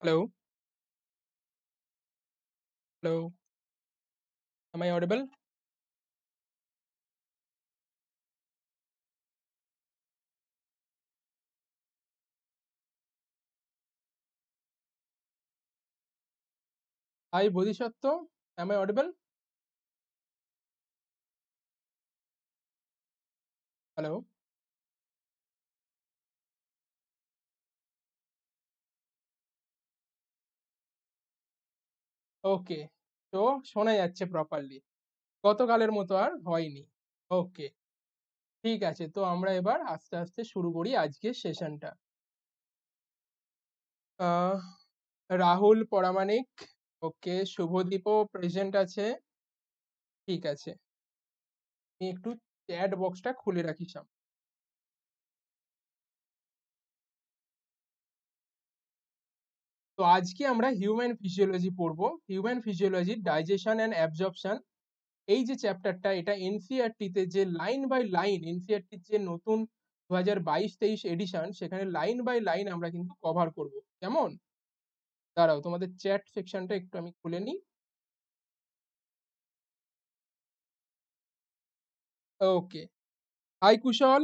Hello? Hello? Am I audible? Hi, Bodhisattva. Am I audible? Hello? ওকে। তো শোনা যাচ্ছে properly. গতকালের মতো আর হয়নি। ওকে। ঠিক আছে। তো আমরা এবার আস্তে, আস্তে শুরু করি আজকের সেশনটা। রাহুল পরামানিক, ওকে। শুভদীপও প্রেজেন্ট আছে। ঠিক আছে। আমি একটু চ্যাট বক্সটা খুলে রাখি সাম তো আজকে আমরা হিউম্যান ফিজিওলজি পড়ব। Human physiology digestion and absorption এই যে চ্যাপ্টারটা এটা এনসিইআরটি-তে যে লাইন বাই লাইন এনসিইআরটির যে নতুন ২০২২-২৩ এডিশন সেখানে লাইন বাই লাইন আমরা কিন্তু কভার করব। কেমন? দাঁড়াও তোমাদের চ্যাট সেকশনটা একটু আমি খুলে নিই। Okay. Hi Kushal.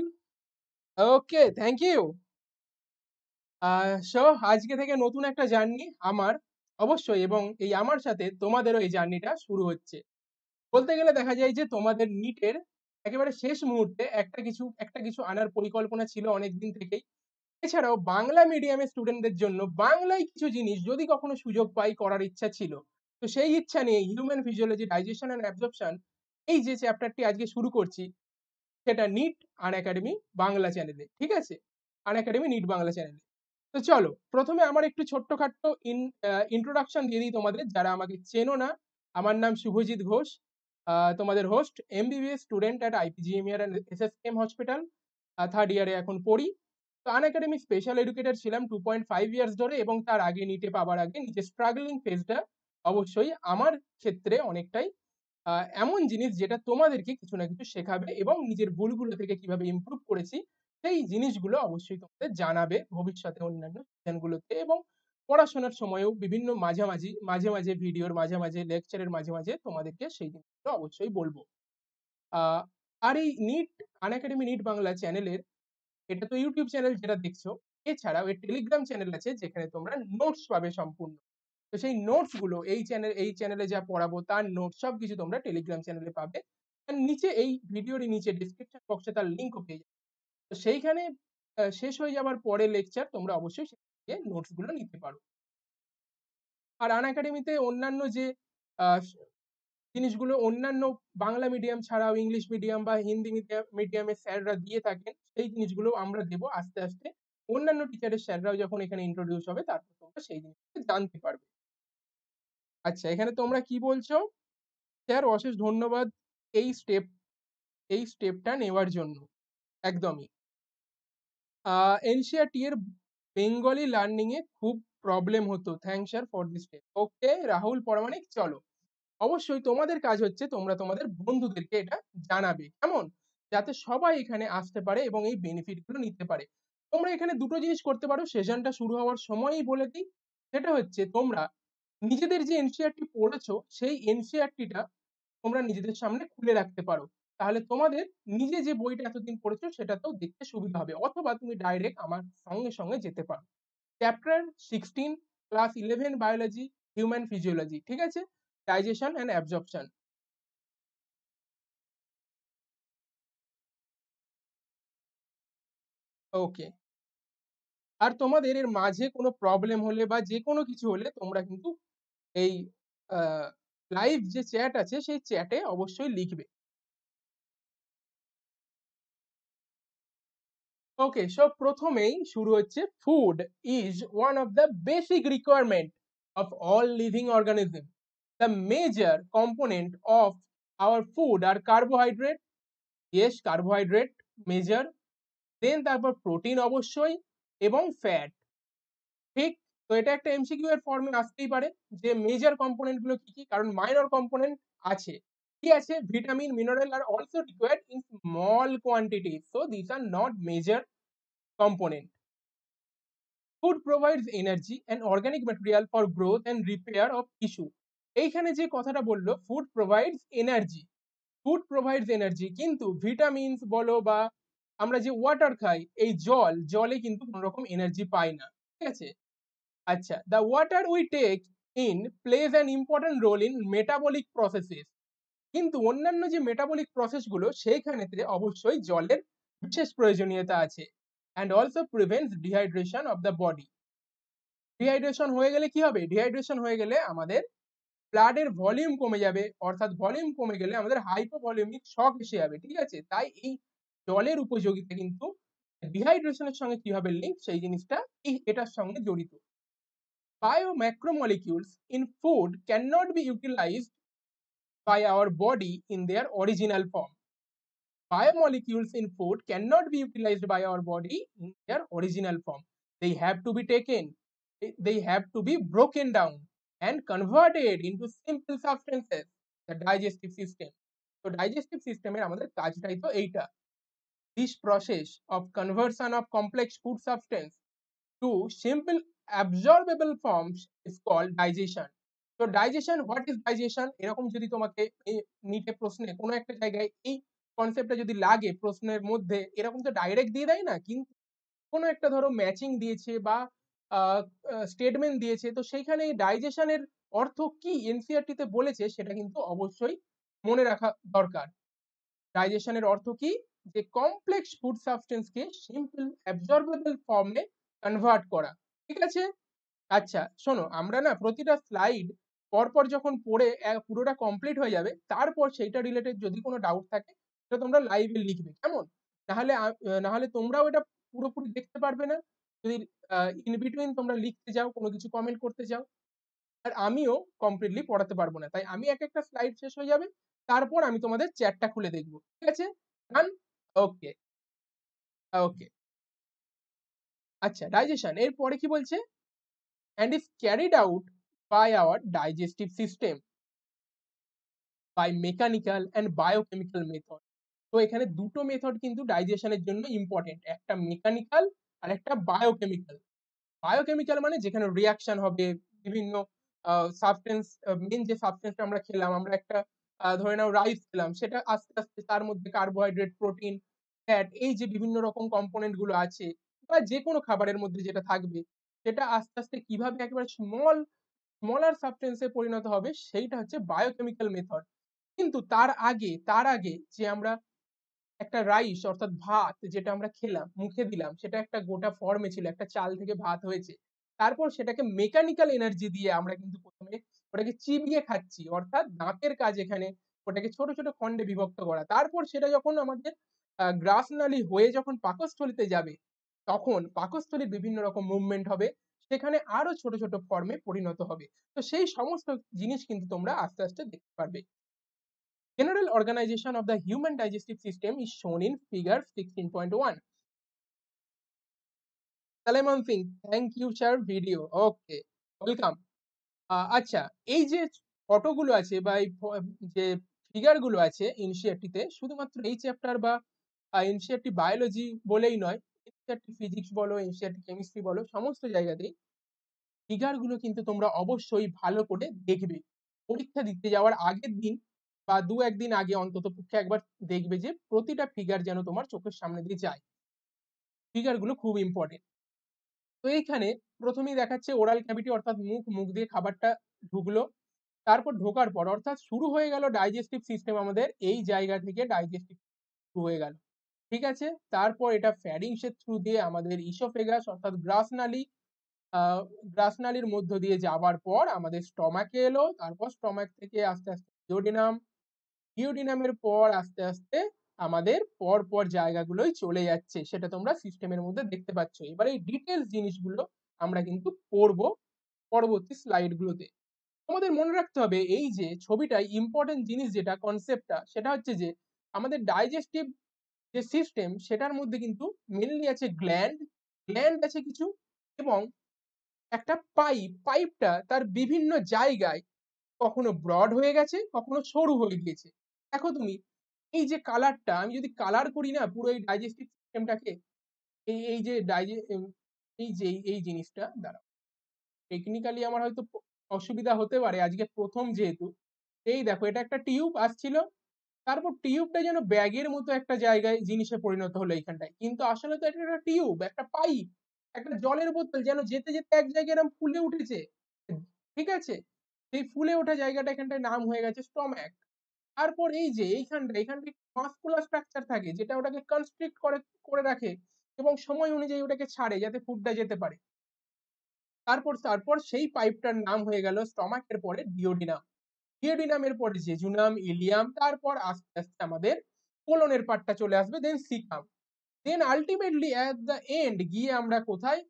Okay, thank you. So আজকে থেকে নতুন একটা জার্নি আমার, অবশ্যই, এবং এই আমার সাথে তোমাদেরও এই জার্নিটা শুরু হচ্ছে। বলতে গেলে দেখা যায় যে, তোমাদের নিটের একেবারে শেষ মুহূর্তে একটা কিছু একটা কিছু আনার পরিকল্পনা ছিল অনেকদিন থেকেই। এছাড়াও বাংলা মিডিয়ামের স্টুডেন্টদের জন্য বাংলায় কিছু জিনিস যদি কখনো সুযোগ পাই করার ইচ্ছা ছিল। তো সেই ইচ্ছা নিয়ে human physiology digestion and absorption এই যে চ্যাপ্টারটি আজকে শুরু করছি, সেটা নিট আনএকাডেমি বাংলা চ্যানেলে। ঠিক আছে? আনএকাডেমি নিট বাংলা চ্যানেলে। তো চলো, প্রথমে আমার একটু ছোট্টখাট্ট ইন ইন্ট্রোডাকশন দিয়ে দিই তোমাদের যারা আমাকে চেনো না। আমার নাম শুভজিৎ ঘোষ। তোমাদের host MBBS student at IPGMER and SSKM hospital. 3rd ইয়ারে এখন পড়ি। তো আনএকাডেমি স্পেশাল এডুকেটর ছিলাম 2.5 ইয়ার্স ধরে এবং তার আগে নিটে পাবার আগে নিজের স্ট্রাগলিং ফেজটা অবশ্যই আমার ক্ষেত্রে অনেকটাই এমন জিনিস যেটা তোমাদেরকে কিছু না কিছু শেখাবে এবং নিজের ভুলগুলো থেকে কীভাবে ইমপ্রুভ করেছি সেই জিনিসগুলো অবশ্যই তোমাদের জানাবে ভবিষ্যতে অন্যান্য সেশনগুলোতে এবং পড়াশোনার সময়ও বিভিন্ন মাঝামাঝি মাঝে, মাঝে ভিডিওর মাঝে, মাঝে লেকচারের মাঝে, মাঝে তোমাদেরকে সেই জিনিসগুলো অবশ্যই বলব। আর এই নিট আনএকাডেমি নিট বাংলা চ্যানেলের এটা তো ইউটিউব চ্যানেল যেটা দেখছ। এছাড়াও এর টেলিগ্রাম চ্যানেল আছে যেখানে তোমরা নোটস পাবে সম্পূর্ণ। তো সেই নোটসগুলো এই চ্যানেল এই চ্যানেলে যা পড়াবো তার নোটস সবকিছু তোমরা টেলিগ্রাম চ্যানেলে পাবে। নিচে এই ভিডিওরই নিচে ডেসক্রিপশন বক্সে তার লিংকও পেয়ে যাবে। সেইখানে শেষ হয়ে যাবার পরে লেকচার তোমরা অবশ্যই সেখান থেকে নোটসগুলো নিতে পারো। আর আনএকাডেমিতে অন্যান্য যে জিনিসগুলো অন্যান্য বাংলা মিডিয়াম ছাড়াও ইংলিশ মিডিয়াম বা হিন্দি মিডিয়াম মিডিয়ামের স্যাররা দিয়ে থাকেন সেই জিনিসগুলো আমরা দেব আস্তে, আস্তে। অন্যান্য টিচারের স্যাররাও যখন এখানে ইন্ট্রোডিউস হবে তারপর তোমরা সেই জিনিসগুলো জানতে পারবে। আচ্ছা এখানে তোমরা কি বলছো? স্যার অশেষ ধন্যবাদ এই স্টেপ এই স্টেপটা নেওয়ার জন্য। একদমই। আ এনসিইআরটি এর বেঙ্গলি এ খুব প্রবলেম হতো। Thanks sir for this step. Okay Rahul Paramanik, চলো। অবশ্যই তোমাদের কাজ হচ্ছে তোমরা তোমাদের বন্ধুদেরকে এটা জানাবে। কেমন? যাতে সবাই এখানে আসতে পারে এবং এই বেনিফিটগুলো নিতে পারে। তোমরা এখানে দুটো জিনিস করতে পারো সেশনটা শুরু হওয়ার সময়ই বলে দিই। সেটা হচ্ছে তোমরা নিজেদের যে এনসিইআরটি পড়েছো, সেই এনসিইআরটিটা তোমরা নিজেদের সামনে খুলে রাখতে পারো। তাহলে তোমাদের নিজে যে বইটা এতদিন পড়েছো সেটাতেও দেখতে সুবিধা হবে। অথবা তুমি ডাইরেক্ট আমার সঙ্গে, সঙ্গে যেতে পারো। Chapter 16 class 11 biology human physiology ঠিক আছে? Digestion and absorption. ওকে। আর তোমাদের এর মাঝে কোনো প্রবলেম হলে বা যেকোনো কিছু হলে তোমরা কিন্তু এই লাইভ যে চ্যাট আছে সেই চ্যাটে অবশ্যই লিখবে। ওকে, সো প্রথমেই শুরু হচ্ছে food is one of the basic requirement of all living organism. The major component of our food are carbohydrate, yes carbohydrate major, then তারপর প্রোটিন অবশ্যই এবং ফ্যাট। ঠিক? তো এটা একটা এমসিকিউ এর ফর্মে আসতেই পারে যে মেজর কম্পোনেন্টগুলো কি, কি? কারণ মাইনর কম্পোনেন্ট আছে। কি আছে? Vitamin, mineral are also required in small quantity. So this are not major component. Food provides energy and organic material for growth and repair of tissue এইখানে যে কথাটা বলল food provides energy food provides energy কিন্তু vitamins বলো বা আমরা যে water খাই, এই জল, জলে কিন্তু কোনো রকম এনার্জি পাই না, ঠিক আছে? আচ্ছা the water we take in plays an important role in metabolic processes কিন্তু অন্যান্য যে মেটাবলিক প্রসেসগুলো সেইখানেতে অবশ্যই জলের বিশেষ প্রয়োজনীয়তা আছে। And also prevents dehydration of the body dehydration হয়ে গেলে কি হবে? ডিহাইড্রেশন হয়ে গেলে আমাদের ব্লাডের ভলিউম কমে যাবে। অর্থাৎ ভলিউম কমে গেলে আমাদের হাইপোভলিউমিক শক এসে যাবে, ঠিক আছে? তাই এই জলের উপযোগিতা কিন্তু ডিহাইড্রেশনের সঙ্গে কীভাবে লিঙ্ক সেই জিনিসটা এই এটার সঙ্গে জড়িত। Biomacromolecules in food can not be utilized by our body in their original form. Biomolecules in food cannot be utilized by our body in their original form. They have to be taken, they have to be broken down and converted into simple substances, the digestive system. So digestive system এর আমাদের কাজটাই তো এইটা this process of conversion of complex food substance to simple absorbable forms is called digestion. তো digestion what is digestion এরকম যদি তোমাকে নিটে প্রশ্নে কোনো একটা জায়গায় এই কনসেপ্টটা যদি লাগে প্রশ্নের মধ্যে, এরকম তো ডাইরেক্ট দিয়ে দেয় না? কিন্তু কোনো একটা ধরো ম্যাচিং দিয়েছে বা স্টেটমেন্ট দিয়েছে, তো সেইখানে এই ডাইজেশনের অর্থ কি এনসিআরটিতে বলেছে সেটা কিন্তু অবশ্যই মনে রাখা দরকার। ডাইজেশনের অর্থ কি? যে কমপ্লেক্স ফুড সাবস্টেন্সকে সিম্পল অ্যাবজর্বেবল ফর্মে কনভার্ট করা। ঠিক আছে? আচ্ছা শোনো, আমরা না প্রতিটা স্লাইড পরপর যখন পড়ে পুরোটা কমপ্লিট হয়ে যাবে, তারপর সেইটা রিলেটেড যদি কোনো ডাউট থাকে সেটা তোমরা লাইভে লিখবে, কেমন? নাহলে নাহলে তোমরাও এটা পুরোপুরি দেখতে পারবে না। যদি ইন বিটুইন তোমরা লিখতে যাও, কোনো কিছু কমেন্ট করতে যাও, আর আমিও কমপ্লিটলি পড়াতে পারব না। তাই আমি এক একটা স্লাইড শেষ হয়ে যাবে, তারপর আমি তোমাদের চ্যাটটা খুলে দেখব। ঠিক আছে? ডান ওকে ওকে আচ্ছা ডাইজেশন এরপরে কি বলছে? And is carried out by our digestive system by mechanical and biochemical method. তো এখানে দুটো মেথড কিন্তু ডাইজেশনের জন্য ইম্পর্টেন্ট একটা মেকানিক্যাল আর একটা বায়োকেমিক্যাল বায়োকেমিক্যাল মানে যেখানে রিয়াকশন হবে, বিভিন্ন সাবস্টেন্স মেন যে সাবস্টেন্সটা আমরা খেলাম, আমরা একটা ধরে নাও রাইস খেলাম, সেটা আস্তে আস্তে তার মধ্যে কার্বোহাইড্রেট প্রোটিন ফ্যাট এই যে বিভিন্ন রকম কম্পোনেন্টগুলো আছে বা যে কোনো খাবারের মধ্যে যেটা থাকবে, সেটা আস্তে আস্তে কীভাবে একেবারে স্মল স্মলার সাবস্টেন্সে পরিণত হবে, সেইটা হচ্ছে বায়োকেমিক্যাল মেথড কিন্তু তার আগে তার আগে যে আমরা একটা রাইস অর্থাৎ ভাত যেটা আমরা খেলাম, মুখে দিলাম, সেটা একটা গোটা ফর্মে ছিল, একটা চাল থেকে ভাত হয়েছে। তারপর সেটাকে মেকানিক্যাল এনার্জি দিয়ে আমরা কিন্তু প্রথমে ওটাকে চিবিয়ে খাচ্ছি, অর্থাৎ দাঁতের কাজ এখানে ওটাকে ছোট ছোট খণ্ডে বিভক্ত করা। তারপর সেটা যখন আমাদের গ্রাস গ্রাসনালি হয়ে যখন পাকস্থলিতে যাবে, তখন পাকস্থলীর বিভিন্ন রকম মুভমেন্ট হবে, সেখানে আরও ছোট ছোট ফর্মে পরিণত হবে। তো সেই সমস্ত জিনিস কিন্তু তোমরা আস্তে আস্তে দেখতে পারবে। General organization of the human digestive system is shown in figure 16.1. Saleman Singh thank you sir video okay welcome আচ্ছা এই যে ফটোগুলো আছে বা এই যে ফিগারগুলো আছে এনসিআরটিতে শুধুমাত্র এই চ্যাপ্টার বা এনসিআরটি বায়োলজি বলেই নয় এনসিআরটি ফিজিক্স বলো এনসিআরটি কেমিস্ট্রি বলো, সমস্ত জায়গাতেই ফিগারগুলো কিন্তু তোমরা অবশ্যই ভালো করে দেখবে। পরীক্ষা দিতে যাওয়ার আগের দিন বা দু একদিন আগে অন্তত পক্ষে একবার দেখবে যে প্রতিটা ফিগার যেন তোমার চোখের সামনে দিয়ে যায়। ফিগারগুলো খুব ইম্পর্টেন্ট তো এইখানে প্রথমেই দেখাচ্ছে ওরাল ক্যাভিটি অর্থাৎ মুখ মুখ দিয়ে খাবারটা ঢুকলো। তারপর ঢোকার পর অর্থাৎ শুরু হয়ে গেল ডাইজেস্টিভ সিস্টেম আমাদের এই জায়গা থেকে ডাইজেস্টিভ শুরু হয়ে গেল। ঠিক আছে? তারপর এটা ফ্যারিংসের থ্রু দিয়ে আমাদের ইসোফেগাস অর্থাৎ গ্রাস নালী গ্রাস নালীর মধ্য দিয়ে যাওয়ার পর আমাদের স্টমাকে এলো। তারপর স্টমাক থেকে আস্তে আস্তে ইউডিনাম ইউডিনামের পর আস্তে আস্তে আমাদের পর পর জায়গাগুলোই চলে যাচ্ছে। সেটা তোমরা সিস্টেমের মধ্যে দেখতে পাচ্ছ। এবার এই ডিটেলস জিনিসগুলো আমরা কিন্তু পড়ব পরবর্তী স্লাইডগুলোতে আমাদের মনে রাখতে হবে, এই যে ছবিটাই ইম্পর্টেন্ট জিনিস যেটা কনসেপ্টটা সেটা হচ্ছে যে আমাদের ডাইজেস্টিভ যে সিস্টেম সেটার মধ্যে কিন্তু মেনলি আছে গ্ল্যান্ড গ্ল্যান্ড আছে কিছু এবং একটা পাইপ পাইপটা তার বিভিন্ন জায়গায় কখনো ব্রড হয়ে গেছে, কখনো সরু হয়ে গিয়েছে। দেখো তুমি, এই যে কালারটা আমি যদি কালার করি না পুরো এই ডাইজেস্টিভ সিস্টেমটাকে এই এই যে ডাইজে এই যে, এই জিনিসটা, দাঁড়াও। টেকনিক্যালি আমার হয়তো অসুবিধা হতে পারে, আজকে প্রথম যেহেতু, এই দেখো এটা একটা টিউব আসছিল, তারপর টিউবটা যেন ব্যাগের মতো একটা জায়গায় জিনিসে পরিণত হলো এইখানটায়, কিন্তু আসলে তো এটা একটা টিউব একটা পাইপ একটা জলের বোতল যেন যেতে যেতে এক জায়গায় এরকম ফুলে উঠেছে, ঠিক আছে? সেই ফুলে ওঠা জায়গাটা এখানটায় নাম হয়ে গেছে স্টম্যাক তারপর এই যে এইখানটা এখানটা মাসকুলার স্ট্রাকচার থাকে, যেটা ওটাকে কনস্ট্রিক্ট করে করে রাখে এবং সময় অনুযায়ী ওটাকে ছাড়ে যাতে ফুডটা যেতে পারে। তারপর তারপর সেই পাইপটার নাম হয়ে গেল স্টমাকের পরে ডিওডিনাম ডিওডিনামের পরে জেজুনাম ইলিয়াম তারপর আস্তে আস্তে আমাদের কোলনের পার্টটা চলে আসবে then caecum then ultimately at the end গিয়ে আমরা কোথায়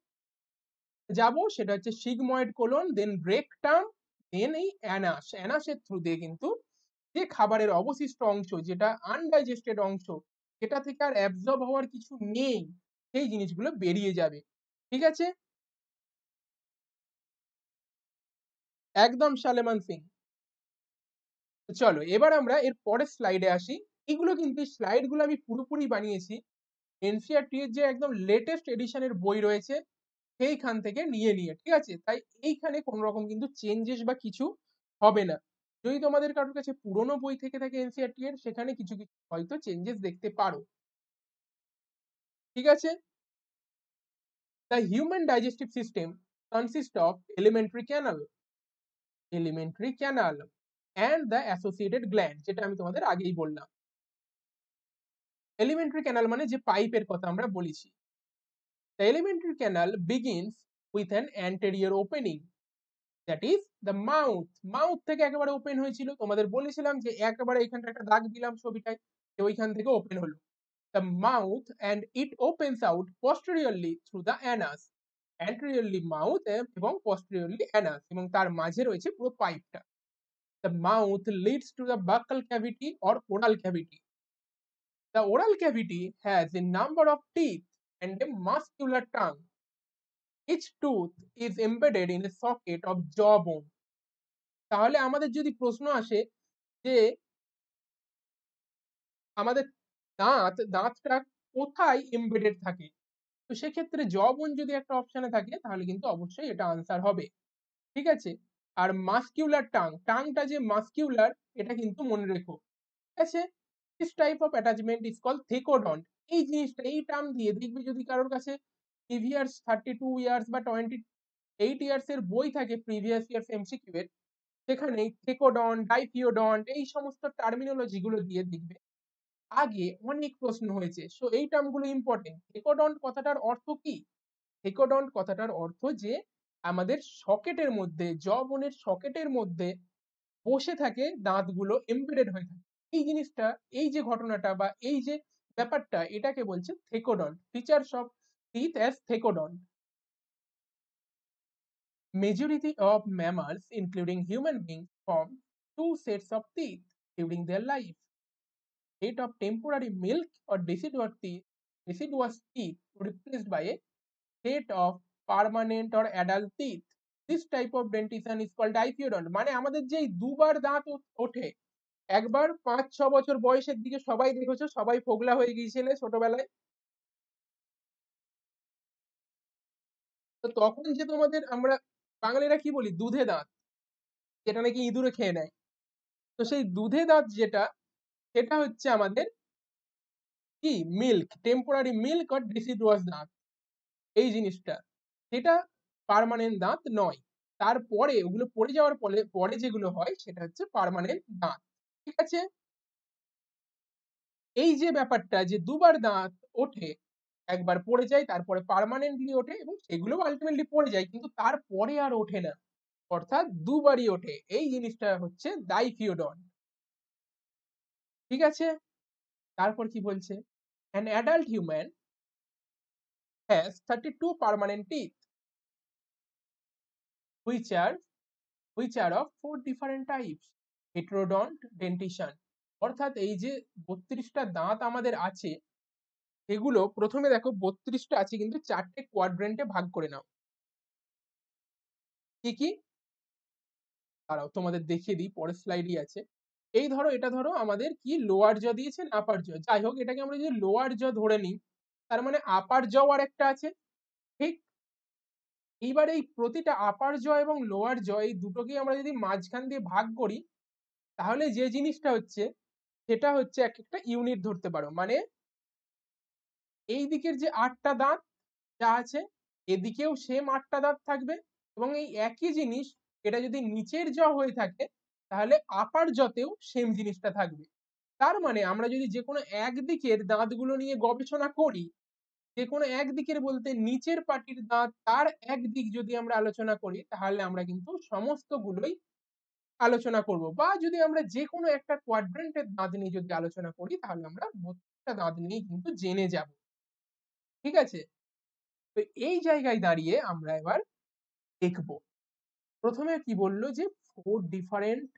যাব? সেটা হচ্ছে সিগময়েড কোলন দেন ব্রেকটাম দেন এই অ্যানাস। অ্যানাসের থ্রু দিয়ে কিন্তু যে খাবারের অবশিষ্ট অংশ, যেটা আনডাইজেস্টেড অংশ, সেটা থেকে আর অ্যাবজর্ব হওয়ার কিছু নেই, সেই জিনিসগুলো বেরিয়ে যাবে। ঠিক আছে? একদম সালেমান সিং। চলো, এবার আমরা এর পরের স্লাইডে আসি। এগুলো কিন্তু স্লাইডগুলো আমি পুরোপুরি বানিয়েছি। এনসিআরটি এর যে একদম লেটেস্ট এডিশনের বই রয়েছে, সেইখান থেকে নিয়ে নিয়ে, ঠিক আছে? তাই এইখানে কোনো রকম কিন্তু চেঞ্জেস বা কিছু হবে না। যদি তোমাদের কারোর কাছে পুরনো বই থেকে থাকে এনসিআরটি এর, সেখানে কিছু কিছু হয়তো চেঞ্জেস দেখতে পারো। ঠিক আছে? The human digestive system consist of alimentary canal alimentary canal and the associated gland যেটা আমি তোমাদের আগেই বললাম। এলিমেন্টারি ক্যানাল মানে যে পাইপের কথা আমরা বলেছি। The alimentary canal begins with an anterior opening that is the mouth mouth থেকে একেবারে ওপেন হয়েছিল। তোমাদের বলেছিলাম যে একেবারে এখানটা একটা দাগ দিলাম ছবিটায় ওইখান থেকে ওপেন হলো। The mouth and it opens out posteriorly through the anus anteriorly mouth এবং posteriorly অ্যানাস এবং তার মাঝে রয়েছে পুরো পাইপটা the mouth leads to the buccal cavity or oral cavity. The oral cavity has a number of teeth and a muscular tongue. Each tooth is embedded in a socket of jawbone. তাহলে আমাদের যদি প্রশ্ন আসে যে আমাদের দাঁত, দাঁতটা কোথায় এমবেডেড থাকে? তো সেক্ষেত্রে জবন যদি একটা অপশনে থাকে, তাহলে কিন্তু অবশ্যই এটা আনসার হবে। ঠিক আছে? আর মাস্কিউলার টাং টাংটা যে মাস্কিউলার এটা কিন্তু মনে রেখো। ঠিক আছে? Type of attachment is call thecodont এই জিনিসটা, এই টার্ম দিয়ে দেখবে যদি কারোর কাছে প্রিভিয়াস থার্টি টু ইয়ার্স বা টোয়েন্টি এইট ইয়ার্স এর বই থাকে প্রিভিয়াস ইয়ার্স এমসিকিউ এর সেখানে থেকোডন ডাইপিওডন্ট এই সমস্ত টার্মিনোলজি গুলো দিয়ে দেখবে আগে অনেক প্রশ্ন হয়েছে সো এই টার্মগুলো ইম্পর্টেন্ট থেকোডন্ট কথাটার অর্থ কি? থেকোডন্ট কথাটার অর্থ যে আমাদের সকেটের মধ্যে জবনের সকেটের মধ্যে বসে থাকে দাঁতগুলো এমবেডেড হয়ে থাকে। এই জিনিসটা, এই যে ঘটনাটা বা এই যে ব্যাপারটা, এটাকে বলছে thecodont features of teeth as thecodont Majority of mammals, including human beings, form two sets of teeth during their life. Set of temporary milk or deciduous teeth, deciduous teeth replaced by a set of permanent or adult teeth this type of dentition is called diphyodont মানে আমাদের যেই দুবার দাঁত ওঠে একবার পাঁচ ছ বছর বয়সের দিকে সবাই দেখেছ সবাই ফোগলা হয়ে গিয়েছিলে ছোটবেলায় তখন যে তোমাদের আমরা বাঙালিরা কি বলি? দুধে দাঁত। যেটা নাকি ইঁদুরে খেয়ে নেয়। তো সেই দুধে দাঁত যেটা, সেটা হচ্ছে আমাদের কি? মিল্ক, টেম্পোরারি মিল্ক আর ডিসিডুয়াস দাঁত। এই জিনিসটা। সেটা পার্মানেন্ট দাঁত নয়। তারপরে ওগুলো পড়ে যাওয়ার পরে পরে যেগুলো হয়, সেটা হচ্ছে পার্মানেন্ট দাঁত। ঠিক আছে? এই যে ব্যাপারটা যে দুবার দাঁত ওঠে একবার পড়ে যায়, তারপরে পার্মানেন্টলি ওঠে এবং সেগুলো আলটিমেটলি পড়ে যায়, কিন্তু তারপরে আর ওঠে না। অর্থাৎ দুবারই ওঠে। এই জিনিসটা হচ্ছে ডাইফিওডন ঠিক আছে? তারপর কি বলছে? An adult human has 32 permanent teeth, which are which are of four different types, heterodont, dentition অর্থাৎ এই যে বত্রিশটা দাঁত আমাদের আছে এগুলো প্রথমে দেখো বত্রিশটা আছে, কিন্তু চারটে কোয়াড্রেন্টে ভাগ করে নাও। কি কি? দাঁড়াও, তোমাদের দেখিয়ে দিই, পরের স্লাইডই আছে। এই ধরো, এটা ধরো আমাদের কি? লোয়ার জ দিয়েছেন আপার জ যাই হোক, এটাকে আমরা যদি লোয়ার জ ধরে নিই, তার মানে আপার জ আর একটা আছে, ঠিক? এইবার এই প্রতিটা আপার জ এবং লোয়ার জ এই দুটোকে আমরা যদি মাঝখান দিয়ে ভাগ করি, তাহলে যে জিনিসটা হচ্ছে, সেটা হচ্ছে এক একটা ইউনিট ধরতে পারো। মানে এই দিকের যে আটটা দাঁত যা আছে, এদিকেও সেম আটটা দাঁত থাকবে এবং এই একই জিনিস এটা যদি নিচের জ হয়ে থাকে, তাহলে আপার জতেও সেম জিনিসটা থাকবে। তার মানে আমরা যদি যে কোনো একদিকের দাঁতগুলো নিয়ে গবেষণা করি, যে কোনো একদিকের বলতে নিচের পাটির দাঁত, তার একদিক যদি আমরা আলোচনা করি, তাহলে আমরা কিন্তু সমস্তগুলোই আলোচনা করব। বা যদি আমরা যে কোনো একটা কোয়াড্রেন্টের দাঁত নিয়ে যদি আলোচনা করি, তাহলে আমরা প্রত্যেকটা দাঁত নিয়েই কিন্তু জেনে যাব। ঠিক আছে? তো এই জায়গায় দাঁড়িয়ে আমরা এবার দেখব। প্রথমে কি বলল যে ফোর ডিফারেন্ট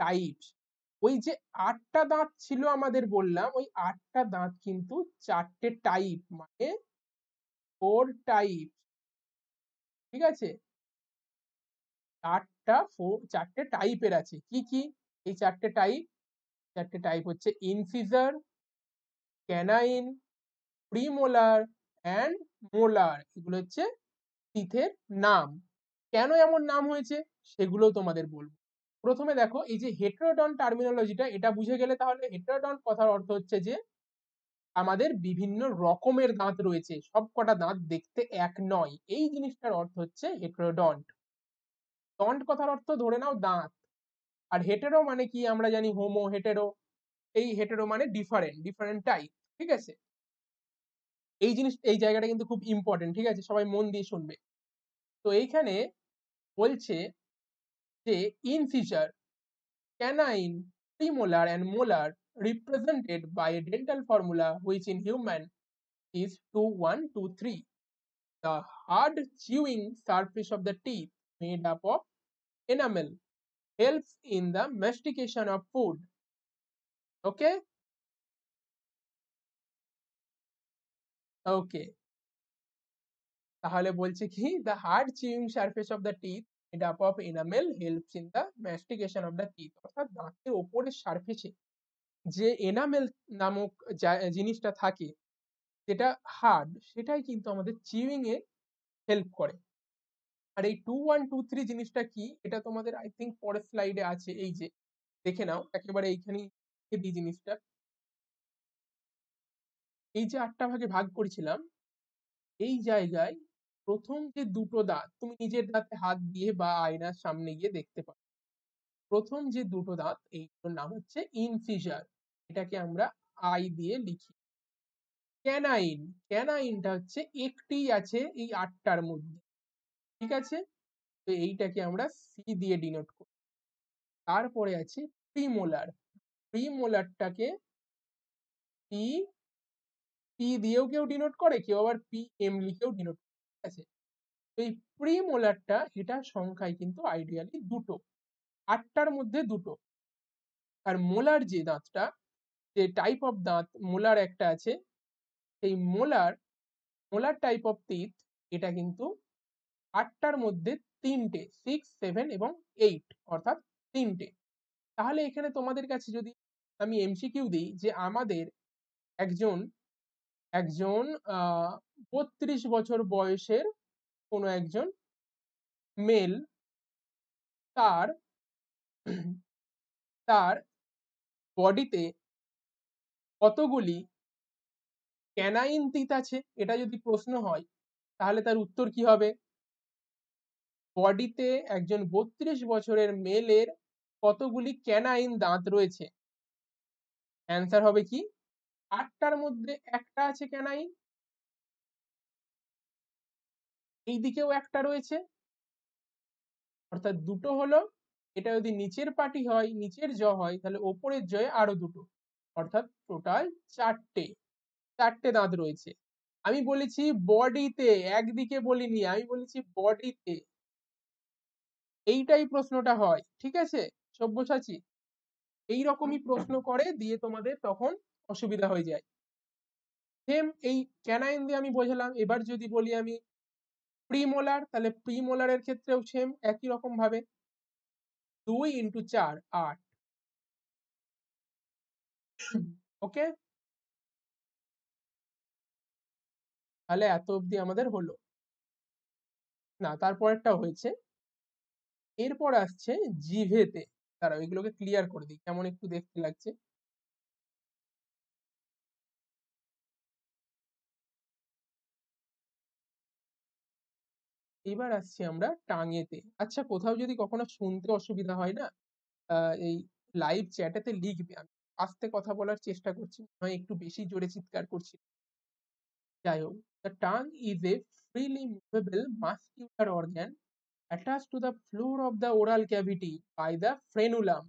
টাইপস ওই যে আটটা দাঁত ছিল আমাদের বললাম, ওই আটটা দাঁত কিন্তু চারটে টাইপ মানে ফোর টাইপ ঠিক আছে? চারটা ফোর চারটে টাইপের আছে। কি কি? এই চারটে টাইপ চারটে টাইপ হচ্ছে incisor canine premolar and molar এগুলো হচ্ছে টিথের নাম। কেন এমন নাম হয়েছে? সেগুলো তোমাদের বলব। প্রথমে দেখো, এই যে হেটারোডন টার্মিনোলজিটা এটা বুঝে গেলে তাহলে হেটারোডন কথার অর্থ হচ্ছে যে, আমাদের বিভিন্ন রকমের দাঁত রয়েছে, সব কটা দাঁত দেখতে এক নয়। এই জিনিসটার অর্থ হচ্ছে হেটারোডন্ট ডন্ট কথার অর্থ ধরে নাও দাঁত। আর হেটেরো মানে কি? আমরা জানি হোমো হেটেরো এই হেটেরো মানে ডিফারেন্ট ডিফারেন্ট টাইপ ঠিক আছে? এই জিনিস, এই জায়গাটা কিন্তু খুব ইম্পর্টেন্ট ঠিক আছে? সবাই মন দিয়ে শুনবে। তো এইখানে বলছে যে in future canine premolar and molar represented by dental formula which in human is two one two three the hard chewing surface of the teeth made up of enamel helps in the mastication of food okay Okay. তাহলে বলছে কি hard chewing surface of the teeth made up of enamel helps in the mastication of the teeth. অর্থাৎ দাঁতের ওপরের সারফেসে যে enamel নামক জিনিসটা থাকে, যেটা হার্ড সেটাই কিন্তু আমাদের চিউইং এ হেল্প করে। আর এই টু ওয়ান টু থ্রি জিনিসটা কি, এটা তোমাদের আই থিঙ্ক পরের স্লাইডে আছে, এই যে, দেখে নাও, একেবারে এইখানেই দিই জিনিসটা। এই যে আটটা ভাগে ভাগ করেছিলাম, এই জায়গায় প্রথম যে দুটো দাঁত, তুমি নিজের দাঁতে হাত দিয়ে বা আয়নার সামনে গিয়ে দেখতে পারো। প্রথম যে দুটো দাঁত, এইগুলোর নাম হচ্ছে ইনসিজার এটাকে আমরা আই দিয়ে লিখি। ক্যানাইন, ক্যানাইনটা হচ্ছে একটি আছে এই আটটার মধ্যে, ঠিক আছে? তো এইটাকে আমরা সি দিয়ে ডিনোট করি। তারপরে আছে প্রিমোলার প্রিমোলারটাকে পি পি দিয়েও কেউ ডিনোট করে, কেউ আবার পি এম লিখেও ডিনোট করে, ঠিক আছে? এই প্রিমোলারটা এটা সংখ্যায় কিন্তু আইডিয়ালি দুটো, আটটার মধ্যে দুটো। আর মোলার যে দাঁতটা, যে টাইপ অফ দাঁত মোলার একটা আছে সেই molar molar type of teeth এটা কিন্তু আটটার মধ্যে তিনটে সিক্স সেভেন এবং এইট অর্থাৎ তিনটে। তাহলে এখানে তোমাদের কাছে যদি আমি এমসিকিউ দিই, যে আমাদের একজন একজন বত্রিশ বছর বয়সের কোনো একজন মেল তার তার বডিতে কতগুলি ক্যানাইন তিত আছে? এটা যদি প্রশ্ন হয়, তাহলে তার উত্তর কি হবে? বডিতে একজন বত্রিশ বছরের মেলের কতগুলি ক্যানাইন দাঁত রয়েছে? অ্যান্সার হবে কি? আটটার মধ্যে একটা আছে ক্যানাইন এই দিকেও একটা রয়েছে। অর্থাৎ দুটো হলো, এটা যদি নিচের পাটি হয়, নিচের জ হয়, তাহলে ওপরের জয়ে আরও দুটো। অর্থাৎ টোটাল চারটে। চারটে দাঁত রয়েছে। আমি বলেছি বডিতে একদিকে বলিনি, আমি বলেছি বডিতে এইটাই প্রশ্নটা হয়, ঠিক আছে? সব্যসাচী? এইরকমই প্রশ্ন করে দিয়ে তোমাদের তখন অসুবিধা হয়ে যায়। সেম এই ক্যানাইন দিয়ে আমি বোঝালাম, এবার যদি বলি আমি প্রিমোলার তাহলে প্রিমোলারের ক্ষেত্রেও সেম একই রকম ভাবে। দুই ইন্টু চার, আট। ওকে তাহলে এত অবধি আমাদের হলো। না, তারপরেরটা হয়েছে। এরপর আসছে জিভেতে। দাঁড়াও, এগুলোকে ক্লিয়ার করে দিই, কেমন একটু দেখতে লাগছে। এবার আসছি আমরা টাঙেতে। আচ্ছা কোথাও যদি কখনো শুনতে অসুবিধা হয় না এই লাইভ চ্যাটেতে লিখবে আমি। আস্তে কথা বলার চেষ্টা করছি নয় একটু বেশি জোরে চিৎকার করছি। যাই হোক the tongue is a freely movable muscular organ attached to the floor of the oral cavity by the frenulum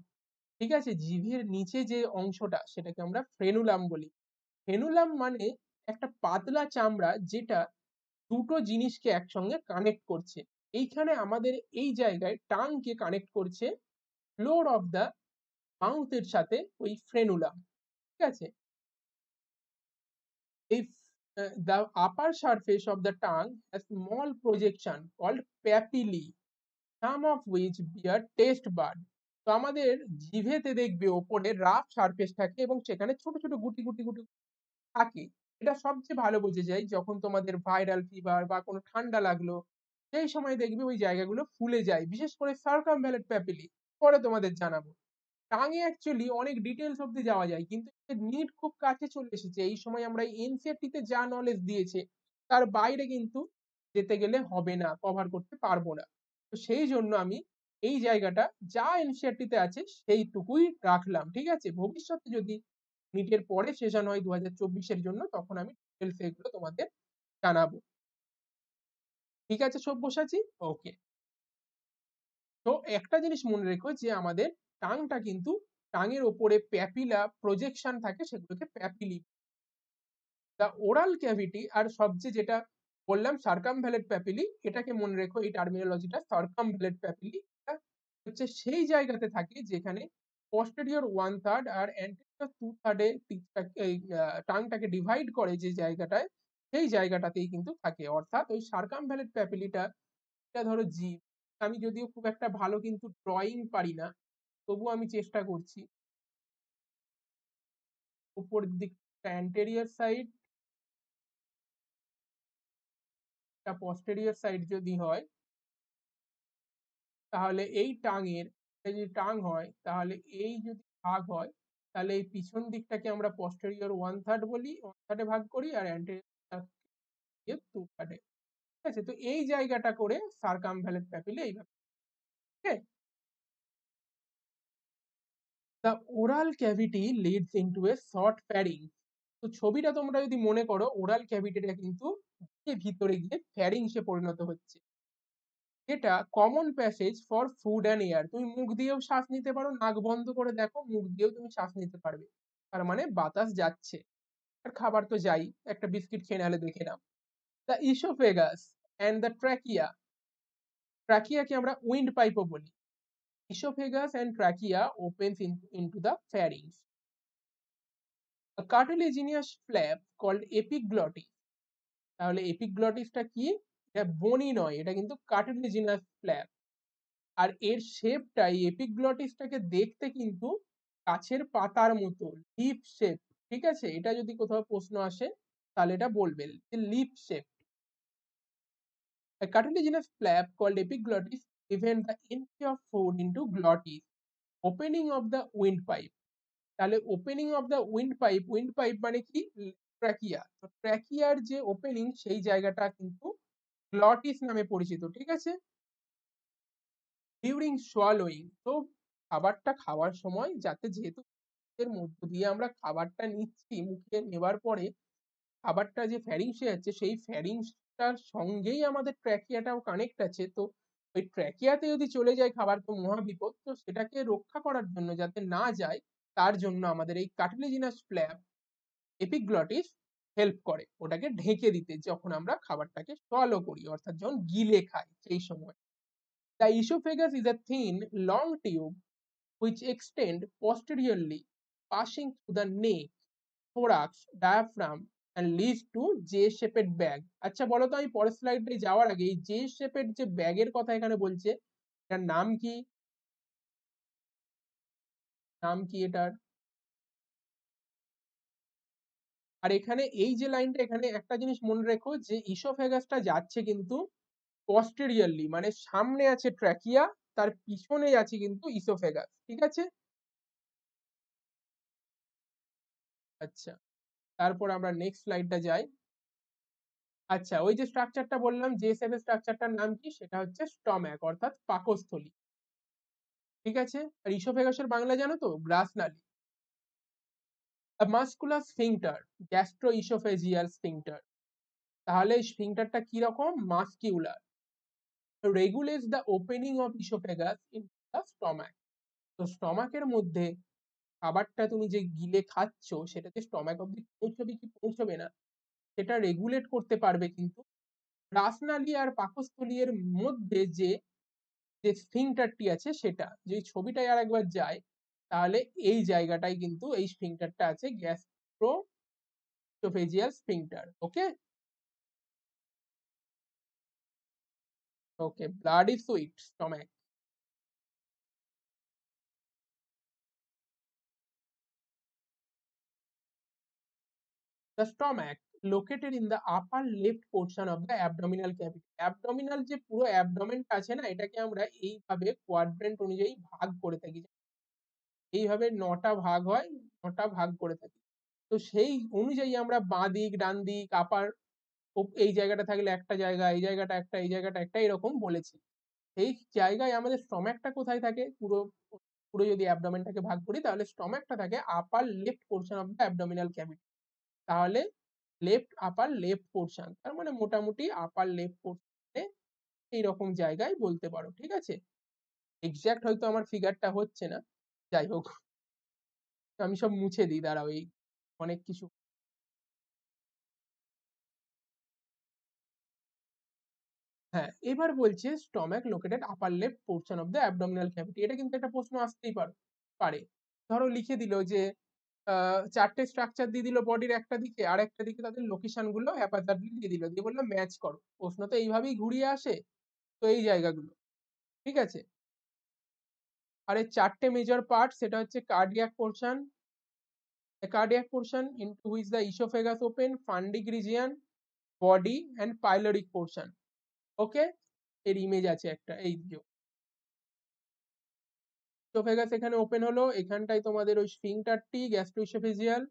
ঠিক আছে? জিভের নিচে যে অংশটা, সেটাকে আমরা ফ্রেনুলাম বলি। ফ্রেনুলাম মানে একটা পাতলা চামড়া যেটা দুটো জিনিসকে একসঙ্গে কানেক্ট করছে। এইখানে আমাদের এই জায়গায় টাংকে কানেক্ট করছে ফ্লোর অফ দ্য মাউথের সাথে ওই ফ্রেনুলাম ঠিক আছে? The upper surface of the tongue small projection called papillae some of which bear taste bud তো আমাদের জিভেতে দেখবে ওপরে রাফ সারফেস থাকে এবং সেখানে ছোট ছোট গুটি গুটি গুটি থাকে। এটা সবচেয়ে ভালো বোঝা যায় যখন তোমাদের ভাইরাল ফিভার বা কোনো ঠান্ডা লাগল, সেই সময় দেখবে ওই জায়গাগুলো ফুলে যায়। বিশেষ করে সার্কামভ্যালেট প্যাপিলি পরে তোমাদের জানাব। টাঙে অ্যাকচুয়ালি অনেক ডিটেলস অব্দি যাওয়া যায়, কিন্তু নিট খুব কাছে চলে এসেছে। এই সময় আমরা এনসিআরটিতে যা নলেজ দিয়েছে, তার বাইরে কিন্তু যেতে গেলে হবে না কভার করতে পারব না। তো সেই জন্য আমি এই জায়গাটা, যা এনসিআরটিতে আছে, সেইটুকুই রাখলাম, ঠিক আছে? ভবিষ্যতে যদি নিটের পরে সেশন হয় দু হাজার চব্বিশের জন্য, তখন আমি ডিটেলস এগুলো তোমাদের জানাব। ঠিক আছে সব্যসাচী? ওকে। তো একটা জিনিস মনে রেখো যে আমাদের টাংটা কিন্তু টাঙের ওপরে প্যাপিলা প্রজেকশন থাকে সেগুলোকে প্যাপিলি। দ্য ওরাল ক্যাভিটি আর সবচেয়ে যেটা বললাম সার্কামভ্যালেট প্যাপিলি এটাকে মনে রেখো এই টার্মিনোলজিটা সার্কামভ্যালেট প্যাপিলি হচ্ছে সেই জায়গাতে থাকে যেখানে posterior ওয়ান থার্ড আর anterior টু থার্ডে এই টাংটাকে ডিভাইড করে যে জায়গাটায়, সেই জায়গাটাতেই কিন্তু থাকে। অর্থাৎ ওই সার্কামভ্যালেট প্যাপিলিটা এটা ধরো জিভ আমি যদিও খুব একটা ভালো কিন্তু ড্রয়িং পারি না তবু আমি চেষ্টা করছি। উপর দিকটা অ্যান্টেরিয়ার সাইড posterior সাইড যদি হয়, তাহলে এই টাঙের যদি টাং হয়, তাহলে এই যদি ভাগ হয়, তাহলে এই পিছন দিকটাকে আমরা posterior ওয়ান থার্ড বলি ওয়ান থার্ডে ভাগ করি আর অ্যান্টেরিয়র টু থার্ডে ঠিক আছে? তো এই জায়গাটা করে সার্কামভ্যালেট প্যাপিলে এইভাবে okay? The oral cavity leads into a short pharynx তো ছবিটা তোমরা যদি মনে করো ওরাল ক্যাভিটিটা কিন্তু ভিতরে গিয়ে ফ্যারিংসে পরিণত হচ্ছে। এটা common passage for food and air তুমি মুখ দিয়েও শ্বাস নিতে পারো, নাক বন্ধ করে দেখো, মুখ দিয়েও তুমি শ্বাস নিতে পারবে। তার মানে বাতাস যাচ্ছে। আর খাবার তো যাই, একটা বিস্কিট খেয়ে নাহলে দেখে নাও। The esophagus and the trachea ট্র্যাকিয়াকে আমরা উইন্ড পাইপও বলি। Esophagus and trachea opens into the pharynx A cartilaginous flap called তাহলে এপিগ্লটিসটা কি? এটা বনি নয় এটা কিন্তু কার্টিলেজিনাস ফ্ল্যাপ আর এর শেপটা এই এপিগ্লটিসটাকে দেখতে কিন্তু গাছের পাতার মতো লিপ শেপ ঠিক আছে? এটা যদি কোথাও প্রশ্ন আসে তাহলে এটা বলবে যে lip shape A cartilaginous flap called epiglottis prevent the entry of food into glottis, opening of the windpipe. তাহলে opening of the wind pipe wind pipe মানে কি? ট্র্যাকিয়া তো ট্র্যাকিয়ার যে ওপেনিং সেই জায়গাটা কিন্তু গ্লটিস নামে পরিচিত, ঠিক আছে? ডিউরিং সোয়ালোয়িং তো খাবারটা খাওয়ার সময় যাতে যেহেতু এর মধ্য দিয়ে আমরা খাবারটা নিচ্ছি, মুখে নেবার পরে খাবারটা যে ফ্যারিংসে যাচ্ছে, সেই ফ্যারিংসটার সঙ্গেই আমাদের ট্র্যাকিয়াটাও কানেক্ট আছে। তো ওই ট্র্যাকিয়াতে যদি চলে যায় খাবার, তো মহাবিপদ। তো সেটাকে রক্ষা করার জন্য যাতে না যায়, তার জন্য আমাদের এই কার্টিলেজিনাস ফ্ল্যাপ এপিগ্লটিস হেল্প করে। ওটাকে ঢেকে দিতে যখন আমরা খাবারটাকে সোয়ালো করি অর্থাৎ যখন গিলে খাই সেই সময়। The esophagus is a thin long tube which extend posteriorly passing through the neck, thorax, diaphragm and leads to J-shaped bag. আচ্ছা বলো তো আমি পরের স্লাইডে যাওয়ার আগে এই J shaped যে ব্যাগের কথা এখানে বলছে এটার নাম কি? নাম কি এটার? আর এখানে এই যে লাইনটা, এখানে একটা জিনিস মনে রেখো যে ইসোফেগাসটা যাচ্ছে কিন্তু posteriorly মানে সামনে আছে ট্র্যাকিয়া তার পিছনে আছে কিন্তু ইসোফেগাস, ঠিক আছে? আচ্ছা তারপর আমরা নেক্সট স্লাইডটা যাই। আচ্ছা ওই যে স্ট্রাকচারটা বললাম যে সেভেন স্ট্রাকচারটার নাম কি? সেটা হচ্ছে স্টম্যাক অর্থাৎ পাকস্থলী। ঠিক আছে? আর ইসোফেগাসের বাংলা জানো তো? গ্রাসনালী muscular sphincter gastro esophageal sphincter তাহলে স্ফিংটারটা কি রকম muscular regulates the opening of esophagus in the stomach তো স্টমাকের মধ্যে খাবারটা তুমি যে গিলে খাচ্ছ সেটা যে স্টমাক অব্দি পৌঁছবে কি পৌঁছবে না, সেটা রেগুলেট করতে পারবে কিন্তু রাসনালী আর পাকস্থলী এর মধ্যে যে যে স্ফিংটারটি আছে সেটা যদি ছবিটায় আর একবার যায় তাহলে এই জায়গাটায় কিন্তু এই স্ফিংটারটা আছে gastro esophageal sphincter okay okay bloody sweet stomach the stomach, located in the upper left portion of the abdominal cavity. Abdominal যে পুরো অ্যাবডোমেনটা আছে না, এটাকে আমরা এইভাবে কোয়াড্রেন্ট অনুযায়ী ভাগ করে থাকি। এইভাবে নটা ভাগ হয়, নটা ভাগ করে থাকি। তো সেই অনুযায়ী আমরা বাঁ দিক, ডান দিক, আপার এই জায়গাটা থাকলে একটা জায়গা, এই জায়গাটা একটা, এই জায়গাটা একটা, এরকম বলেছি। এই জায়গায় আমাদের স্টম্যাকটা কোথায় থাকে? পুরো পুরো যদি অ্যাবডোমেনটাকে ভাগ করি, তাহলে স্টম্যাকটা থাকে upper left portion of the abdominal cavity. তাহলে লেফট, আপার লেফট পোর্শন, তার মানে মোটামুটি আপার লেফট পোর্শনে এইরকম জায়গায় বলতে পারো, ঠিক আছে? এক্স্যাক্ট হয়তো আমার ফিগারটা হচ্ছে না। যাই হোক, আমি সব মুছে দিই, দাঁড়াও, এই অনেক কিছু হ্যাঁ এবার বলছে stomach located upper left portion of the abdominal cavity এটা কিন্তু একটা প্রশ্ন আসতেই পারে ধরো লিখে দিল যে চারটে স্ট্রাকচার দিয়ে দিল বডির একটা দিকে, আর একটা দিকে তাদের লোকেশনগুলো হ্যাপাজার্ডলি দিয়ে দিল, দিয়ে বলল ম্যাচ করো। প্রশ্ন তো এইভাবেই ঘুরিয়ে আসে, তো এই জায়গাগুলো, ঠিক আছে? আর এই চারটে মেজর পার্ট সেটা হচ্ছে cardiac portion cardiac portion into which the esophagus open fundic region body and pyloric portion okay এর ইমেজ আছে একটা, এই ইসোফেগাস এখানে ওপেন হলো, এখানটায় তোমাদের ওই স্ফিংটারটি গ্যাস্ট্রোইসোফেজিয়াল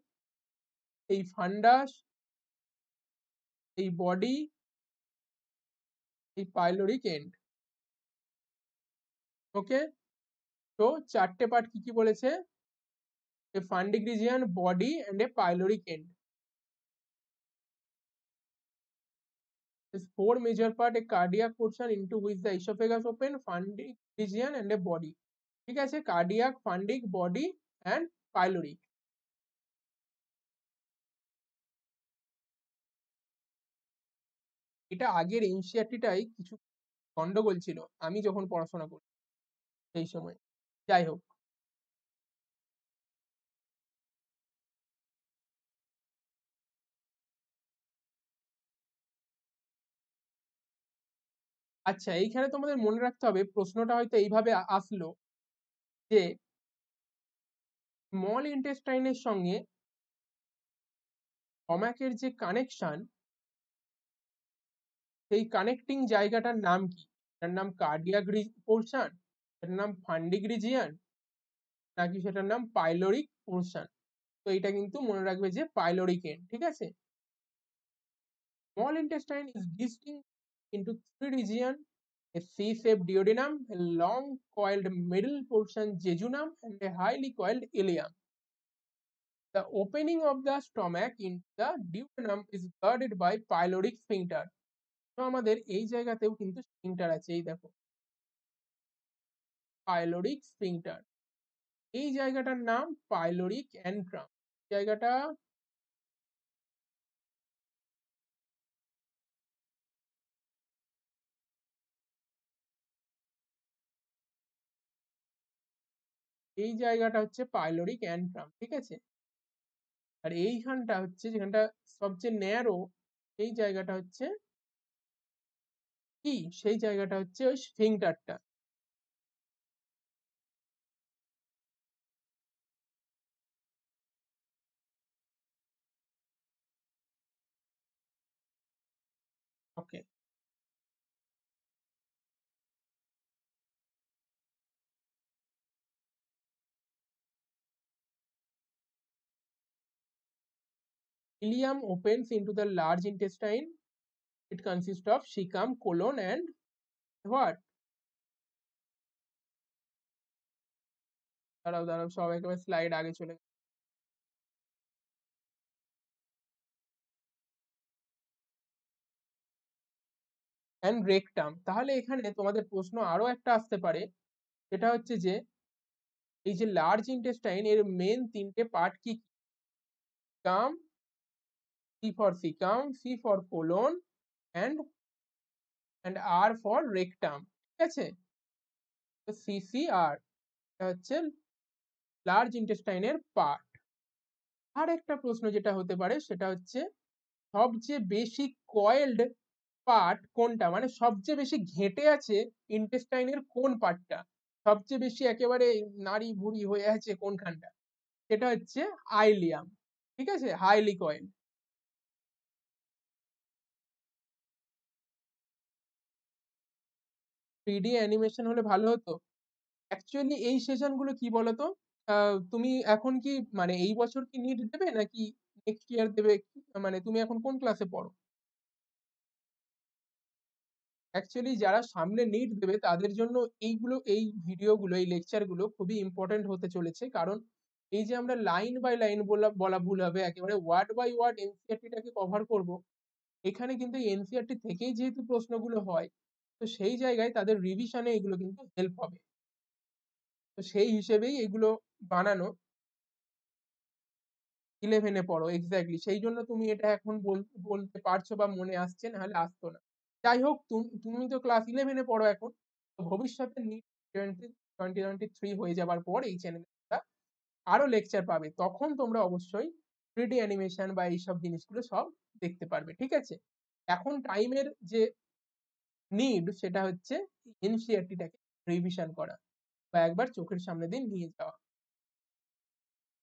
এই ফান্ডাস এই বডি এই পাইলোরিক এন্ড ওকে তো চারটে পার্ট কি কি বলেছে? A fundic region body and a pyloric end four major part, a cardiac portion into which the esophagus open fundic region and a body. ঠিক আছে? Cardiac fundic body and pyloric এটা আগের এনসিআরটিটাই কিছু গন্ডগোল ছিল। আমি যখন পড়াশোনা করি, সেই সময়। যাই হোক। আচ্ছা এইখানে তোমাদের মনে রাখতে হবে, প্রশ্নটা হয়তো এইভাবে আসলো যে স্মল ইন্টেস্টাইনের সঙ্গে স্টমাকের যে কানেকশন সেই কানেক্টিং জায়গাটার নাম কি? তার নাম কার্ডিয়াক পোর্শন সেটার নাম ফান্ডিক রিজিয়ান নাকি সেটার নাম পাইলোরিক পোর্শন তো এটা কিন্তু মনে রাখবে যে পাইলোরিক এন ঠিক আছে? Small intestine is distinct into three region a C shape duodenum a long coiled middle portion jejunum and a highly coiled ileum the opening of the stomach in the duodenum is guarded by pyloric sphincter তো আমাদের এই জায়গাতেও কিন্তু ফিংটার আছে, এই দেখো। Pyloric sphincter এই জায়গাটার নাম পাইলোরিক অ্যান্ট্রাম জায়গাটা এই জায়গাটা হচ্ছে পাইলোরিক অ্যান্ট্রাম ঠিক আছে? আর এইখানটা হচ্ছে যেখানটা সবচেয়ে ন্যারো, এই জায়গাটা হচ্ছে কি? সেই জায়গাটা হচ্ছে ওই স্ফিংটারটা ileum opens into the large intestine it consists of cecum colon and what দাঁড়াও দাঁড়াও সব একেবারে slide আগে চলে and rectum তাহলে এখানে তোমাদের প্রশ্ন আরও একটা আসতে পারে সেটা হচ্ছে যে এই যে large intestine এর main তিনটে part কি cecum C for cecum C for colon and and R for rectum ঠিক আছে তো এটা হচ্ছে part আর একটা প্রশ্ন যেটা হতে পারে সেটা হচ্ছে সবচেয়ে বেশি coiled part কোনটা মানে সবচেয়ে বেশি ঘেঁটে আছে এর কোন part টা সবচেয়ে বেশি একেবারে নাড়ি ভুড়ি হয়ে আছে কোনখানটা সেটা হচ্ছে ileum ঠিক আছে highly coiled 3D অ্যানিমেশন হলে ভালো হতো? actually এই session গুলো কি বলতো? তুমি এখন কি মানে এই বছর কি নিট দেবে নাকি next year দেবে? মানে তুমি এখন কোন এ পড়ো? actually যারা সামনে নিট দেবে তাদের জন্য এইগুলো, এই video গুলো এই lecture গুলো খুবই important হতে চলেছে। কারণ এই যে আমরা line by line বলা বলা ভুল হবে, একেবারে word by word NCERT টাকে cover করব, এখানে কিন্তু NCERT থেকেই যেহেতু প্রশ্নগুলো হয় তো সেই জায়গায় তাদের এ এগুলো কিন্তু help হবে। তো সেই হিসেবেই এগুলো বানানো। এ পড়ো, exactly সেই জন্য তুমি এটা এখন বল, বলতে পারছ বা মনে আসছে, নাহলে আসতো না। যাই হোক, তুমি তো eleven এ পড়ো এখন ভবিষ্যতে NEET twenty twenty twenty three হয়ে যাবার পর এই channel টা আরও lecture পাবে, তখন তোমরা অবশ্যই 3D animation বা এইসব জিনিসগুলো সব দেখতে পারবে, ঠিক আছে? এখন এর যে নিড সেটা হচ্ছে এনসিআরটিটাকে রিভিশন করা বা একবার চোখের সামনে দিয়ে নিয়ে যাওয়া।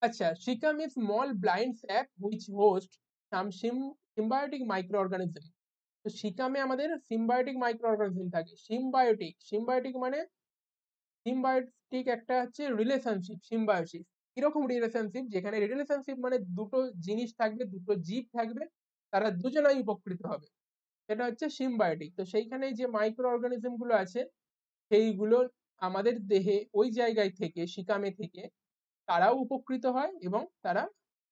আচ্ছা caecum is small blind sac which host some symbiotic micro organism তো শিকামে আমাদের সিম্বায়োটিক মাইক্রো অর্গানিজম থাকে। সিম্বায়োটিক সিম্বায়োটিক মানে সিম্বায়োটিক একটা হচ্ছে রিলেশনশিপ সিম্বায়োসিস কীরকম রিলেশনশিপ যেখানে রিলেশনশিপ মানে দুটো জিনিস থাকবে, দুটো জীব থাকবে, তারা দুজনেই উপকৃত হবে। সেটা হচ্ছে সিম্বায়োটিক তো সেইখানে যে মাইক্রো অর্গানিজমগুলো আছে, সেইগুলো আমাদের দেহে ওই জায়গায় থেকে, শিকামে থেকে তারাও উপকৃত হয় এবং তারা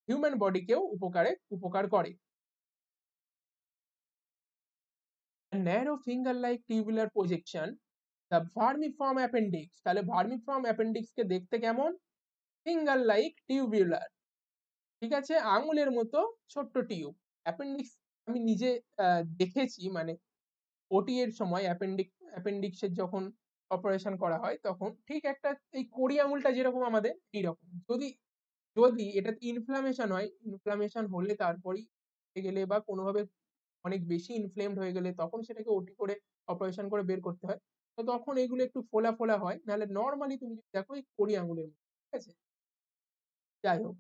হিউম্যান বডিকেও উপকারে, উপকার করে। Narrow finger like tubular projection the vermi vermiform appendix তাহলে ভার্মি ভার্মিফর্ম অ্যাপেন্ডিক্সকে দেখতে কেমন? ফিঙ্গার লাইক টিউবুলার ঠিক আছে? আঙুলের মতো ছোট্ট টিউব। অ্যাপেন্ডিক্স আমি নিজে দেখেছি মানে OT এর সময় appendix এর যখন operation করা হয় তখন ঠিক একটা এই কড়ি আঙুলটা যেরকম আমাদের এইরকম। যদি যদি এটাতে inflammation হয়, inflammation হলে তারপরেই গেলে বা কোনোভাবে অনেক বেশি inflamed হয়ে গেলে তখন সেটাকে OT করে operation করে বের করতে হয়। তো তখন এগুলো একটু ফোলা ফোলা হয়, নাহলে normally তুমি যদি দেখো এই কড়ি আঙুলের ঠিক আছে? যাই হোক।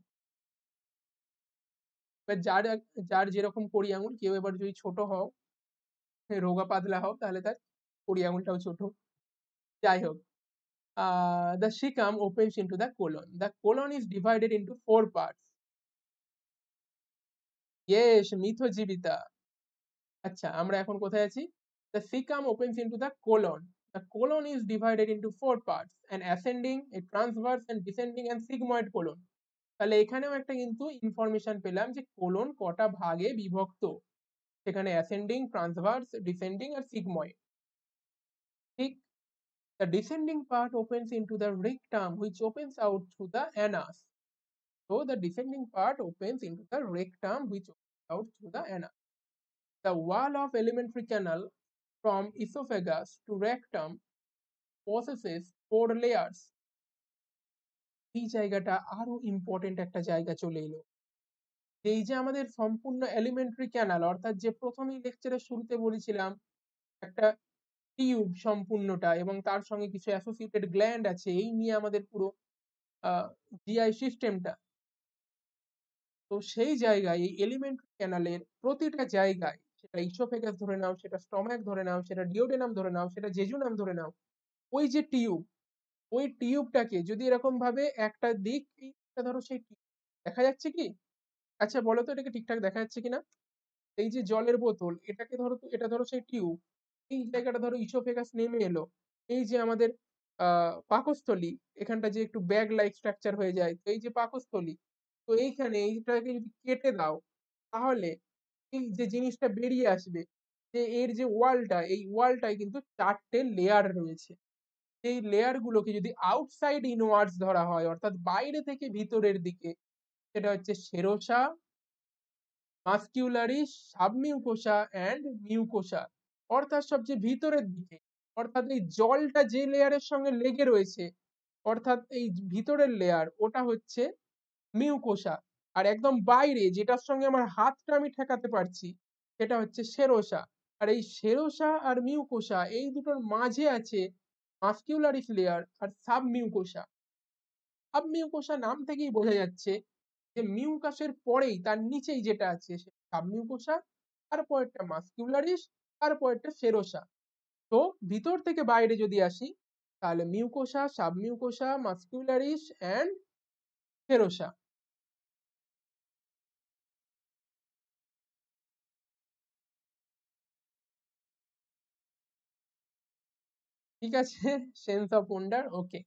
এবার যার যার যেরকম কড়ি আঙুল, কেউ এবার যদি ছোট হও রোগা পাতলা হও, তাহলে তার কড়ি আঙুলটাও ছোট। যাই হোক আহ the caecum opens into the colon the colon is divided into four parts yes myth জীবিতা আচ্ছা আমরা এখন কোথায় আছি? The caecum opens into the colon the colon is divided into four parts and ascending a transverse and descending and sigmoid colon তাহলে এখানেও একটা কিন্তু ইনফরমেশন পেলাম যে কোলন কটা ভাগে বিভক্ত সেখানে ascending, transverse, descending আর sigmoid ঠিক The descending part opens into the rectum which opens out through the anus. So the descending part opens into the rectum which opens out through the anus. The wall of alimentary canal from esophagus to rectum possesses four layers. এই জায়গাটা আরও important একটা জায়গা চলে এলো। এই যে আমাদের সম্পূর্ণ এলিমেন্টারি ক্যানাল অর্থাৎ যে প্রথমেই লেকচারের শুরুতে বলেছিলাম, একটা টিউব সম্পূর্ণটা এবং তার সঙ্গে কিছু অ্যাসোসিয়েটেড গ্ল্যান্ড আছে, এই নিয়ে আমাদের পুরো জিআই সিস্টেমটা তো সেই জায়গায়, এই এলিমেন্টারি ক্যানালের প্রতিটা জায়গায়, সেটা ইসোফেগাস ধরে নাও, সেটা স্টমাক ধরে নাও, সেটা ডিওডেনাম ধরে নাও, সেটা জেজুনাম ধরে নাও, ওই যে টিউব ওই টিউবটাকে যদি এরকম ভাবে একটা দিক ধরো সেই দেখা যাচ্ছে কি? আচ্ছা বলো তো এটাকে ঠিকঠাক দেখা যাচ্ছে কিনা? এই যে জলের বোতল, এটাকে ধরো এটা ধরো সেই টিউব, এই জায়গাটা ধরো ইসোফেগাস নেমে এলো। এই যে আমাদের পাকস্থলী, এখানটা যে একটু ব্যাগ লাইক স্ট্রাকচার হয়ে যায়, তো এই যে পাকস্থলী, তো এইখানে এইটাকে যদি কেটে দাও, তাহলে এই যে জিনিসটা বেরিয়ে আসবে, যে এর যে ওয়ালটা, এই ওয়ালটায় কিন্তু চারটে লেয়ার রয়েছে। এই লেয়ার গুলোকে যদি আউটসাইড ইনওয়ার্ডস ধরা হয়, অর্থাৎ বাইরে থেকে ভিতরের দিকে, সেটা হচ্ছে serosa muscularis submucosa and mucosa অর্থাৎ সবচেয়ে ভিতরের দিকে, অর্থাৎ এই জলটা যে লেয়ারের সঙ্গে লেগে রয়েছে, অর্থাৎ এই ভিতরের লেয়ার ওটা হচ্ছে মিউকোসা আর একদম বাইরে যেটার সঙ্গে আমার হাতটা আমি ঠেকাতে পারছি, সেটা হচ্ছে সেরোসা আর এই সেরোসা আর মিউকোসা এই দুটোর মাঝে আছে মাস্কিউলারিস লেয়ার আর সাবমিউকোসা। সাবমিউকোসা নাম থেকেই বোঝা যাচ্ছে যে মিউকাসের পরেই তার নিচেই যেটা আছে সেটা সাবমিউকোসা তারপরেরটা মাস্কিউলারিস তারপরেরটা সেরোসা। তো ভিতর থেকে বাইরে যদি আসি, তাহলে mucosa, submucosa muscularis and serosa. ঠিক আছে? Sense of wonder okay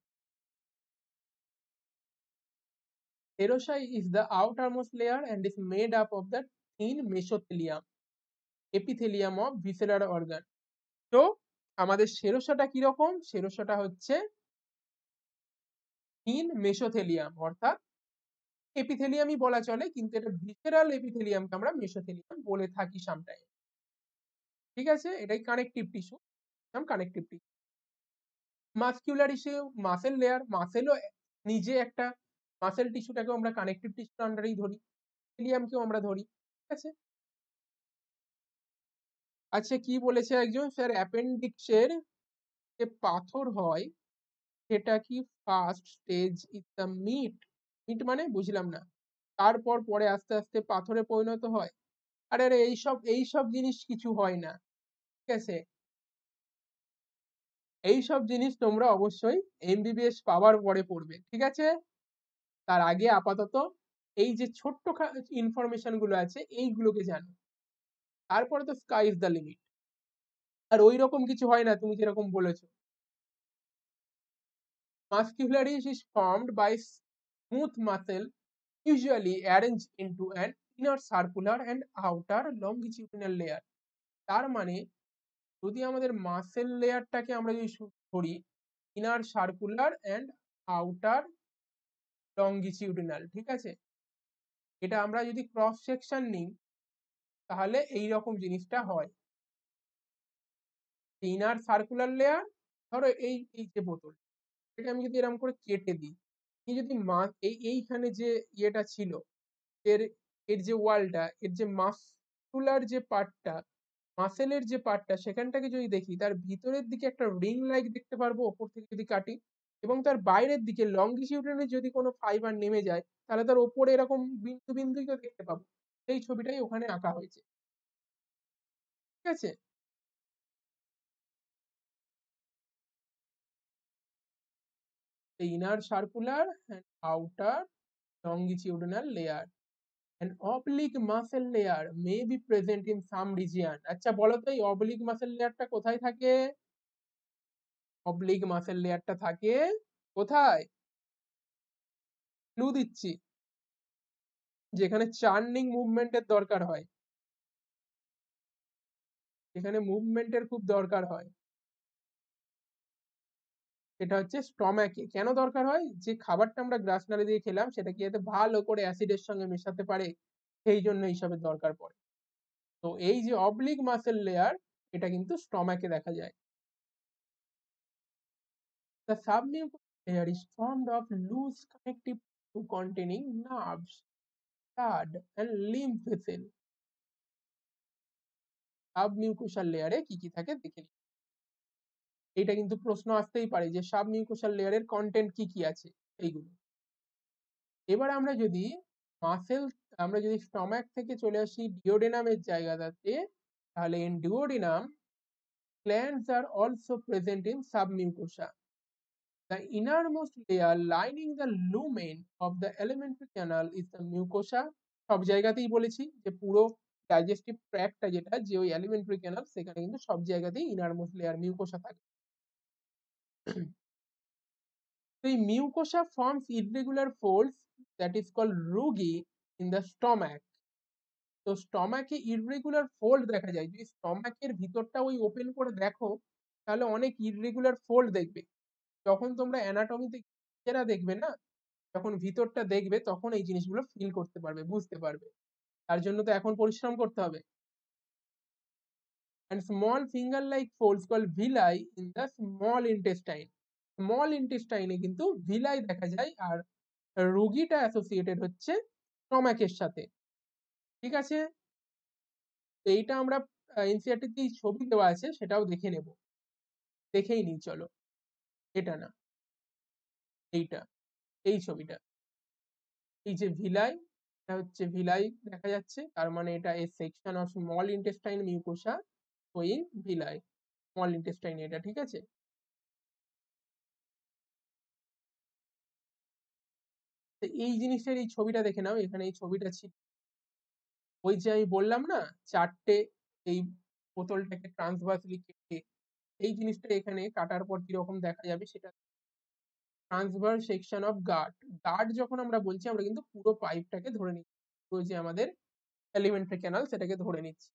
Serosa is the outermost layer and is made up of the thin mesothelium, epithelium of visceral organ. তো আমাদের সেরোসাটা কীরকম? সেরোসাটা হচ্ছে থিন মেসোথেলিয়াম অর্থাৎ এপিথেলিয়ামই বলা চলে কিন্তু এটা ভিসেরাল এপিথেলিয়ামকে আমরা মেসোথেলিয়াম বলে থাকি সামটাইম ঠিক আছে? এটাই connective tissue connective tissue muscular issue muscle layer মাসেলও নিজে একটা মাসেল টিস্যুটাকেও আমরা কানেকটিভ টিস্যুর আন্ডারেই ধরি ইলিয়ামকেও আমরা ধরি, ঠিক আছে? আচ্ছা কি বলেছে একজন? স্যার অ্যাপেন্ডিক্সের যে পাথর হয়, সেটা কি first stage is the meet meet মানে বুঝলাম না। তারপর পরে আস্তে আস্তে পাথরে পরিণত হয়। আরে আরে, এইসব এইসব জিনিস কিছু হয় না, ঠিক আছে? এইসব জিনিস তোমরা অবশ্যই এমবিবিএস পাওয়ার পরে পড়বে, ঠিক আছে? তার আগে আপাতত এই যে ছোট্ট ইনফরমেশনগুলো আছে, এইগুলোকে জানো। তারপরে তো স্কাই ইজ দ্য লিমিট আর ওই রকম কিছু হয় না, তুমি যেরকম বলেছ। Muscularis is formed by smooth muscle, usually arranged into an inner circular and outer longitudinal layer তার মানে যদি আমাদের মাসেল লেয়ারটাকে আমরা যদি ধরি inner circular and outer longitudinal ঠিক আছে? এটা আমরা যদি ক্রস সেকশন নিই, তাহলে এই রকম জিনিসটা হয়। ইনার সার্কুলার লেয়ার ধরো এই এই যে বোতল এটা আমি যদি এরকম করে কেটে দিই, এই যদি মা, এই, এইখানে যে ইয়েটা ছিল, এর এর যে ওয়ালটা এর যে মাসকুলার যে পার্টটা মাসেলের যে পার্টটা, সেখানটাকে যদি দেখি, তার ভিতরের দিকে একটা রিং লাইক দেখতে পারব, ওপর থেকে যদি কাটি এবং তার বাইরের দিকে লঙ্গিটিউডালে যদি কোনো ফাইবার নেমে যায়, তাহলে তার ওপরে এরকম বিন্দু বিন্দুকে দেখতে পাবো। সেই ছবিটাই ওখানে আঁকা হয়েছে। ঠিক আছে? Inner circular and outer longitudinal layer. An oblique muscle layer may be present in some region আচ্ছা বলো তো এই oblique muscle লেয়ারটা কোথায় থাকে oblique muscle লেয়ারটা থাকে কোথায় ক্লু দিচ্ছি যেখানে চার্নিং মুভমেন্টের দরকার হয় যেখানে মুভমেন্টের খুব দরকার হয় সেটা হচ্ছে স্টম্যাকে কেন দরকার হয়? যে খাবারটা আমরা গ্রাস দিয়ে খেলাম, সেটা কি ভালো করে অ্যাসিডের সঙ্গে মেশাতে পারে? সেই জন্য এইসবের দরকার পড়ে। তো এই যে অবলিক মাসেল লেয়ার এটা কিন্তু স্টম্যাকে দেখা যায়. সাবমিউকোসাল লেয়ারে কি কি থাকে দেখে নিই। এইটা কিন্তু প্রশ্ন আসতেই পারে যে, সাবমিউকোসাল লেয়ারের কন্টেন্ট কি কি আছে এইগুলো। এবার আমরা যদি মাসেল আমরা যদি স্টমাক থেকে চলে আসি ডিওডেনামের জায়গাটাতে, তাহলে in duodenum glands are also present in submucosa. The innermost layer lining the lumen of the alimentary canal is the mucosa সব জায়গাতেই বলেছি যে, পুরো ডাইজেস্টিভ ট্র্যাকটা যেটা, যে ওই অ্যালিমেন্টারি ক্যানাল সেখানে কিন্তু সব জায়গাতেই ইনারমোস্ট লেয়ার মিউকোসা থাকে। এই mucosa forms irregular folds that is called rugae in the stomach তো স্টমাকে ইররেগুলার ফোল্ড দেখা যায়। যদি স্টমাকের ভিতরটা ওই ওপেন করে দেখো, তাহলে অনেক ইররেগুলার ফোল্ড দেখবে। যখন তোমরা অ্যানাটমিতে নিজেরা দেখবে না? যখন ভিতরটা দেখবে, তখন এই জিনিসগুলো ফিল করতে পারবে, বুঝতে পারবে। তার জন্য তো এখন পরিশ্রম করতে হবে। And small finger like folds called villi in the small intestine. Small intestine এ কিন্তু villi দেখা যায় আর রোগীটা অ্যাসোসিয়েটেড হচ্ছে স্টমাকের সাথে। ঠিক আছে? এইটা আমরা এনসিআরটিতে ছবি দেওয়া আছে, সেটাও দেখে নেব। দেখেই নিই, চলো। এটা না। এইটা। এই ছবিটা। এই যে ভিলাই এটা হচ্ছে ভিলাই দেখা যাচ্ছে। তার মানে এটা a section of small intestine mucosa ওই ভিলাই স্মল ইন্টেস্টাইন এটা ঠিক আছে? এই জিনিসটার এই ছবিটা দেখে নাও, এখানে এই ছবিটা ছিল ওই যে আমি বললাম না, চারটে এই বোতলটাকে ট্রান্সভার্সলি কেটে এই জিনিসটা এখানে কাটার পর কীরকম দেখা যাবে সেটা transverse section of gut. Gut যখন আমরা বলছি, আমরা কিন্তু পুরো পাইপটাকে ধরে নিচ্ছি, পুরো যে আমাদের এলিমেন্টারি ক্যানাল সেটাকে ধরে নিচ্ছি।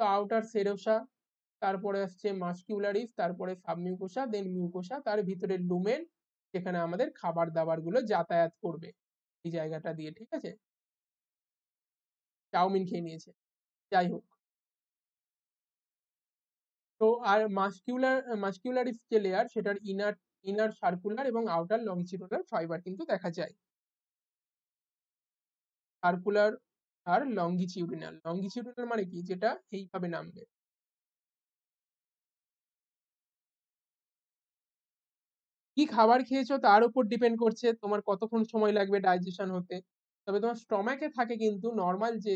তো আউটার সেরোসা তারপরে আসছে মাস্কিউলারিস তারপরে সাবমিউকোসা দেন মিউকোসা তার ভিতরে লুমেন যেখানে আমাদের খাবার দাবারগুলো যাতায়াত করবে। এই জায়গাটা দিয়ে, ঠিক আছে? চাউমিন খেয়ে নিয়েছে। যাই হোক। তো আর মাস্কিউলার মাস্কিউলারিস যে লেয়ার সেটার ইনার ইনার সার্কুলার এবং আউটার লংচিটুডাল ফাইবার কিন্তু দেখা যায়। সার্কুলার আর লঙ্গিচিউডিনাল লঙ্গিচিউডিনাল মানে কি? যেটা এইভাবে নামবে। কি খাবার খেয়েছো তার উপর ডিপেন্ড করছে। তোমার কতক্ষণ সময় লাগবে ডাইজেশন হতে। তবে তোমার স্টমাকে থাকে কিন্তু নর্মাল যে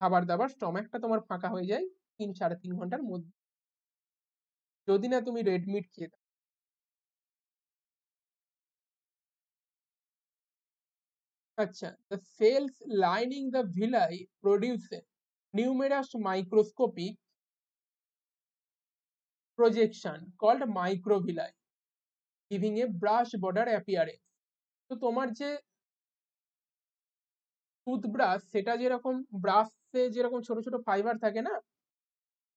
খাবার দাবার স্টমাকটা তোমার ফাঁকা হয়ে যায় তিন সাড়ে তিন ঘণ্টার মধ্যে। যদি না তুমি রেড মিট খেয়ে আচ্ছা the cells lining the villi produce numerous microscopic projection called microvilli giving a brush border appearance তো তোমার যে টুথব্রাশ সেটা যেরকম ব্রাশে যেরকম ছোট ছোট ফাইবার থাকে না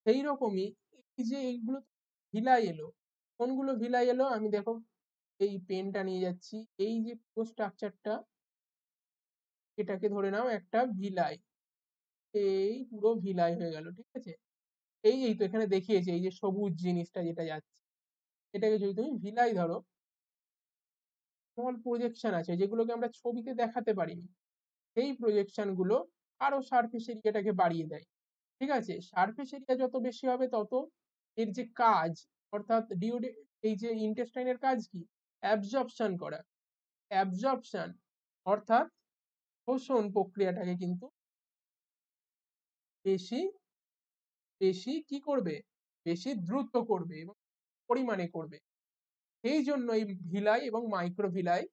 সেই রকমই এই যে এইগুলো ভিলাই এলো কোনগুলো ভিলাই এলো আমি দেখো এই পেনটা নিয়ে যাচ্ছি এই যে পুরো স্ট্রাকচারটা এটাকে ধরে নাও একটা ভিলাই। এই পুরো ভিলাই হয়ে গেল, ঠিক আছে? এই এই তো এখানে দেখিয়েছে, এই যে সবুজ জিনিসটা যেটা যাচ্ছে। এটাকে যদি তুমি ভিলাই ধরো স্মল প্রজেকশন আছে, যেগুলোকে আমরা ছবিতে দেখাতে পারিনি। সেই প্রজেকশনগুলো আরও সারফেস এরিয়াটাকে বাড়িয়ে দেয়, ঠিক আছে? সারফেস এরিয়া যত বেশি হবে তত এর যে কাজ, অর্থাৎ ডিওডে এই যে ইন্টেস্টাইনের কাজ কি? অ্যাবজর্পশন করা। অ্যাবজর্পশন অর্থাৎ শোষণ প্রক্রিয়াটাকে কিন্তু বেশি বেশি কি করবে? বেশি দ্রুত করবে এবং পরিমাণে করবে। সেই জন্য এই ভিলাই এবং মাইক্রো ভিলাই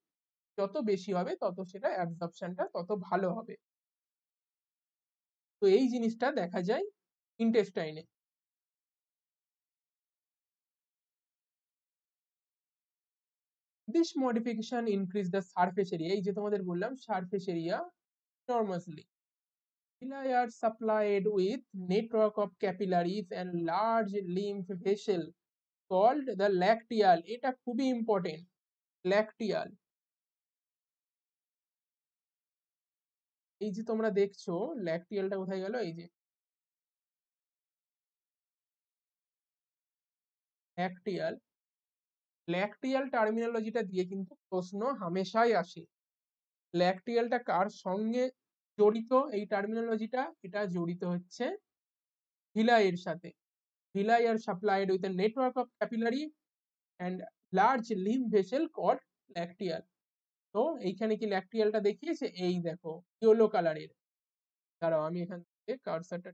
যত বেশি হবে, তত সেটা অ্যাবজর্পশনটা তত ভালো হবে। তো এই জিনিসটা দেখা যায় ইন্টেস্টাইনে। This modification increase the surface area এই যে তোমাদের বললাম surface area enormously villi are supplied with network of capillaries and large lymph vessel called the lacteal এটা খুবই important lacteal এই যে তোমরা দেখছ ল্যাকটিয়ালটা কোথায় গেল এই যে ল্যাকটিয়াল ল্যাকটিয়াল টার্মিনোলজিটা দিয়ে কিন্তু প্রশ্ন হামেশাই আসে। ল্যাকটিয়ালটা কার সঙ্গে জড়িত? এই টার্মিনোলজিটা এটা জড়িত হচ্ছে ভিলাইয়ের সাথে। Villi are supplied with a network of capillary and large lymph vessel called lacteal তো এইখানে কি ল্যাকটিয়ালটা দেখিয়েছে? এই দেখো ইয়েলো কালারের দাঁড়াও, আমি এখান থেকে কারসারটা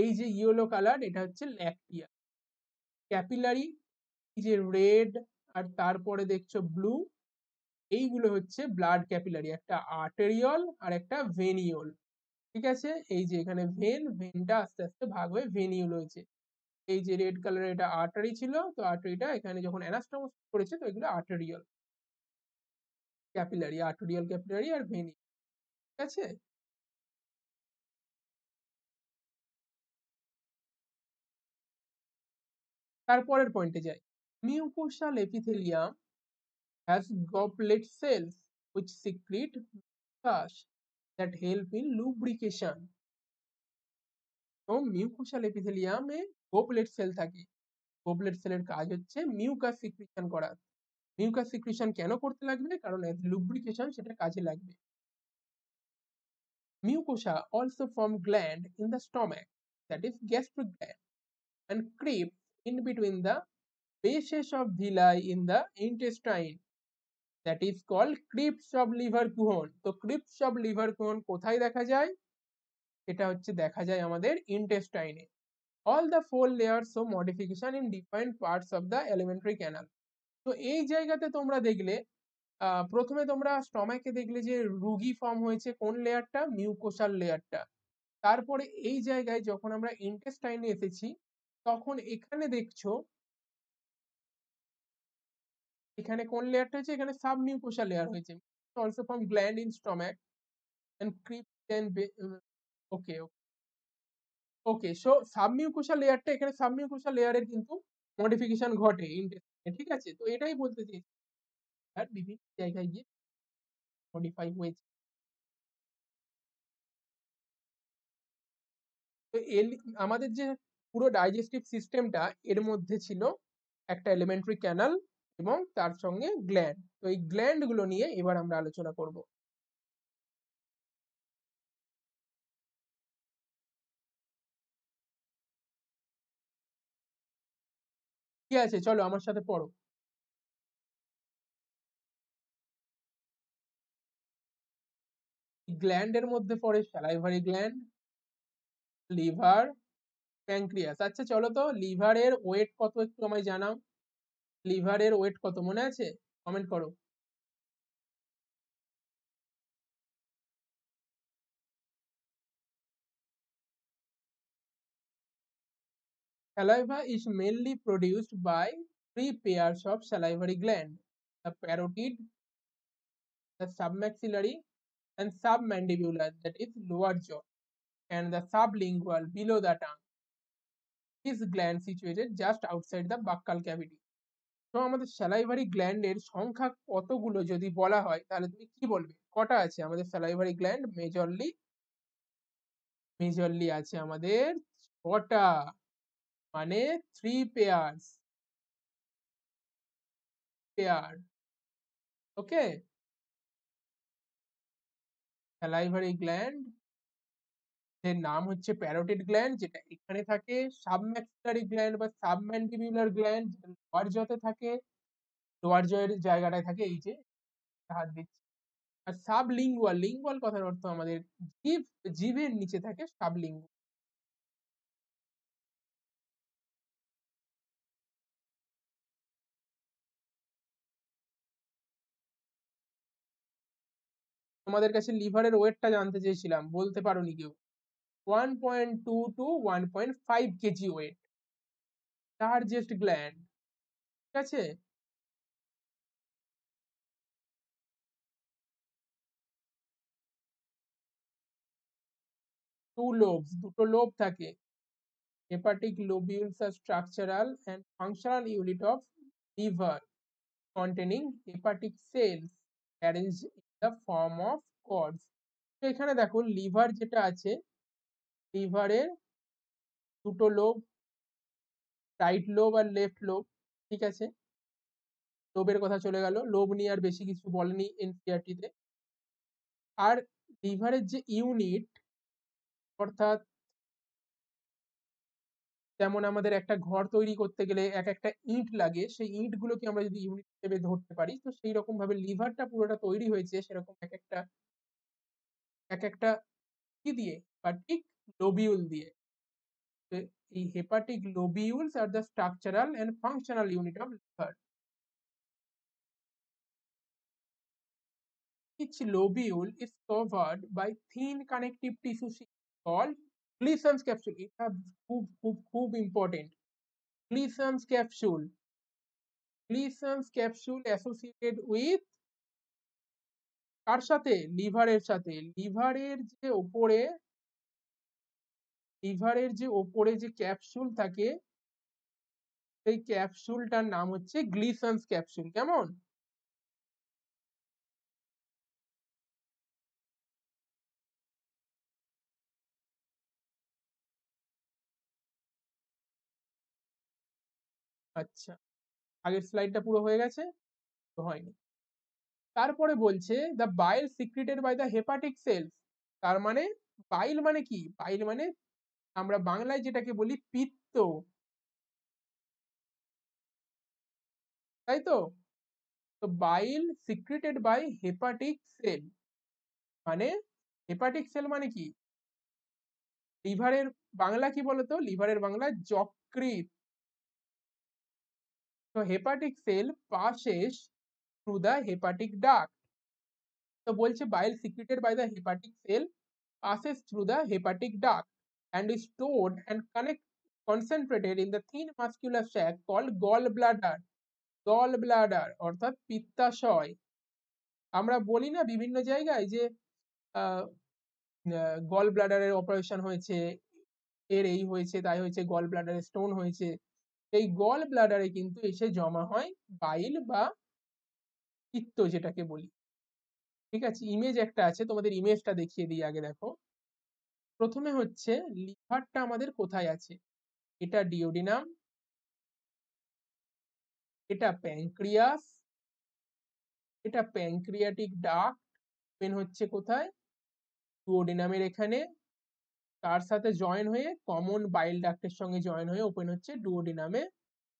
এই যে ইয়েলো কালার এটা হচ্ছে ল্যাকটিয়া ক্যাপিলারি এই যে রেড আর তারপরে দেখছ ব্লু এইগুলো হচ্ছে ব্লাড ক্যাপিলারি একটা আর্টেরিয়ল আর একটা ভেনিওল ঠিক আছে? এই যে এখানে ভেন ভেনটা আস্তে আস্তে ভাগ হয়ে ভেনিউল হয়েছে। এই যে রেড কালারের এটা আর্টারি ছিল, তো আর্টারিটা এখানে যখন অ্যানাস্টমোস করেছে, তো এগুলো আর্টেরিয়ল ক্যাপিলারি আর্টেরিয়াল ক্যাপিলারি আর ভেনি ঠিক আছে? তারপরের পয়েন্টে যাই। Mucosal epithelium has goblet cells which secrete that help in lubrication তো মিউকোসাল এপিথেলিয়ামে গোপলেট সেল থাকে। গোপলেট সেলের কাজ হচ্ছে মিউকাস সিক্রিশন করা। মিউকাস সিক্রিশন কেন করতে লাগবে? কারণ এজ লুব্রিকেশন সেটা কাজে লাগবে। Mucosa also form gland in the stomach that is gastric gland and crypt in between the bases of villi in the intestine, that is called crypts of liver কুহন তো crypts of liver কুহন কোথায় দেখা যায় এটা হচ্ছে দেখা যায় আমাদের intestine all the four layers show modification in different parts of the alimentary canal তো এই জায়গাতে তোমরা দেখলে আহ প্রথমে তোমরা স্টমাকে দেখলে যে রুগী ফর্ম হয়েছে কোন লেয়ারটা মিউকোসাল লেয়ারটা তারপরে এই জায়গায় যখন আমরা ইন্টেস্টাইনে এসেছি তখন এখানে দেখছ এখানে কোন লেয়ারটা হয়েছে? এখানে সাব মিউকোসা লেয়ার হয়েছে also from gland in stomach and crypt okay okay so sub mucosa লেয়ারটা এখানে সাব মিউকোসা লেয়ারের কিন্তু মডিফিকেশন ঘটে ইন্টেস্টাইনে ঠিক আছে? তো এটাই বলতে চেয়েছি আর বিভিন্ন জায়গায় গিয়ে মডিফাই হয়েছে। তো আমাদের যে পুরো ডাইজেস্টিভ সিস্টেমটা এর মধ্যে ছিল একটা এলিমেন্টারি ক্যানাল এবং তার সঙ্গে গ্ল্যান্ড তো এই গ্ল্যান্ডগুলো নিয়ে এবার আমরা আলোচনা করব। কি আছে? চলো আমার সাথে পড়ো। গ্ল্যান্ডের মধ্যে পড়ে স্যালাইভারি গ্ল্যান্ড লিভার প্যাঙ্ক্রিয়াস আচ্ছা চলো তো লিভারের ওয়েট কত একটু আমায় জানাও লিভারের ওয়েট কত মনে আছে কমেন্ট করো Saliva is mainly produced by three pairs of salivary gland, the parotid, the submaxillary, and submandibular, that is lower jaw, and the sublingual below the tongue. This gland situated just outside the buccal cavity. তো আমাদের salivary গ্ল্যান্ডের সংখ্যা কতগুলো যদি বলা হয়, তাহলে তুমি কি বলবে? কটা আছে আমাদের স্যালাইভারি গ্ল্যান্ড মেজরলি মেজরলি আছে আমাদের ছটা। মানে three pairs pair okay salivary gland এর নাম হচ্ছে প্যারোটিড গ্ল্যান্ড যেটা এখানে থাকে সাবম্যাক্সিলারি গ্ল্যান্ড বা সাবম্যান্ডিবিউলার গ্ল্যান্ড লোয়ার জতে থাকে। লোয়ার জয়ের জায়গাটায় থাকে এই যে হাত দিচ্ছি আর সাবলিঙ্গুয়াল লিঙ্গুয়াল কথার অর্থ আমাদের জিভ জিভের নিচে থাকে সাবলিঙ্গুয়াল তোমাদের কাছে লিভারের ওয়েটটা জানতে চেয়েছিলাম, বলতে পারোনি কেউ। one point two two one point five KG weight largest gland ঠিক আছে টু লোবস দুটো লোব থাকে hepatic lobules are structural and functional unit of liver containing hepatic cells arranged in the form of cords তো এখানে দেখো liver যেটা আছে লিভারের দুটো লোব রাইট লোব আর লেফট লোব ঠিক আছে? লোবের কথা চলে গেল। লোব নিয়ে আর বেশি কিছু বলেনি এনসিআরটিতে আর লিভারের যে ইউনিট অর্থাৎ যেমন আমাদের একটা ঘর তৈরি করতে গেলে এক একটা ইট লাগে, সেই ইটগুলোকে আমরা যদি ইউনিট হিসেবে ধরতে পারি, তো সেই রকম ভাবে লিভারটা পুরোটা তৈরি হয়েছে, সেরকম এক একটা এক একটা কি দিয়ে? হেপাটিক লোবিউল দিয়ে এই hepatic lobules are the structural and functional unit of liver each lobule is covered by thin connective tissue sheet called Gleason's capsule. এটা খুব খুব খুব important. Gleason's capsule. Gleason's capsule associated with কার সাথে লিভারের সাথে লিভারের যে ওপরে লিভারের যে ওপরে যে ক্যাপসুল থাকে, সেই ক্যাপসুলটার নাম হচ্ছে গ্লিসন্স ক্যাপসুল কেমন? আচ্ছা আগের স্লাইডটা পুরো হয়ে গেছে? হয়নি। তারপরে বলছে the bile secreted by the hepatic cells তার মানে বাইল মানে কি? বাইল মানে আমরা বাংলায় যেটাকে বলি পিত্ত। তাই তো bile secreted by hepatic cell মানে হেপাটিক সেল মানে কি? লিভারের বাংলা কি বলতো? লিভারের বাংলা যকৃত তো hepatic cell passes through the hepatic duct তো বলছে bile secreted by the hepatic cell passes through the hepatic duct and is stored and connect, concentrated in the thin muscular sac called gallbladder gallbladder, অর্থাৎ পিত্তাশয়। আমরা বলি না বিভিন্ন জায়গায় যে গল ব্লাডারের operation হয়েছে, এর এই হয়েছে, তাই হয়েছে গল ব্লাডারে স্টোন হয়েছে। এই গল ব্লাডারে কিন্তু এসে জমা হয় বাইল বা পিত্ত যেটাকে বলি। ঠিক আছে ইমেজ একটা আছে, তোমাদের ইমেজটা দেখিয়ে দিই আগে, দেখো। প্রথমে হচ্ছে লিভারটা আমাদের কোথায় আছে? এটা ডিওডিনাম, এটা প্যাঙ্ক্রিয়াস এটা প্যাঙ্ক্রিয়াটিক ডাক পেন হচ্ছে কোথায়? ডুওডিনামের এখানে। তার সাথে জয়েন হয়ে কমন বাইল ডাক্টের সঙ্গে জয়েন হয়ে ওপেন হচ্ছে ডুওডিনামে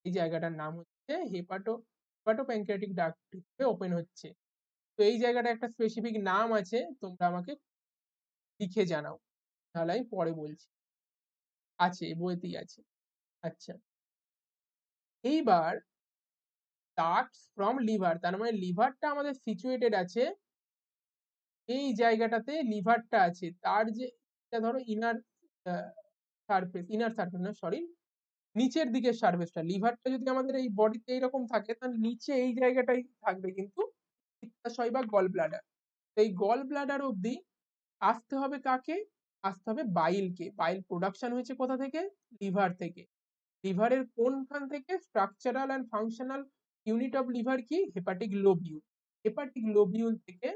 এই জায়গাটার নাম হচ্ছে hepato hepato pancreatic duct open হচ্ছে। তো এই জায়গাটা একটা স্পেসিফিক নাম আছে, তোমরা আমাকে লিখে জানাও। তাহলে আমি পরে বলছি। আছে, বইতেই আছে। আচ্ছা। এইবার ডাক্টস ফ্রম লিভার তার মানে লিভারটা আমাদের সিচুয়েটেড আছে। এই জায়গাটাতে লিভারটা আছে। তার যে ধরো ইনার সারফেস ইনার সারফেস না সরি নিচের দিকের সারফেসটা লিভারটা যদি আমাদের এই বডিতে এইরকম থাকে, তাহলে নিচে এই জায়গাটাই থাকবে কিন্তু পিত্তাশয় বা গল ব্লাডার এই গল ব্লাডার অবধি আসতে হবে কাকে? আসতে হবে বাইলকে বাইল প্রোডাকশন হয়েছে কোথা থেকে? লিভার থেকে। লিভারের কোনখান থেকে? Structural and functional unit of liver কি? হেপাটিক লোবিউল হেপাটিক লোবিউল থেকে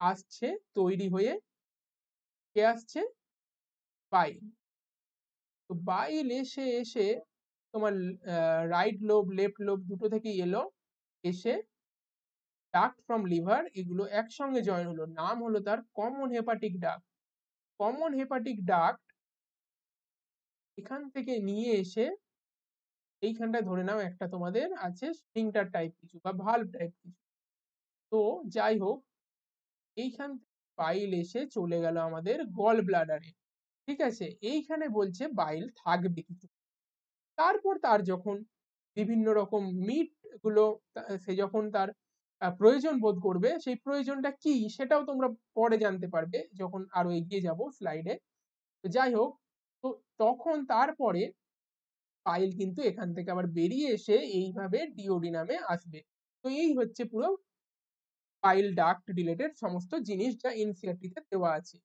আসছে, তৈরি হয়ে কে আসছে? বাইল তো বাইল এসে এসে তোমার রাইট লোব লেফট লোব দুটো থেকে এলো, এসে ডাক্ট ফ্রম লিভার এগুলো একসঙ্গে জয়েন হলো। নাম হলো তার common hepatic duct common hepatic duct এখান থেকে নিয়ে এসে এইখানটায় ধরে নাও একটা তোমাদের আছে স্প্রিংটার টাইপ কিছু বা ভাল্ব টাইপ কিছু। তো যাই হোক, এইখান বাইল এসে চলে গেল আমাদের গল ব্লাডারে ঠিক আছে? এইখানে বলছে বাইল থাকবে কিছু। তারপর তার যখন বিভিন্ন রকম মিটগুলো সে যখন তার প্রয়োজন বোধ করবে। সেই প্রয়োজনটা কি সেটাও তোমরা পরে জানতে পারবে যখন আরও এগিয়ে যাব স্লাইডে যাই হোক, তো তখন তারপরে পাইল কিন্তু এখান থেকে আবার বেরিয়ে এসে এইভাবে ডিওডিনামে আসবে। তো এই হচ্ছে পুরো পাইল ডাক্ট রিলেটেড সমস্ত জিনিস যা এনসিআরটিতে দেওয়া আছে।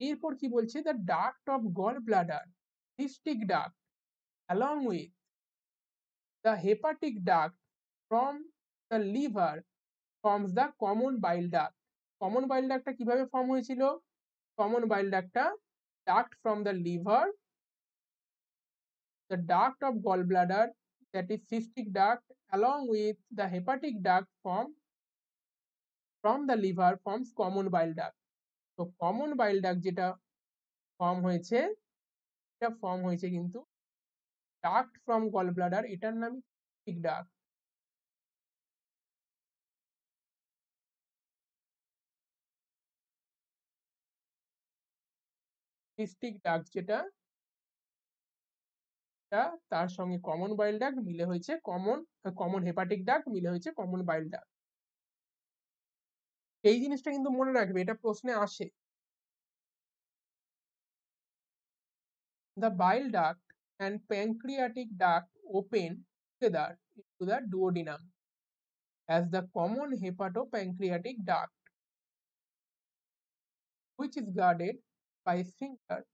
এরপর কি বলছে? The duct of gall bladder cystic duct along with the hepatic duct from the liver forms the common bile duct common bile ductটা কীভাবে ফর্ম হয়েছিল common bile ductটা duct from the liver the duct of gallbladder that is cystic duct along with the hepatic duct form from the liver forms common bile duct তো common bile duct যেটা form হয়েছে এটা form হয়েছে কিন্তু duct from gall bladder এটার নাম cystic duct cystic duct যেটা তার সঙ্গে কমন বাইল ডাক্ট মিলে হয়েছে কমন কমন হেপাটিক ডাক্ট মিলে হয়েছে কমন বাইল ডাক্ট এই জিনিসটা কিন্তু মনে রাখবে, এটা প্রশ্নে আসে। The bile duct and pancreatic duct open together into the duodenum as the common hepatopancreatic duct which is guarded by sphincter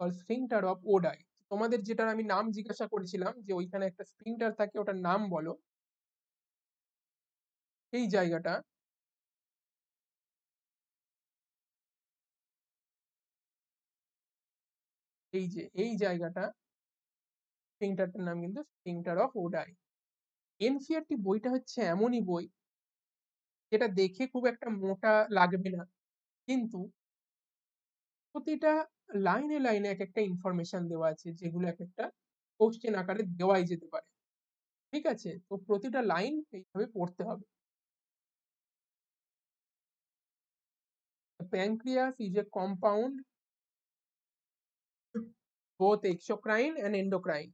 or sphincter of Oddi তোমাদের যেটার আমি নাম জিজ্ঞাসা করেছিলাম যে ওইখানে একটা স্প্রিন্টার থাকে ওটার নাম বলো এই জায়গাটা এই যে এই জায়গাটা স্প্রিংটারটার নাম কিন্তু স্প্রিংটার অফ ওডাই এনসিআরটি বইটা হচ্ছে এমনই বই, যেটা দেখে খুব একটা মোটা লাগবে না, কিন্তু প্রতিটা লাইনে লাইনে এক একটা ইনফরমেশন দেওয়া আছে, যেগুলো এক একটা কোশ্চেন আকারে দেওয়াই যেতে পারে। ঠিক আছে? তো প্রতিটা লাইন এইভাবে পড়তে হবে। Pancreas is a compound, both exocrine and endocrine.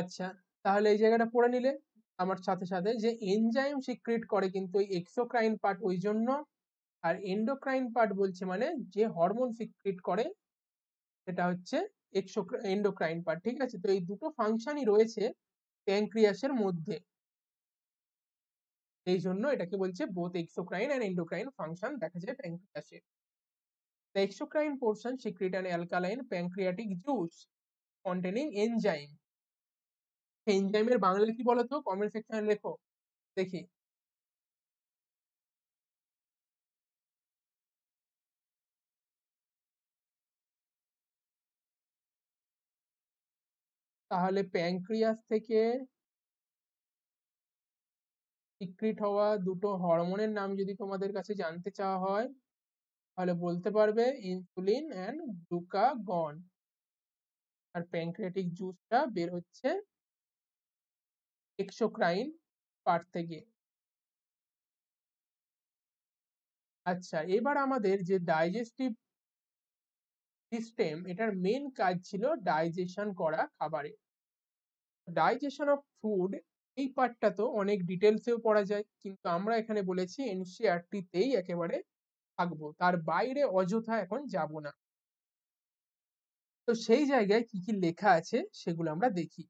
আচ্ছা তাহলে এই জায়গাটা পড়ে নিলে আমার সাথে সাথে যে এনজাইম সিক্রেট করে কিন্তু এক্সোক্রাইন পার্ট ওই জন্য। আর এন্ডোক্রাইন পার্ট বলছে মানে যে হরমোন সিক্রেট করে সেটা হচ্ছে এক্সো এন্ডোক্রাইন পার্ট ঠিক আছে? তো এই দুটো ফাংশনই রয়েছে প্যানক্রিয়াসের মধ্যে। এই জন্য এটাকে বলছে both exocrine and endocrine function দেখা যায় প্যানক্রিয়াসে The exocrine portion secrete an alkaline pancreatic containing enzyme এনজাইমের বাংলা কি বলতো? কমেন্ট সেকশনে লেখো। দেখি। তাহলে প্যানক্রিয়াস থেকে সিক্রিট হওয়া দুটো হরমোনের নাম যদি তোমাদের কাছে জানতে চাওয়া হয়, তাহলে বলতে পারবে ইনসুলিন অ্যান্ড গ্লুকাগন আর প্যানক্রিয়াটিক জুসটা বের হচ্ছে এক্সোক্রাইন পার্ট থেকে আচ্ছা এবার আমাদের যে ডাইজেস্টিভ সিস্টেম এটার মেন কাজ ছিল ডাইজেশন করা খাবারে। ডাইজেশন অফ ফুড এই পার্টটা তো অনেক ডিটেলসেও পড়া যায়, কিন্তু আমরা এখানে বলেছি এনসিআরটিতেই একেবারে থাকব, তার বাইরে অযথা এখন যাব না। তো সেই জায়গায় কি কি লেখা আছে, সেগুলো আমরা দেখি।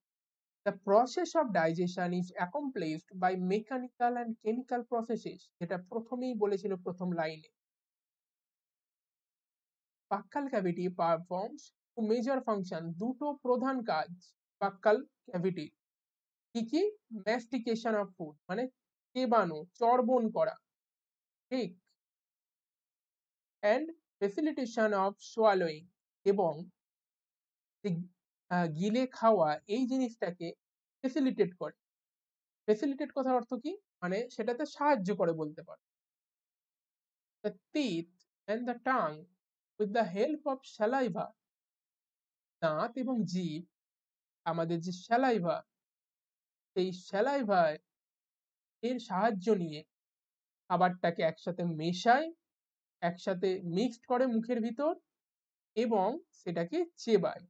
The process of digestion is accomplished by mechanical and chemical processes. যেটা প্রথমেই বলেছিল প্রথম লাইনে। Buccal cavity performs two major function দুটো প্রধান কাজ, পাক্কাল ক্যাভিটি কি কি? ম্যাস্টিকেশন অফ ফুড মানে চেবানো, চর্বণ করা। ঠিক। অ্যান্ড ফেসিলিটেশন অফ সোয়ালোয়িং এবং গিলে খাওয়া এই জিনিসটাকে ফেসিলিটেট করে। ফেসিলিটেট কথার অর্থ কি? মানে সেটাতে সাহায্য করে বলতে পারো। The teeth and the tongue with the help of saliva, দাঁত এবং জিভ, আমাদের যে স্যালাইভা সেই স্যালাইভা এর সাহায্য নিয়ে খাবারটাকে একসাথে মেশায়, একসাথে মিক্সড করে মুখের ভিতর এবং সেটাকে চেবায়।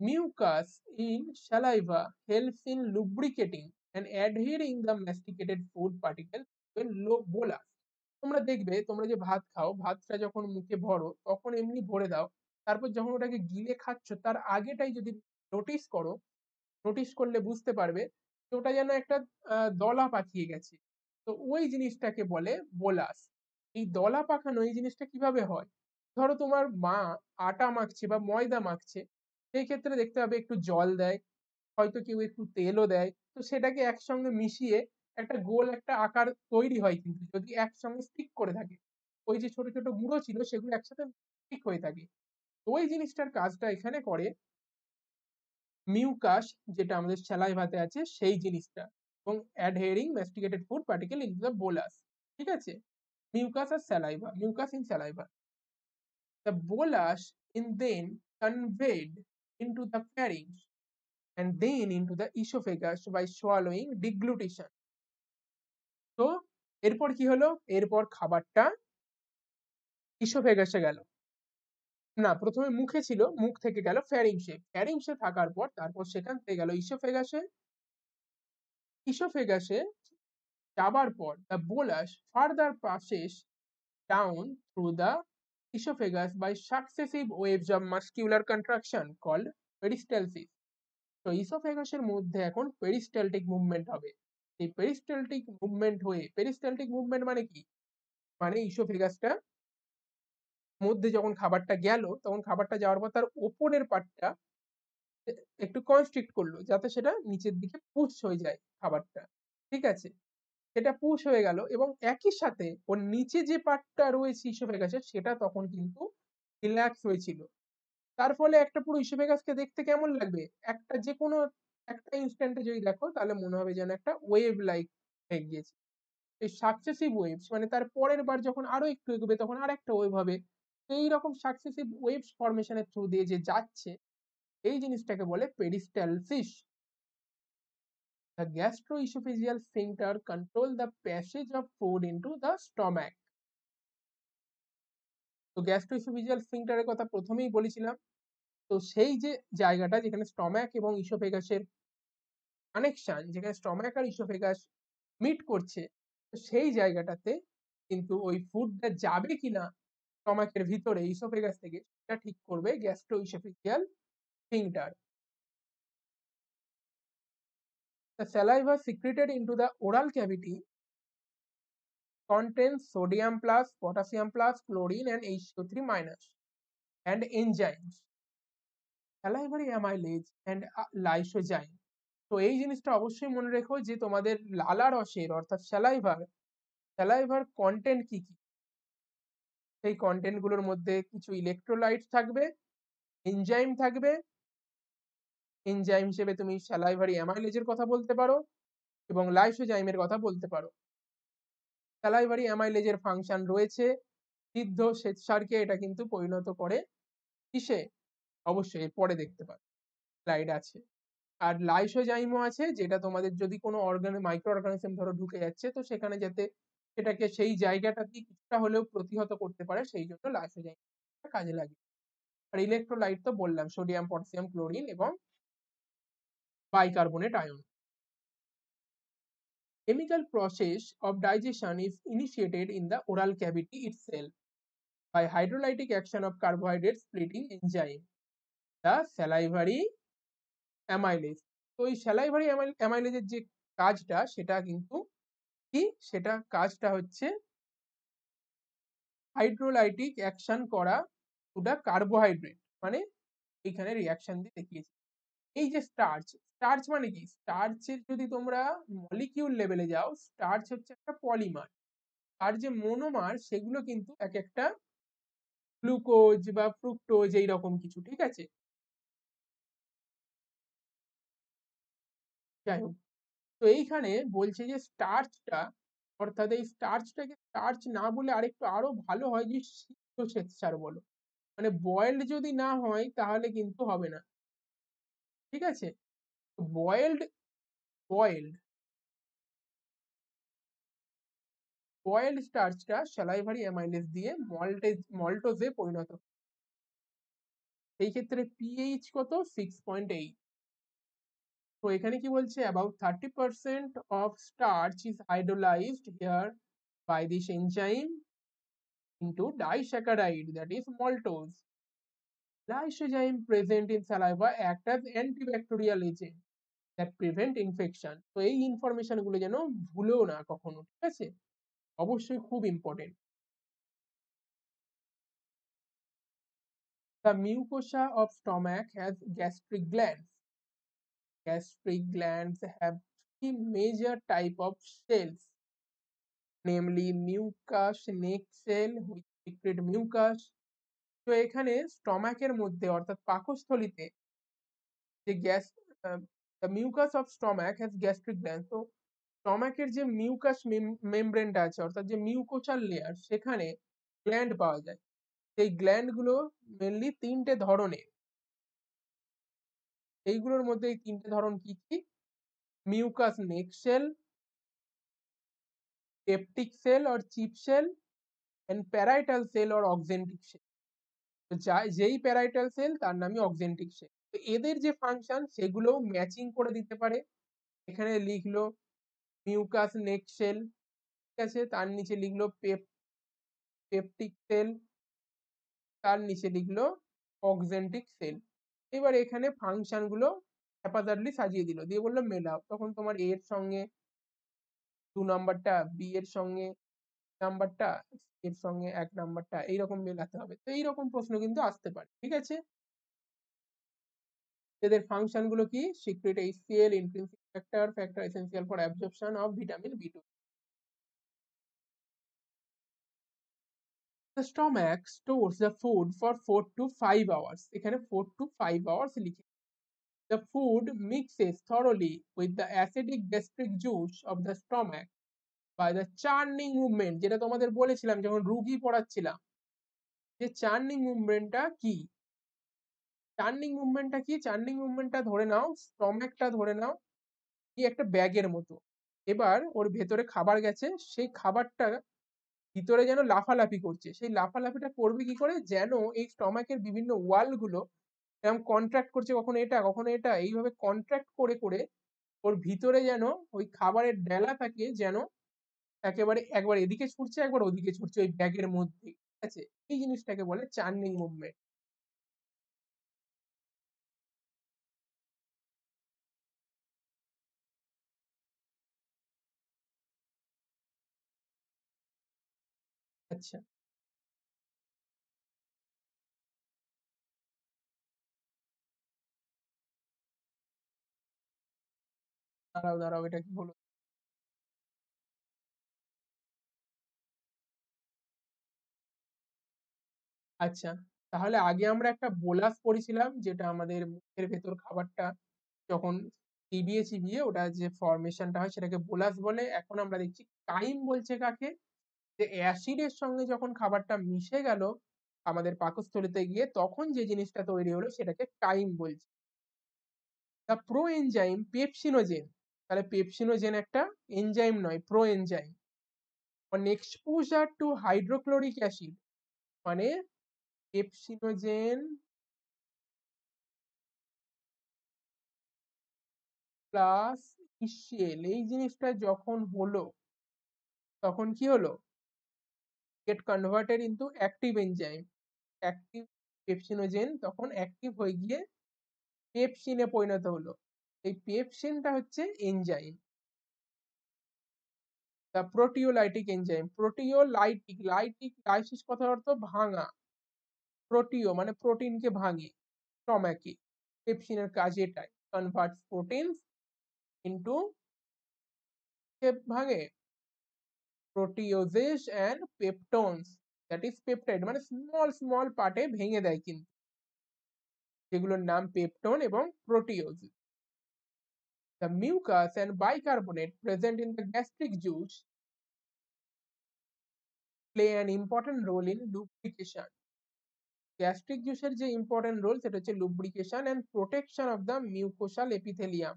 Mucus in saliva helps in lubricating and adhering the masticated food particles when bolus. তোমরা দেখবে, তোমরা যে ভাত খাও, ভাতটা যখন মুখে ভরো, তখন এমনি ভরে দাও, তারপর যখন ওটাকে গিলে খাচ্ছ, তার আগেটাই যদি নোটিস করো নোটিস করলে বুঝতে পারবে যে ওটা যেন একটা দলা পাকিয়ে গেছে। তো ওই জিনিসটাকে বলে বোলাস। এই দলা পাকানো, এই জিনিসটা কীভাবে হয়? ধরো তোমার মা আটা মাখছে বা ময়দা মাখছে সেই ক্ষেত্রে দেখতে হবে একটু জল দেয়, হয়তো কেউ একটু তেলও দেয়। তো সেটাকে একসঙ্গে মিশিয়ে একটা গোল একটা আকার তৈরি হয় কিন্তু যদি একসঙ্গে স্টিক করে থাকে। ওই যে ছোট ছোট গুঁড়ো ছিল সেগুলো একসাথে স্টিক হয়ে থাকে। তো ওই জিনিসটার কাজটা এখানে করে মিউকাস, যেটা আমাদের স্যালাইভাতে আছে, সেই জিনিসটা এবং adhering masticated food particle in the bolus ঠিক আছে? Mucus R saliva mucus in saliva the bolus in then conveyed into the pharynx and then into the esophagus by swallowing deglutition তো এরপর কি হলো? এরপর খাবারটা ইসোফেগাসে গেল। না, প্রথমে মুখে ছিল, মুখ থেকে গেল ফ্যারিংসে ফ্যারিংসে থাকার পর তারপর সেখান থেকে গেল ইসোফেগাসে ইসোফেগাসে যাবার পর the bolus further passes down through the esophagus by successive waves of muscular contraction called peristalsis. তো ইসোফেগাসের মধ্যে এখন পেরিস্টালটিক মুভমেন্ট হবে। এই পেরিস্টালটিক মুভমেন্ট হয়ে পেরিস্টালটিক মুভমেন্ট মানে কি? মানে ইসোফেগাসটা মধ্যে যখন খাবারটা গেল, তখন খাবারটা যাওয়ার পর তার ওপরের পার্টটা একটু কনস্ট্রিক্ট করল, যাতে সেটা নিচের দিকে পুশ হয়ে যায় খাবারটা। ঠিক আছে? সেটা পুশ হয়ে গেল এবং একই সাথে ওর নিচে যে পার্টটা রয়েছে ইসোফেগাসের সেটা তখন কিন্তু রিল্যাক্স হয়েছিল। তার ফলে একটা পুরো ইসোফেগাসকে দেখতে কেমন লাগবে? একটা যে কোনো একটা ইনস্ট্যান্টে যদি দেখো তাহলে মনে হবে যেন একটা ওয়েভ লাইক হয়ে গিয়েছে। এই সাকসেসিভ ওয়েভস মানে তার পরের বার যখন আরও একটু এগোবে তখন আর একটা ওয়েভ হবে। এই রকম সাকসেসিভ ওয়েভস ফরমেশনের থ্রু দিয়ে যে যাচ্ছে, এই জিনিসটাকে বলে peristalsis The gastroesophageal sphincter control the passage of food into the stomach. তো গ্যাস্ট্রোইসোফেজিয়াল স্ফিংটারের কথা প্রথমেই বলেছিলাম তো সেই যে জায়গাটা যেখানে স্টম্যাক এবং ইসোফেগাসের কানেকশন যেখানে স্টম্যাক আর ইসোফেগাস মিট করছে, তো সেই জায়গাটাতে কিন্তু ওই ফুডটা যাবে কিনা স্টমাকের ভিতরে ইসোফেগাস থেকে, সেটা ঠিক করবে gastroesophageal sphincter The saliva secreted into the oral cavity contains sodium plus, potassium plus, chlorine and H2O3 minus and enzymes. Salivary amylase and lysozyme. তো এই জিনিসটা অবশ্যই মনে রেখো যে তোমাদের লালা রসের অর্থাৎ স্যালাইভার স্যালাইভার কন্টেন্ট কি কি সেই কন্টেন্টগুলোর মধ্যে কিছু ইলেকট্রোলাইট থাকবে এনজাইম থাকবে এনজাইম হিসেবে তুমি স্যালাইভারি অ্যামাইলেজের কথা বলতে পারো এবং লাইসোজাইমের কথা বলতে পারো। স্যালাইভারি অ্যামাইলেজের ফাংশন রয়েছে সিদ্ধ শ্বেতসারকে এটা কিন্তু পরিণত করে কিসে? অবশ্যই পরে দেখতে পারো। স্লাইড আছে। আর লাইসোজাইমও আছে যেটা তোমাদের যদি কোনো অর্গান মাইক্রো অর্গানিজম ধরো ঢুকে যাচ্ছে তো সেখানে যাতে সেটাকে সেই জায়গাটাতে কিছুটা হলেও প্রতিহত করতে পারে সেই জন্য লাইসোজাইম কাজে লাগে। আর ইলেকট্রোলাইট তো বললাম সোডিয়াম পটাশিয়াম ক্লোরিন এবং bicarbonate ion. Chemical process of digestion is initiated in the oral cavity itself by hydrolytic action of carbohydrate splitting enzyme, the salivary amylase. তো এই স্যালাইভারি অ্যামাইলেজের যে কাজটা সেটা কিন্তু কি সেটা কাজটা হচ্ছে হাইড্রোলাইটিক অ্যাকশন করা ওটা কার্বোহাইড্রেট মানে এখানে রিয়াকশন দিয়ে দেখিয়েছি এই যে স্টার্চ স্টার্চ মানে কি? স্টার্চের যদি তোমরা মলিকিউল লেভেলে যাও স্টার্চ হচ্ছে একটা পলিমার আর যে মনোমার সেগুলো কিন্তু এক একটা গ্লুকোজ বা ফ্রুক্টোজ এইরকম কিছু, ঠিক আছে? যাই হোক, তো এইখানে বলছে যে স্টার্চটা অর্থাৎ এই স্টার্চটাকে স্টার্চ না বলে আরেকটু আরও ভালো হয় যে সিদ্ধ শ্বেতসার বলো। মানে বয়েলড যদি না হয় তাহলে কিন্তু হবে না। ঠিক আছে? Boiled boiled. বয়েলড স্টার্চটা স্যালাইভারি অ্যামাইলেজ দিয়ে মল্টেজ মল্টোজে পরিণত। এই ক্ষেত্রে পিএইচ কত? সিক্স পয়েন্ট এইট তো এখানে কি বলছে? About thirty percent of starch is hydrolysed here by this enzyme into disaccharide that is, maltose. Lysozyme present in saliva act as antibacterial agent that prevent infection তো এই ইনফরমেশনগুলো যেন ভুলেও না কখনো ঠিক আছে অবশ্যই খুব important The mucosa of stomach has gastric glands. Gastric glands have three major type of cells, namely mucus, neck cell, which secrete mucus. তো এখানে স্টমাকের মধ্যে অর্থাৎ পাকস্থলিতে যে gas the mucus of stomach has gastric glands তো স্টমাকের যে mucus মেমব্রেনটা আছে, অর্থাৎ যে মিউকোসাল লেয়ার সেখানে গ্ল্যান্ড পাওয়া যায়। সেই গ্ল্যান্ডগুলো মেনলি তিনটে ধরনের। এইগুলোর মধ্যে এই তিনটে ধরন কি কি? Mucous neck cell peptic cell or chief cell and parietal cell or oxyntic cell যেই প্যারাইটাল সেল তার নামই অক্সেন্টিক সেল তো এদের যে ফাংশন সেগুলো ম্যাচিং করে দিতে পারে। এখানে লিখলো মিউকাস নেক সেল ঠিক আছে? তার নিচে লিখলো পেপ পেপটিক সেল তার নিচে লিখলো অক্সেন্টিক সেল এবার এখানে ফাংশনগুলো হ্যাপাজার্ডলি সাজিয়ে দিল। দিয়ে বলল মেলাও তখন তোমার এর সঙ্গে, দু নাম্বারটা বি এর সঙ্গে নাম্বারটা, এর সঙ্গে এক নাম্বারটা এইরকম মেলাতে হবে। তো এইরকম প্রশ্ন কিন্তু আসতে পারে, ঠিক আছে? এদের ফাংশনগুলো কি? Secrete HCl intrinsic factor factor essential for absorption of vitamin B two The stomach stores the food for 4 to 5 hours. এখানে 4 to 5 hours লিখে। The food mixes thoroughly with the acidic gastric juice of the stomach. By the churning movement, যেটা তোমাদের বলেছিলাম, যখন রুগী পড়াচ্ছিলাম, যে churning মুভমেন্টটা কি? Churning মুভমেন্টটা কি? চার্নিং মুভমেন্টটা ধরে নাও স্টমাকটা ধরে নাও, কি একটা ব্যাগের মতো। এবার ওর ভেতরে খাবার গেছে, সেই খাবারটা ভিতরে যেন লাফালাফি করছে। সেই লাফালাফিটা করবে কি করে? যেন এই স্টমাকের বিভিন্ন ওয়ালগুলো এরকম কন্ট্রাক্ট করছে, কখনো এটা কখনো এটা, এইভাবে কন্ট্রাক্ট করে করে ওর ভিতরে যেন ওই খাবারের ডেলাটাকে যেন একেবারে, একবার এদিকে ছুটছে, একবার ওদিকে ছুটছে ওই ব্যাগের মধ্যে, ঠিক আছে? এই জিনিসটাকে বলে চার্নিং মুভমেন্ট আচ্ছা। দাঁড়াও দাঁড়াও, এটা কি হলো? আচ্ছা তাহলে আগে আমরা একটা বোলাস পড়েছিলাম, যেটা আমাদের মুখের ভেতর খাবারটা যখন চিবিয়ে চিবিয়ে ওটা যে ফরমেশনটা হয় সেটাকে বোলাস বলে, এখন আমরা দেখছি কাইম বলছে কাকে? যে অ্যাসিডের সঙ্গে যখন খাবারটা মিশে গেল আমাদের পাকস্থলিতে গিয়ে, তখন যে জিনিসটা তৈরি হলো সেটাকে কাইম বলছে। দ্য প্রো এনজাইম পেপসিনোজেন তাহলে পেপসিনোজেন একটা এনজাইম নয় pro enzyme on exposure to hydrochloric acid মানে পেপসিনোজেন প্লাস ইসিএল এই জিনিসটা যখন হলো, তখন কি হলো? Get converted into active enzyme. Active pepsinogen তখন অ্যাক্টিভ হয়ে গিয়ে পেপসিনে পরিণত হলো। এই পেপসিনটা হচ্ছে enzyme the proteolytic enzyme proteolytic lytic lysis কথার অর্থ ভাঙা। প্রোটিও মানে প্রোটিনকে ভাঙে স্টমাকে পেপসিনের কাজ এটাই কনভার্ট প্রোটিনস ইনটু ভাঙে proteoses and peptones that is peptide মানে স্মল স্মল পার্টে ভেঙে দেয় কিন্তু যেগুলোর নাম পেপটন এবং proteose The mucus and bicarbonate present in the gastric juice play an important role in lubrication. Gastric জুসের যে ইম্পর্টেন্ট রোল সেটা হচ্ছে lubrication and protection of the mucosal epithelium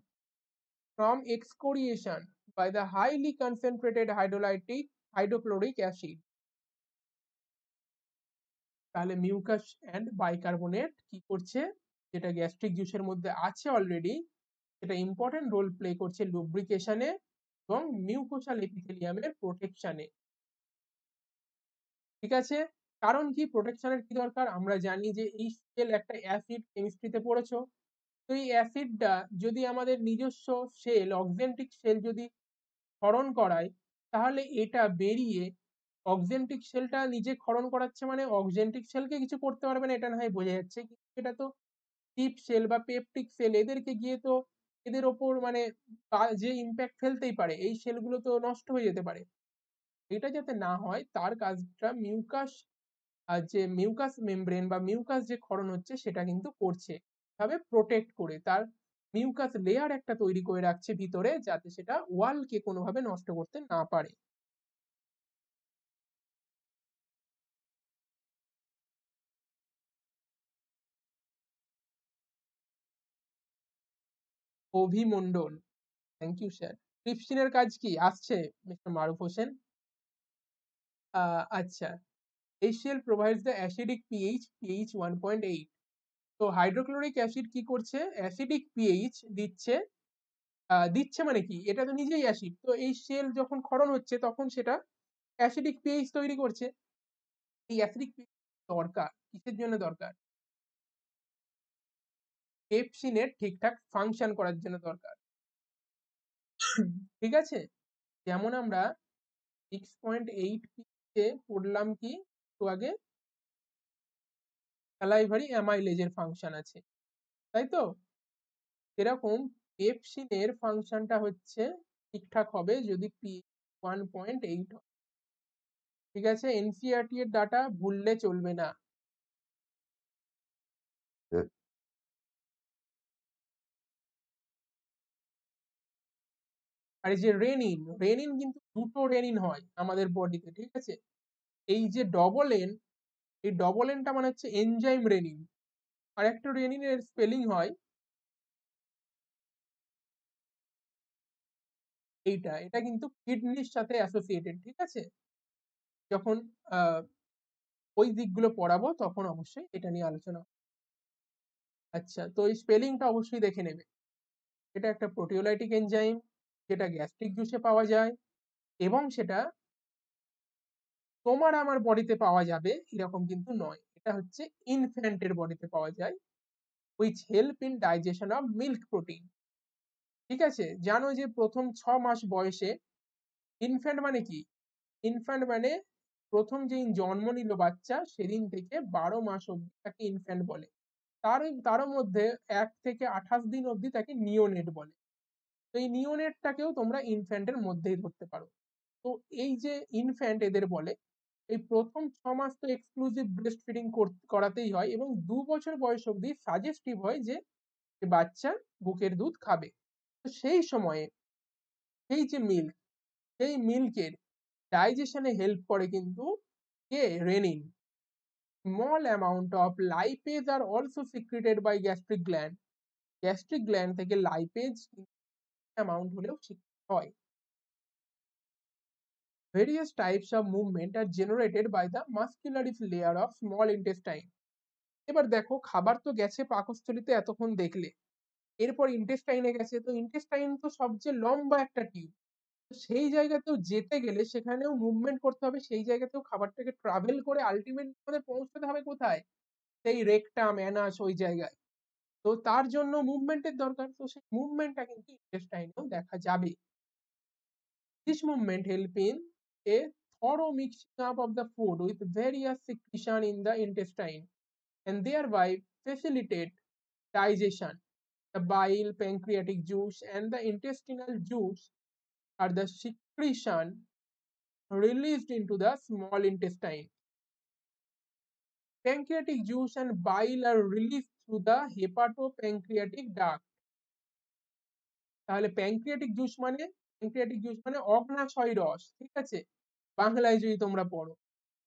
from excoriation by the highly concentrated hydrolytic hydrochloric acid তাহলে mucus and bicarbonate কি করছে? যেটা gastric জুসের মধ্যে আছে অলরেডি সেটা ইম্পর্টেন্ট রোল প্লে করছে লুব্রিকেশনে এবং মিউকোশাল এপিথেলিয়ামের প্রোটেকশনে ঠিক আছে? কারণ কি? প্রোটেকশনের কি দরকার? আমরা জানি যে এই সেল একটা অ্যাসিড কেমিস্ট্রিতে পড়েছো। তো এই অ্যাসিডটা যদি আমাদের নিজস্ব সেল অক্সেন্টিক সেল যদি ক্ষরণ করায়, তাহলে এটা বেরিয়ে অক্সেন্টিক সেলটা নিজে ক্ষরণ করাচ্ছে মানে অক্সেন্টিক সেলকে কিছু করতে পারবে না, এটা না হয় বোঝা যাচ্ছে। কিন্তু এটা তো টিপ সেল বা পেপটিক সেল এদেরকে গিয়ে তো এদের ওপর মানে যে ইম্প্যাক্ট ফেলতেই পারে, এই সেলগুলো তো নষ্ট হয়ে যেতে পারে। এটা যাতে না হয়, তার কাজটা মিউকাস যে মিউকাস মেমব্রেন বা মিউকাস যে ক্ষরণ হচ্ছে সেটা কিন্তু করছে। তবে প্রোটেক্ট করে, তার মিউকাস লেয়ার একটা তৈরি করে রাখছে ভিতরে যাতে সেটা ওয়ালকে কোনোভাবে নষ্ট করতে না পারে। অভিমণ্ডল থ্যাংক ইউ স্যার ট্রিপসিনের কাজ কি? আসছে মিস্টার মারুফ হোসেন আচ্ছা। HCl provides the acidic pH pH 1.8 তো হাইড্রোক্লোরিক অ্যাসিড কি করছে? অ্যাসিডিক পিএইচ দিচ্ছে। দিচ্ছে মানে কি? এটা তো নিজেই অ্যাসিড তো এই যখন ক্ষরণ হচ্ছে, তখন সেটা অ্যাসিডিক পিএইচ তৈরি করছে। এই অ্যাসিডিক দরকার, কিসের জন্য দরকার? পেপসিনের ঠিকঠাক ফাংশন করার জন্য দরকার। ঠিক আছে? যেমন আমরা সিক্স পয়েন্ট এইট পড়লাম কি? একটু আগে স্যালাইভারি অ্যামাইলেজের ফাংশন আছে তাই তো? এরকম পেপসিনের ফাংশনটা হচ্ছে ঠিকঠাক হবে যদি পি ওয়ান পয়েন্ট এইট ঠিক আছে? এনসিআরটি এর ডাটা ভুললে চলবে না। আর এই যে রেনিন রেনিন কিন্তু দুটো রেনিন হয় আমাদের বডিতে ঠিক আছে? এই যে ডবল এন এই ডবল এনটা মানে হচ্ছে এনজাইম রেনিন আর একটা রেনিনের স্পেলিং হয় এইটা। এটা কিন্তু কিডনির সাথে অ্যাসোসিয়েটেড ঠিক আছে? যখন ওই দিকগুলো পড়াবো, তখন অবশ্যই এটা নিয়ে আলোচনা আচ্ছা তো এই স্পেলিংটা অবশ্যই দেখে নেবে। এটা একটা প্রোটিওলাইটিক এনজাইম যেটা গ্যাস্ট্রিক জুসে পাওয়া যায় এবং সেটা তোমার আমার বডিতে পাওয়া যাবে এরকম কিন্তু নয়। এটা হচ্ছে ইনফ্যান্টের বডিতে পাওয়া যায় which help in digestion of milk protein ঠিক আছে? জানো যে প্রথম ছ মাস বয়সে ইনফ্যান্ট মানে কি? ইনফ্যান্ট মানে প্রথম যেদিন জন্ম নিল বাচ্চা, সেদিন থেকে বারো মাস অব্দি তাকে ইনফ্যান্ট বলে। তার তার মধ্যে এক থেকে আঠাশ দিন অব্দি তাকে নিওনেট বলে। তো এই নিওনেটটাকেও তোমরা ইনফ্যান্টের মধ্যেই ধরতে পারো। তো এই যে ইনফ্যান্ট এদের বলে এই প্রথম ছ মাস তো এক্সক্লুসিভ ব্রেস্ট ফিডিং করাতেই হয় এবং দু বছর বয়স অব্দি সাজেস্টিভ হয় যে বাচ্চা বুকের দুধ খাবে। তো সেই সময়ে সেই যে মিল্ক সেই মিল্কের ডাইজেশনে হেল্প করে কিন্তু কে? Rennin small amount of lipase are also secreted by gastric gland gastric gland থেকে লাইপেজ অ্যামাউন্ট হলেও হয়। Various types of movement are generated by the muscularis layer of small intestine. এবার দেখো, খাবার তো গেছে পাকস্থলিতে এতক্ষণ দেখলে। এরপর ইন্টেস্টাইনে গেছে, তো ইন্টেস্টাইন তো সবচেয়ে লম্বা একটা টিউব সেই জায়গাতেও যেতে গেলে সেখানেও মুভমেন্ট করতে হবে, সেই জায়গাতেও খাবারটাকে ট্রাভেল করে আলটিমেট আমাদের পৌঁছতে হবে কোথায়? সেই রেকটাম অ্যানাস ওই জায়গায়। তো তার জন্য মুভমেন্টের দরকার, তো সেই মুভমেন্টটা কিন্তু ইন্টেস্টাইনেও দেখা যাবে। This movement help in a thorough mixing up of the food with various secretion in the intestine and thereby facilitate digestion. The bile, pancreatic juice, and the intestinal juice are the secretion released into the small intestine. Pancreatic juice and bile are released through the hepatopancreatic duct. তাহলে pancreatic juice মানে pancreatic juice মানে অগ্নাশয় রস, ঠিক আছে? বাংলায় যদি তোমরা পড়ো।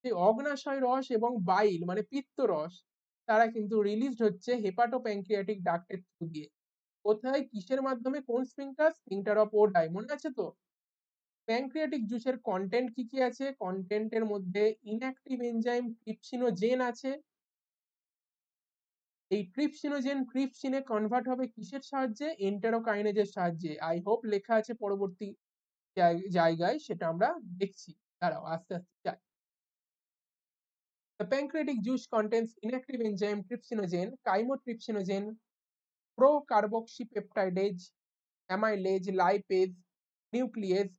সেই অগ্নাশয় রস এবং বাইল মানে পিত্ত রস, তারা কিন্তু রিলিজড হচ্ছে হেপাটো প্যাংক্রিয়াটিক ডাক্টের থ্রু দিয়ে। কোথায়? কিসের মাধ্যমে? কোন স্প্রিংটার স্প্রিংটার অফ ওডাই মনে আছে তো? প্যাংক্রিয়াটিক জুসের কন্টেন্ট কি কি আছে? কন্টেন্টের মধ্যে ইনঅ্যাক্টিভ এনজাইম ট্রিপসিনোজেন আছে। এই ট্রিপসিনোজেন ট্রিপসিনে কনভার্ট হবে কিসের সাহায্যে? এন্টারোকাইনেজের সাহায্যে। আই হোপ লেখা আছে পরবর্তী জায়গায় সেটা আমরা দেখছি। দাঁড়াও আস্তে আস্তে যাই। The pancreatic juice contains inactive enzyme trypsinogen, chymotrypsinogen, procarboxypeptidase amylase lipase nuclease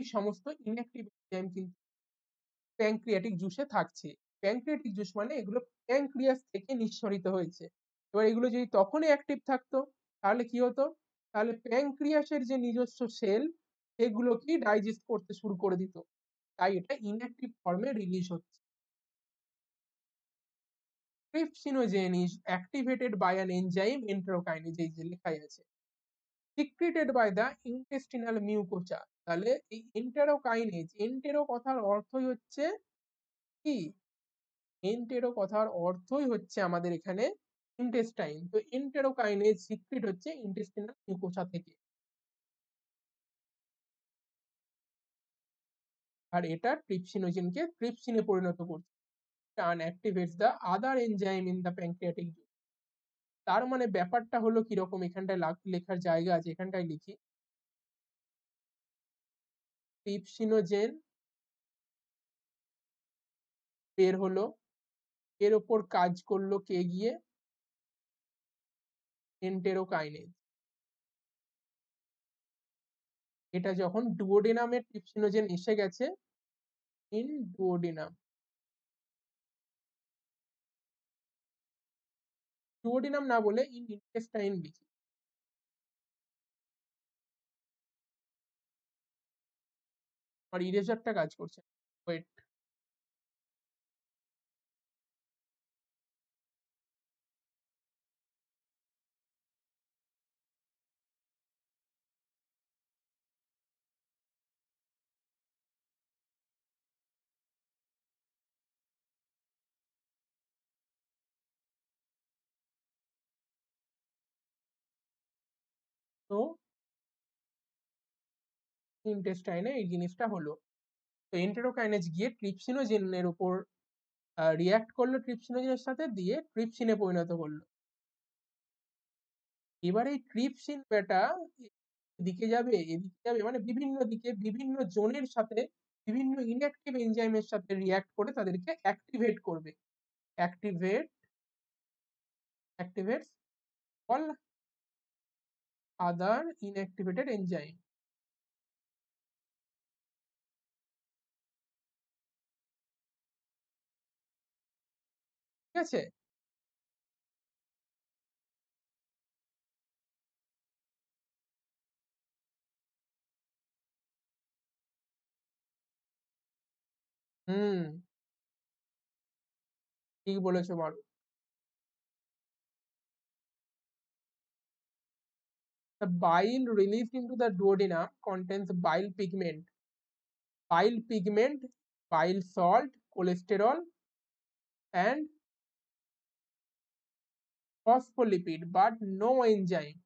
এই সমস্ত ইনঅ্যাক্টিভ এনজাইম কিন্তু প্যানক্রিয়াটিক জুসে থাকছে। প্যানক্রিয়াটিক জুস মানে এগুলো প্যানক্রিয়াস থেকে নিঃসরিত হয়েছে। এবার এগুলো যদি তখনই অ্যাক্টিভ থাকতো, তাহলে কি হতো? তাহলে প্যানক্রিয়াসের যে নিজস্ব সেল সেগুলোকেই ডাইজেস্ট করতে শুরু করে দিত। তাই এটা ইনঅ্যাক্টিভ ফর্মে রিলিজ হচ্ছে। is activated by an enzyme enterokinase এই যে লেখাই আছে। secreted by the intestinal mucosa তাহলে এই enterokinase entero কথার অর্থই হচ্ছে কি? Entero কথার অর্থই হচ্ছে আমাদের এখানে intestine তো enterokinase secret হচ্ছে intestinal mucosa থেকে আর এটা ট্রিপসিনোজেনকে ট্রিপসিনে পরিণত করছে activates the other enzyme in the pancreatic juice তার মানে ব্যাপারটা হলো কীরকম এখানটায় লেখার জায়গা আছে এখানটায় লিখি ট্রিপসিনোজেন বের হলো এর ওপর কাজ করল কে গিয়ে? এন্টেরোকাইনেজ এটা যখন ডুওডেনামের ট্রিপসিনোজেন এসে গেছে, ইন ডুওডেনাম ডুওডেনাম না বলে ইন ইন্টেস্টাইন লিখি। আর ইরেজারটা কাজ করছে ওয়েট। তো ইন্টেস্টাইনে এই জিনিসটা হলো। তো এন্টেরোকাইনেজ গিয়ে ট্রিপসিনোজেনের উপর রিয়াক্ট করল ট্রিপসিনোজেনের সাথে দিয়ে ট্রিপসিনে পরিণত করল। এবার এই ট্রিপসিন বেটা দিকে যাবে, এদিকে যাবে মানে বিভিন্ন দিকে, বিভিন্ন জোনের সাথে, বিভিন্ন ইনঅ্যাক্টিভ এনজাইমের সাথে রিয়াক্ট করে তাদেরকে অ্যাক্টিভেট করবে। Activate activate all other inactivated enzyme ঠিক আছে হুম ঠিক বলেছ মারু The bile released into the duodenum contains bile pigment. Bile pigment, bile salt, cholesterol, and phospholipid, but no enzyme.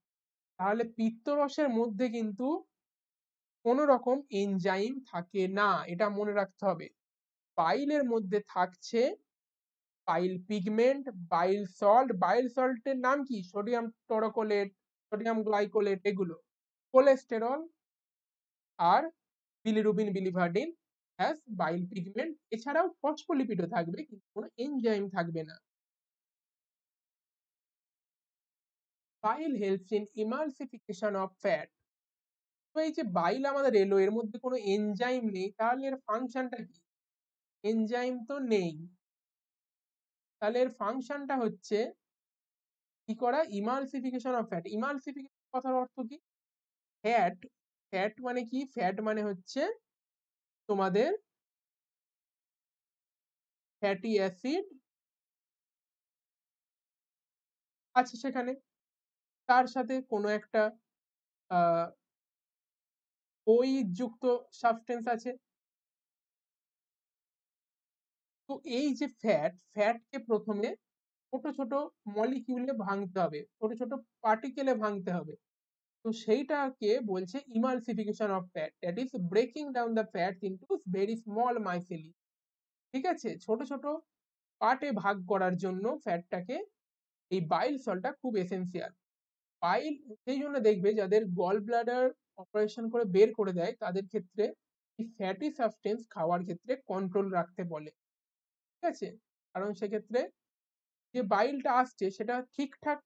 তাহলে পিত্তরসের মধ্যে কিন্তু কোনো রকম এনজাইম থাকে না এটা মনে রাখতে হবে বাইলের মধ্যে থাকছে বাইল পিগমেন্ট বাইল সল্ট বাইল সল্টের নাম কি সোডিয়াম টরোকোলেট সোডিয়াম গ্লাইকোলেট এগুলো। কোলেস্টেরল আর bilirubin biliverdin as bile pigment এছাড়াও ফসফোলিপিডও থাকবে, কিন্তু কোনো এনজাইম থাকবে না। Bile helps in emulsification of fat তো এই যে বাইল আমাদের এলো, এর মধ্যে কোনো এনজাইম নেই, তাহলে এর ফাংশনটা কি? এনজাইম তো নেই। তাহলে এর ফাংশনটা হচ্ছে কি করা? ইমালসিফিকেশন অফ ফ্যাট ইমালসিফিকেশন কথার অর্থ কি? ফ্যাট ফ্যাট মানে কি? ফ্যাট মানে হচ্ছে তোমাদের ফ্যাটি অ্যাসিড আছে সেখানে। তার সাথে কোনো একটা ওই যুক্ত সাবস্টেন্স আছে। তো এই যে ফ্যাট ফ্যাটকে প্রথমে ছোট ছোট মলিকিউলে ভাঙতে হবে, ছোট ছোট পার্টিকেলে ভাঙতে হবে। তো সেইটাকে বলছে emulsification of fat that is breaking down the fat into very small micelle ঠিক আছে? ছোট ছোট পার্টে ভাগ করার জন্য ফ্যাটটাকে এই বাইল সলটা খুব এসেন্সিয়াল বাইল সেই জন্য দেখবে যাদের গল ব্লাডার অপারেশন করে বের করে দেয়, তাদের ক্ষেত্রে এই ফ্যাটি সাবস্টেন্স খাওয়ার ক্ষেত্রে কন্ট্রোল রাখতে বলে। ঠিক আছে? কারণ সেক্ষেত্রে যে বাইলটা আসছে সেটা ঠিকঠাক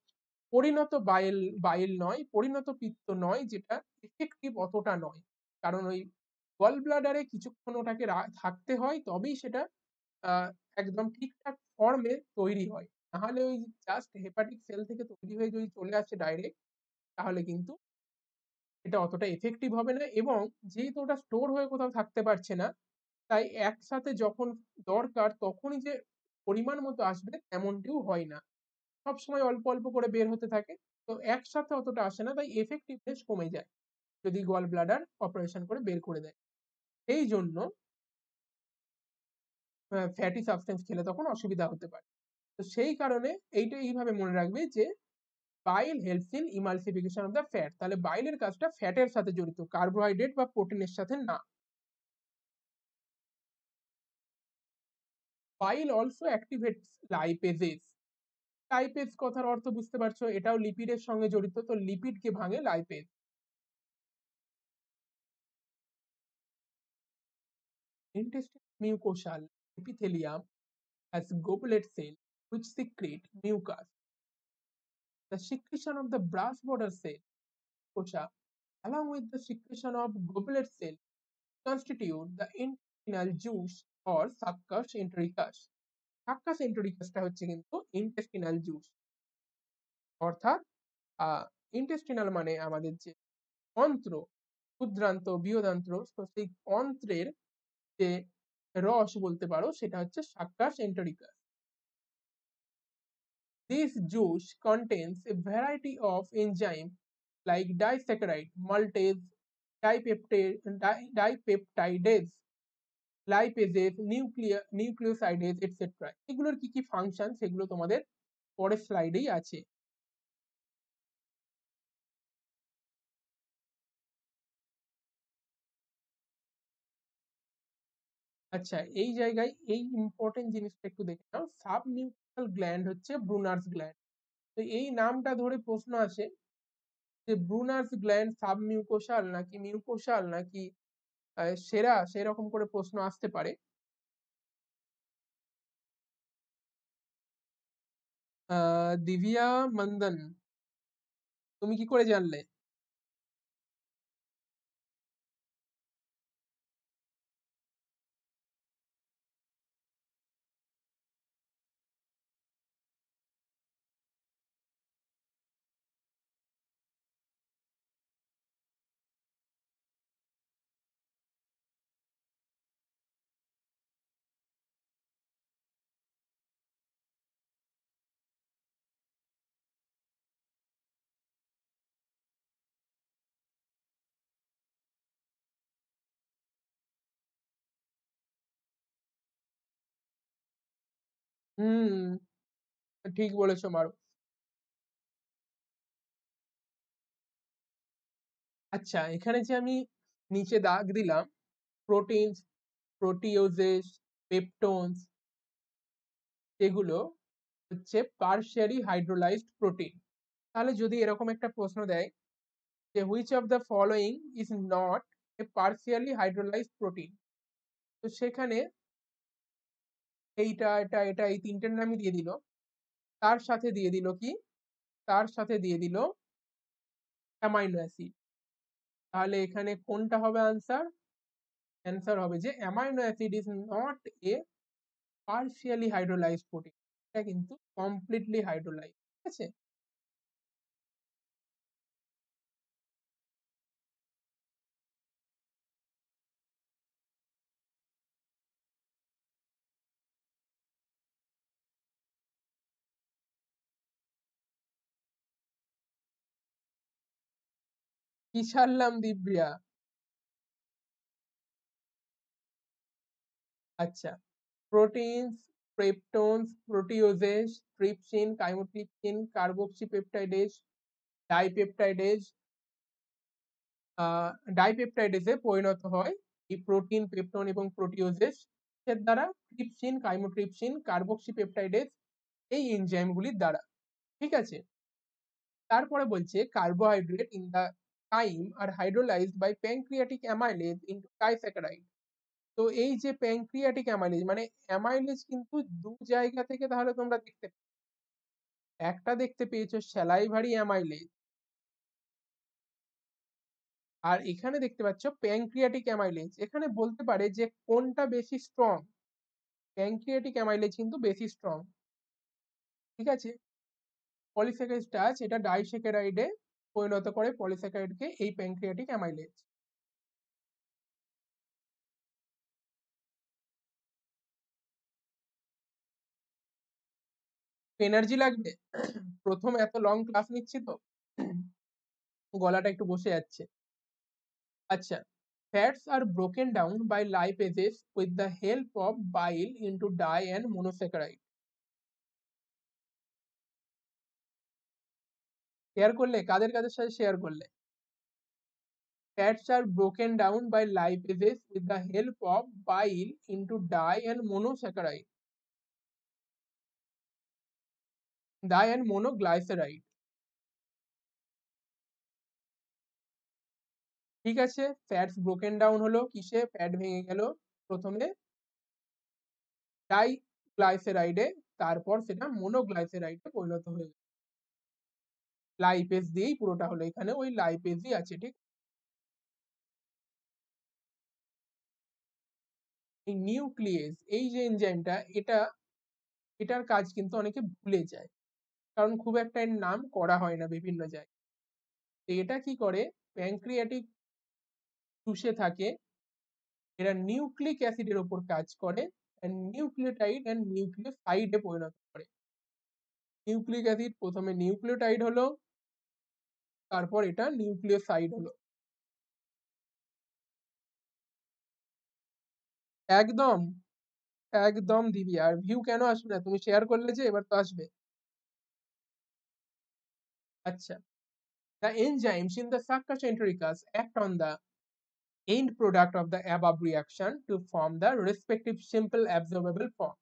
পরিণত বাইল বাইল নয়, পরিণত পিত্ত নয়, যেটা effective অতটা নয়। কারণ ওই গল ব্লাডারে কিছুক্ষণ ওটাকে থাকতে হয়, তবেই সেটা একদম ঠিকঠাক এ তৈরি হয়। নাহলে ওই just hepatic cell থেকে তৈরি হয়ে যদি চলে আসে direct, তাহলে কিন্তু এটা অতটা effective হবে না এবং যেহেতু ওটা store হয়ে কোথাও থাকতে পারছে না, তাই একসাথে যখন দরকার তখনই যে পরিমাণ মতো আসবে এমনটিও হয় না। সবসময় অল্প অল্প করে বের হতে থাকে। তো একসাথে অতটা আসে না, তাই effectiveness কমে যায়। যদি গল ব্লাডার অপারেশন করে বের করে দেয়। এই জন্য ফ্যাটি সাবস্টেন্স খেলে তখন অসুবিধা হতে পারে। তো সেই কারণে এইটা এইভাবে মনে রাখবে যে bile helps in emulsification of the fat তাহলে বাইলের কাজটা ফ্যাটের সাথে জড়িত কার্বোহাইড্রেট বা প্রোটিনের সাথে না। Bile also activates lipases lipase কথার অর্থ বুঝতে পারছ এটাও লিপিডের সঙ্গে জড়িত তো লিপিডকে ভাঙে lipase intestinal mucosal epithelium has goblet cell which secrete mucus. The secretion of the brass border cell mucosa along with the secretion of goblet cell constitute the intestinal juice or succus entericus. Succus এন্টোরিকাসটা হচ্ছে কিন্তু intestinal juice অর্থাৎ intestinal মানে আমাদের যে অন্ত্র ক্ষুদ্রান্ত বৃহদান্ত্র সেই অন্ত্রের যে রস বলতে পারো সেটা হচ্ছে succus entericus This juice contains a variety of enzymes like disaccharide, maltase, dipeptide, dipeptidase, lipases nuclease nucleosidase etcetera এগুলোর কি কি ফাংশন সেগুলো তোমাদের পরের স্লাইডেই আছে। আচ্ছা এই জায়গায় এই ইম্পর্টেন্ট জিনিসটা একটু দেখে নাও। সাব নিউক্লিয়াল গ্ল্যান্ড হচ্ছে ব্রুনার্স গ্ল্যান্ড তো এই নামটা ধরে প্রশ্ন আসে যে ব্রুনার্স গ্ল্যান্ড সাব মিউকোশাল নাকি মিউকোশাল নাকি সেরা সেরকম করে প্রশ্ন আসতে পারে। দিভিয়া মন্দন তুমি কি করে জানলে? হুম, ঠিক বলেছ, মারো। আচ্ছা এখানে যে আমি নিচে দাগ দিলাম প্রোটিনস প্রোটিওজেস পেপটোনস এগুলো হচ্ছে পার্শিয়ালি হাইড্রোলাইজড প্রোটিন তাহলে যদি এরকম একটা প্রশ্ন দেয় যে which of the following is not a partially hydrolysed protein তো সেখানে এইটা, এটা এটা এই তিনটের নামই দিয়ে দিল। তার সাথে দিয়ে দিল কি? তার সাথে দিয়ে দিল অ্যামাইনো অ্যাসিড। তাহলে এখানে কোনটা হবে আনসার? অ্যান্সার হবে যে amino acid is not a partially hydrolyse protein. এটা কিন্তু কমপ্লিটলি হাইড্রোলাইজ ঠিক আছে? কি ছাড়লাম দিব্রিয়া। আচ্ছা proteins, peptones, proteoses, trypsin chymotrypsin carboxypeptidase dipeptidase ডাইপেপটাইডেজে পরিণত হয় এই প্রোটিন, পেপটন এবং প্রোটিওজেস। এর দ্বারা ট্রিপসিন, কাইমোট্রিপসিন কার্বক্সিপেপটাইডেজ এই এনজাইমগুলির দ্বারা। ঠিক আছে? তারপরে বলছে carbohydrate in the time are hydrolysed by pancreatic amylase into disaccharide তো এই যে প্যানক্রিয়াটিক অ্যামাইলেজ মানে অ্যামাইলেজ কিন্তু দু জায়গা থেকে তাহলে তোমরা দেখতে একটা দেখতে পেয়েছ স্যালাইভারি অ্যামাইলেজ আর এখানে দেখতে পাচ্ছ প্যানক্রিয়াটিক অ্যামাইলেজ এখানে বলতে পারে যে কোনটা বেশি স্ট্রং প্যানক্রিয়াটিক অ্যামাইলেজ কিন্তু বেশি স্ট্রং ঠিক আছে? পলিস্যাকারাইড স্টার্চ এটা ডাইস্যাকারাইডে পরিণত করে পলিস্যাকারাইডকে এই প্যানক্রিয়াটিক অ্যামাইলেজ। এনার্জি লাগবে। প্রথম এত লং ক্লাস নিচ্ছি তো। গলাটা একটু বসে যাচ্ছে। আচ্ছা fats are broken down by lipases with the help of bile into di and monosaccharide share করলে, কাদের কাদের সাথে শেয়ার করলে? Fats broken down by lipases with the help of bile into di and monosaccharide di and monoglyceride ঠিক আছে fats broken down হলো, কিসে? Fat ভেঙে গেল, প্রথমে ডাই গ্লাইসেরাইডে তারপর সেটা মোনোগ্লাইসেরাইডে পরিণত হয়ে গেল। লাইপেজ দিয়েই পুরোটা হলো। এখানে ওই লাইপেজই আছে, ঠিক? এই নিউক্লিয়েজ এই যে এনজাইমটা এটা, এটার কাজ কিন্তু অনেকে ভুলে যায়। কারণ খুব একটা এর নাম করা হয় না বিভিন্ন জায়গায়। এটা কি করে? প্যানক্রিয়াটিক চুষে থাকে। এরা নিউক্লিক অ্যাসিডের ওপর কাজ করে নিউক্লিওটাইড অ্যান্ড নিউক্লিওসাইডে পরিণত করে। নিউক্লিক অ্যাসিড প্রথমে নিউক্লিওটাইড হলো তারপর এটা নিউক্লিওসাইড হলো। একদম একদম দিবি আর ভিউ কেন আসবে না? তুমি শেয়ার করলে যে এবার তো আসবে। আচ্ছা। The enzymes in the succus entericus act on the end product of the above reaction to form the respective simple absorbable form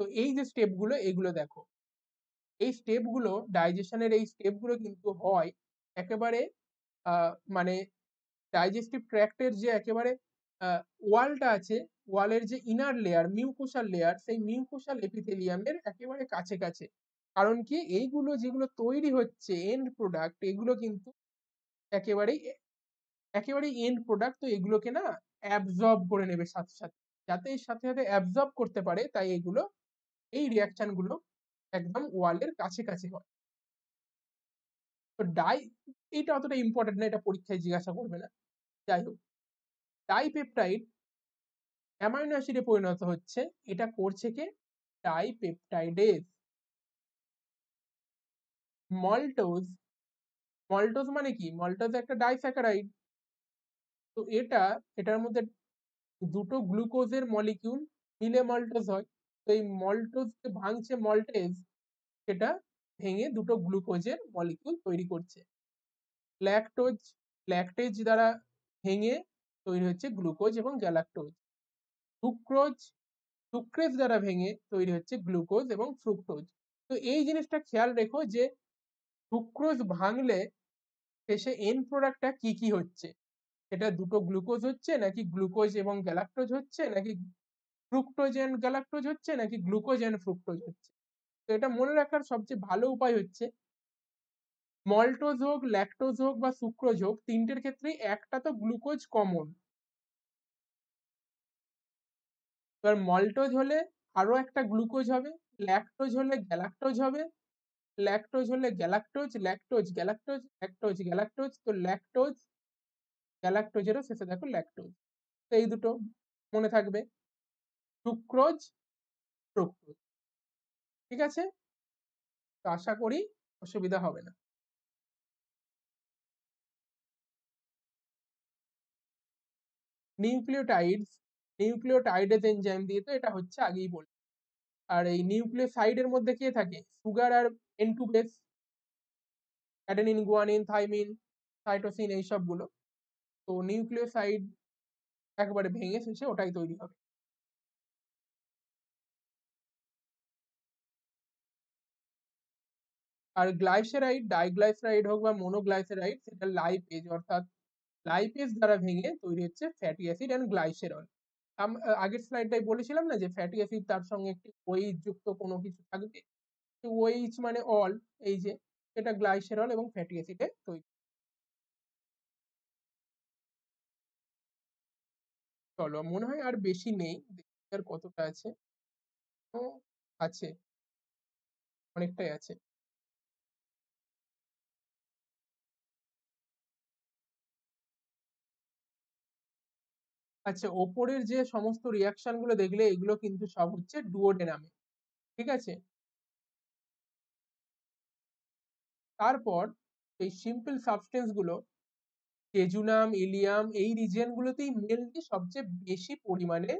তো এই যে স্টেপগুলো এগুলো দেখো। এই স্টেপগুলো ডাইজেশনের এই স্টেপগুলো কিন্তু হয় একেবারে মানে ডাইজেস্টিভ ট্র্যাক্টের যে একেবারে ওয়ালটা আছে ওয়ালের যে ইনার লেয়ার মিউকোসাল লেয়ার সেই মিউকোসাল এপিথেলিয়ামের একেবারে কাছে কাছে কারণ কি? এইগুলো যেগুলো তৈরি হচ্ছে এন্ড প্রোডাক্ট এগুলো কিন্তু একেবারেই একেবারেই এন্ড প্রোডাক্ট তো এগুলোকে না অ্যাবজর্ব করে নেবে সাথে সাথে। যাতে এর সাথে সাথে অ্যাবজর্ব করতে পারে, তাই এগুলো, এই রিয়াকশনগুলো একদম ওয়ালের কাছে কাছে হয়। তো ডাই এইটা অতটা ইম্পর্টেন্ট না, এটা পরীক্ষায় জিজ্ঞাসা করবে না। যাই হোক ডাইপেপটাইড অ্যামাইনো অ্যাসিডে পরিণত হচ্ছে, এটা করছে কে? ডাইপেপটাইডেজ মল্টোজ মল্টোজ মানে কি? মল্টোজ একটা ডাইস্যাকারাইড তো এটা, এটার মধ্যে দুটো গ্লুকোজের মলিকিউল মিলে মল্টোজ হয়। তো এই মল্টোজকে ভাঙছে মল্টেজ, সেটা ভেঙে দুটো গ্লুকোজের মলিকিউল তৈরি করছে। ল্যাকটোজ ল্যাকটেজ দ্বারা ভেঙে তৈরি হচ্ছে গ্লুকোজ এবং গ্যালাক্টোজ। সুক্রোজ, সুক্রেজ দ্বারা ভেঙে তৈরি হচ্ছে গ্লুকোজ এবং ফ্রুক্টোজ। তো এই জিনিসটা খেয়াল রেখো যে, সুক্রোজ ভাঙলে শেষে এন প্রোডাক্টটা কি কি হচ্ছে? এটা দুটো গ্লুকোজ হচ্ছে, নাকি গ্লুকোজ এবং গ্যালাক্টোজ হচ্ছে, নাকি ফ্রুক্টোজ অ্যান্ড গ্যালাক্টোজ হচ্ছে নাকি গ্লুকোজ অ্যান্ড ফ্রুক্টোজ হচ্ছে? তো এটা মনে রাখার সবচেয়ে ভালো উপায় হচ্ছে মল্টোজ হোক ল্যাকটোজ হোক বা সুক্রোজ হোক, তিনটের ক্ষেত্রেই একটা তো গ্লুকোজ কমন এবার মল্টোজ হলে আরও একটা গ্লুকোজ হবে ল্যাকটোজ হলে গ্যালাক্টোজ হবে ল্যাকটোজ হলে galactose lactose galactose lactose galactose তো ল্যাকটোজ গ্যালাক্টোজেরও শেষে দেখো ল্যাকটোজ তো এই দুটো মনে থাকবে। সুক্রোজ ফ্রুক্টোজ ঠিক আছে? তো আশা করি অসুবিধা হবে না। নিউক্লিওটাইডস নিউক্লিওটাইডেজ এনজাইম দিয়ে তো এটা হচ্ছে আগেই বলি আর এই নিউক্লিওসাইডের মধ্যে কে থাকে? সুগার আর N two base adenine, guanine, thymine, cytosine এই সবগুলো তো নিউক্লিওসাইড একবারে ভেঙে শেষে ওটাই তৈরি হবে। আর গ্লাইসেরাইড ডাইগ্লাইসেরাইড হোক বা মোনোগ্লাইসেরাইড সেটা লাইপেজ অর্থাৎ লাইপেজ দ্বারা ভেঙে তৈরি হচ্ছে ফ্যাটি অ্যাসিড অ্যান্ড গ্লাইসেরল আগের স্লাইডটাই বলেছিলাম না যে ফ্যাটি অ্যাসিড তার সঙ্গে একটি ওই যুক্ত কোনো কিছু থাকবে? ওইচ মানে অল এই যে এটা গ্লাইসেরল এবং ফ্যাটি অ্যাসিডে তৈরি। চলো, মনে হয় আর বেশি নেই আর কতটা আছে। আছে। অনেকটাই আছে। আচ্ছা ওপরের যে সমস্ত রিয়াকশনগুলো দেখলে এগুলো কিন্তু সব হচ্ছে ডুওডেনামে ঠিক আছে? তারপর এই সিম্পল সাবস্টেন্সগুলো জেজুনাম ইলিয়াম এই রিজিয়ন গুলোতেই মেনলি সবচেয়ে বেশি পরিমাণে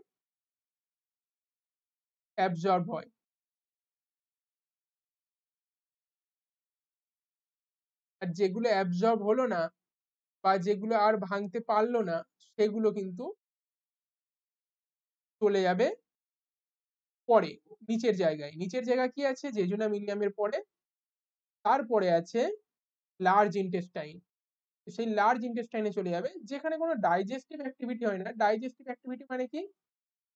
অ্যাবজর্ব হয়। আর যেগুলো অ্যাবজর্ব হলো না বা যেগুলো আর ভাঙতে পারল না, সেগুলো কিন্তু চলে যাবে পরে, নিচের জায়গায়। নিচের জায়গায় কি আছে? জেজুনা মিলিয়ামের পরে। তারপরে আছে লার্জ ইন্টেস্টাইন সেই লার্জ ইন্টেস্টাইনে চলে যাবে। যেখানে কোনো ডাইজেস্টিভ অ্যাক্টিভিটি হয় না। ডাইজেস্টিভ অ্যাক্টিভিটি মানে কি?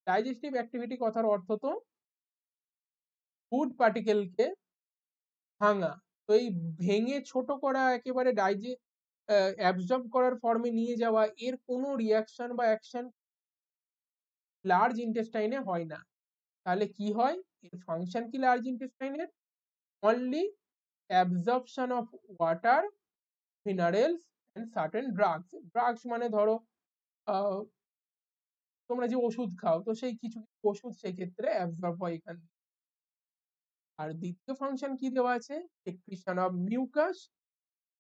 ডাইজেস্টিভ অ্যাক্টিভিটি কথার অর্থ তো ফুড পার্টিকেলকে ভাঙা। তো এই ভেঙে ছোট করা, একেবারে ডাইজে অ্যাবজর্ব করার ফর্মে নিয়ে যাওয়া, এর কোনো রিয়াকশন বা অ্যাকশন লার্জ ইন্টেস্টাইনে হয় না। তাহলে কি হয়? এর ফাংশন কি large ইন্টেস্টাইনের only absorption of water minerals and certain drugs drugs মানে ধরো তোমরা যে ওষুধ খাও, তো সেই কিছু ওষুধ সেক্ষেত্রে অ্যাবজর্ব হয় এখানে আর দ্বিতীয় ফাংশন কি দেওয়া আছে? Secretion of mucus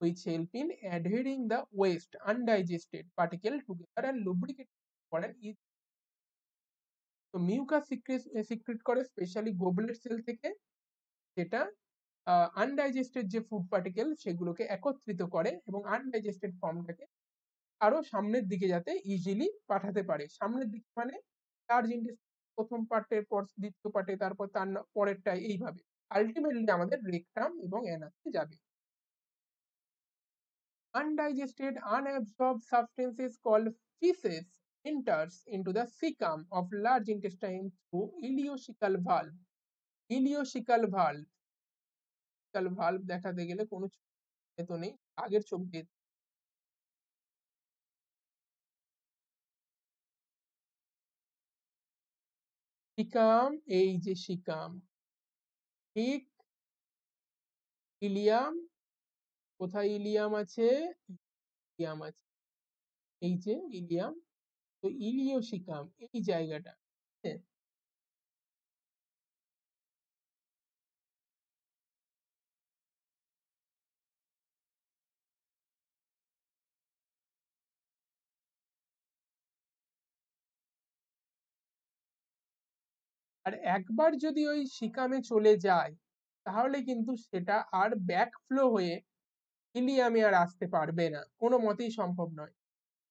which help in adhering the waste, undigested particle together and lubricate for an তো মিউকাস সিক্রেট করে স্পেশালি গোবলেট সেল থেকে যেটা আনডাইজেস্টেড যে ফুড পার্টিকেল সেগুলোকে একত্রিত করে এবং আনডাইজেস্টেড ফর্মটাকে আরও সামনের দিকে যাতে ইজিলি পাঠাতে পারে। সামনের দিকে মানে লার্জ ইন্ডাস্ট্রি প্রথম পার্টের পর, দ্বিতীয় পার্টে তারপর তার পরেরটা এইভাবে। আলটিমেটলি আমাদের রেকটাম এবং অ্যানাসে যাবে। undigested, unabsorbed substances called feces enters into the cecum of large intestine through ileocecal valve ileocecal valve valve দেখাতে গেলে কোনো তো নেই আগের ছবিতে সিকাম এই যে সিকাম ঠিক ইলিয়াম কোথায় ইলিয়াম আছে ইলিয়াম আছে এই যে ইলিয়াম তো ইলিও সিকাম এই জায়গাটা। আর একবার যদি ওই সিকামে চলে যায়, তাহলে কিন্তু সেটা আর ব্যাক ফ্লো হয়ে ইলিয়ামে আর আসতে পারবে না। কোনো মতেই সম্ভব নয়।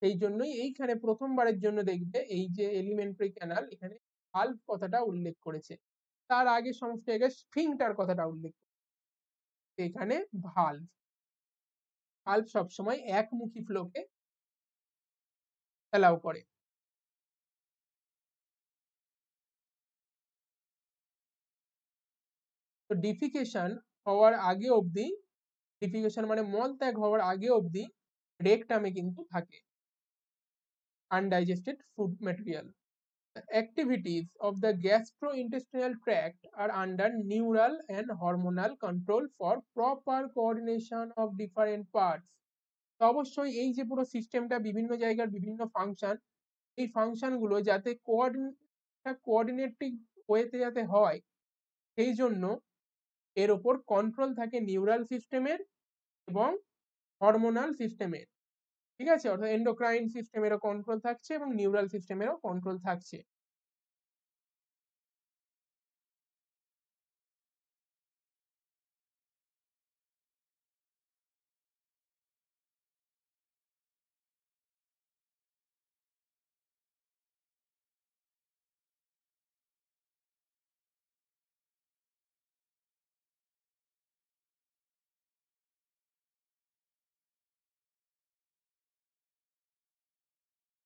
সেই জন্যই এইখানে প্রথমবারের জন্য দেখবে এই যে এলিমেন্টারি ক্যানাল এখানে ভাল্ভ কথাটা উল্লেখ করেছে। তার আগে সমস্ত জায়গায় স্ফিংটার কথাটা উল্লেখ এখানে ভাল্ভ ভাল্ভ সবসময় একমুখী ফ্লোকে অ্যালাউ করে। তো ডিফিকেশন হওয়ার আগে অবধি ডিফিকেশন মানে মল ত্যাগ হওয়ার আগে অবধি রেকটামে কিন্তু থাকে। Undigested food material. The activities of the gastrointestinal tract are under neural and hormonal control for proper coordination of different parts. অবশ্যই এই যে পুরো সিস্টেমটা বিভিন্ন জায়গার বিভিন্ন ফাংশন এই ফাংশনগুলো যাতে কোঅর্ডিনেটিভ ওয়েতে যাতে হয় সেই জন্য এর ওপর কন্ট্রোল থাকে নিউরাল সিস্টেমের এবং হরমোনাল সিস্টেমের ঠিক আছে? অর্থাৎ এন্ডোক্রাইন সিস্টেমেরও কন্ট্রোল থাকছে এবং নিউরাল ও কন্ট্রোল থাকছে।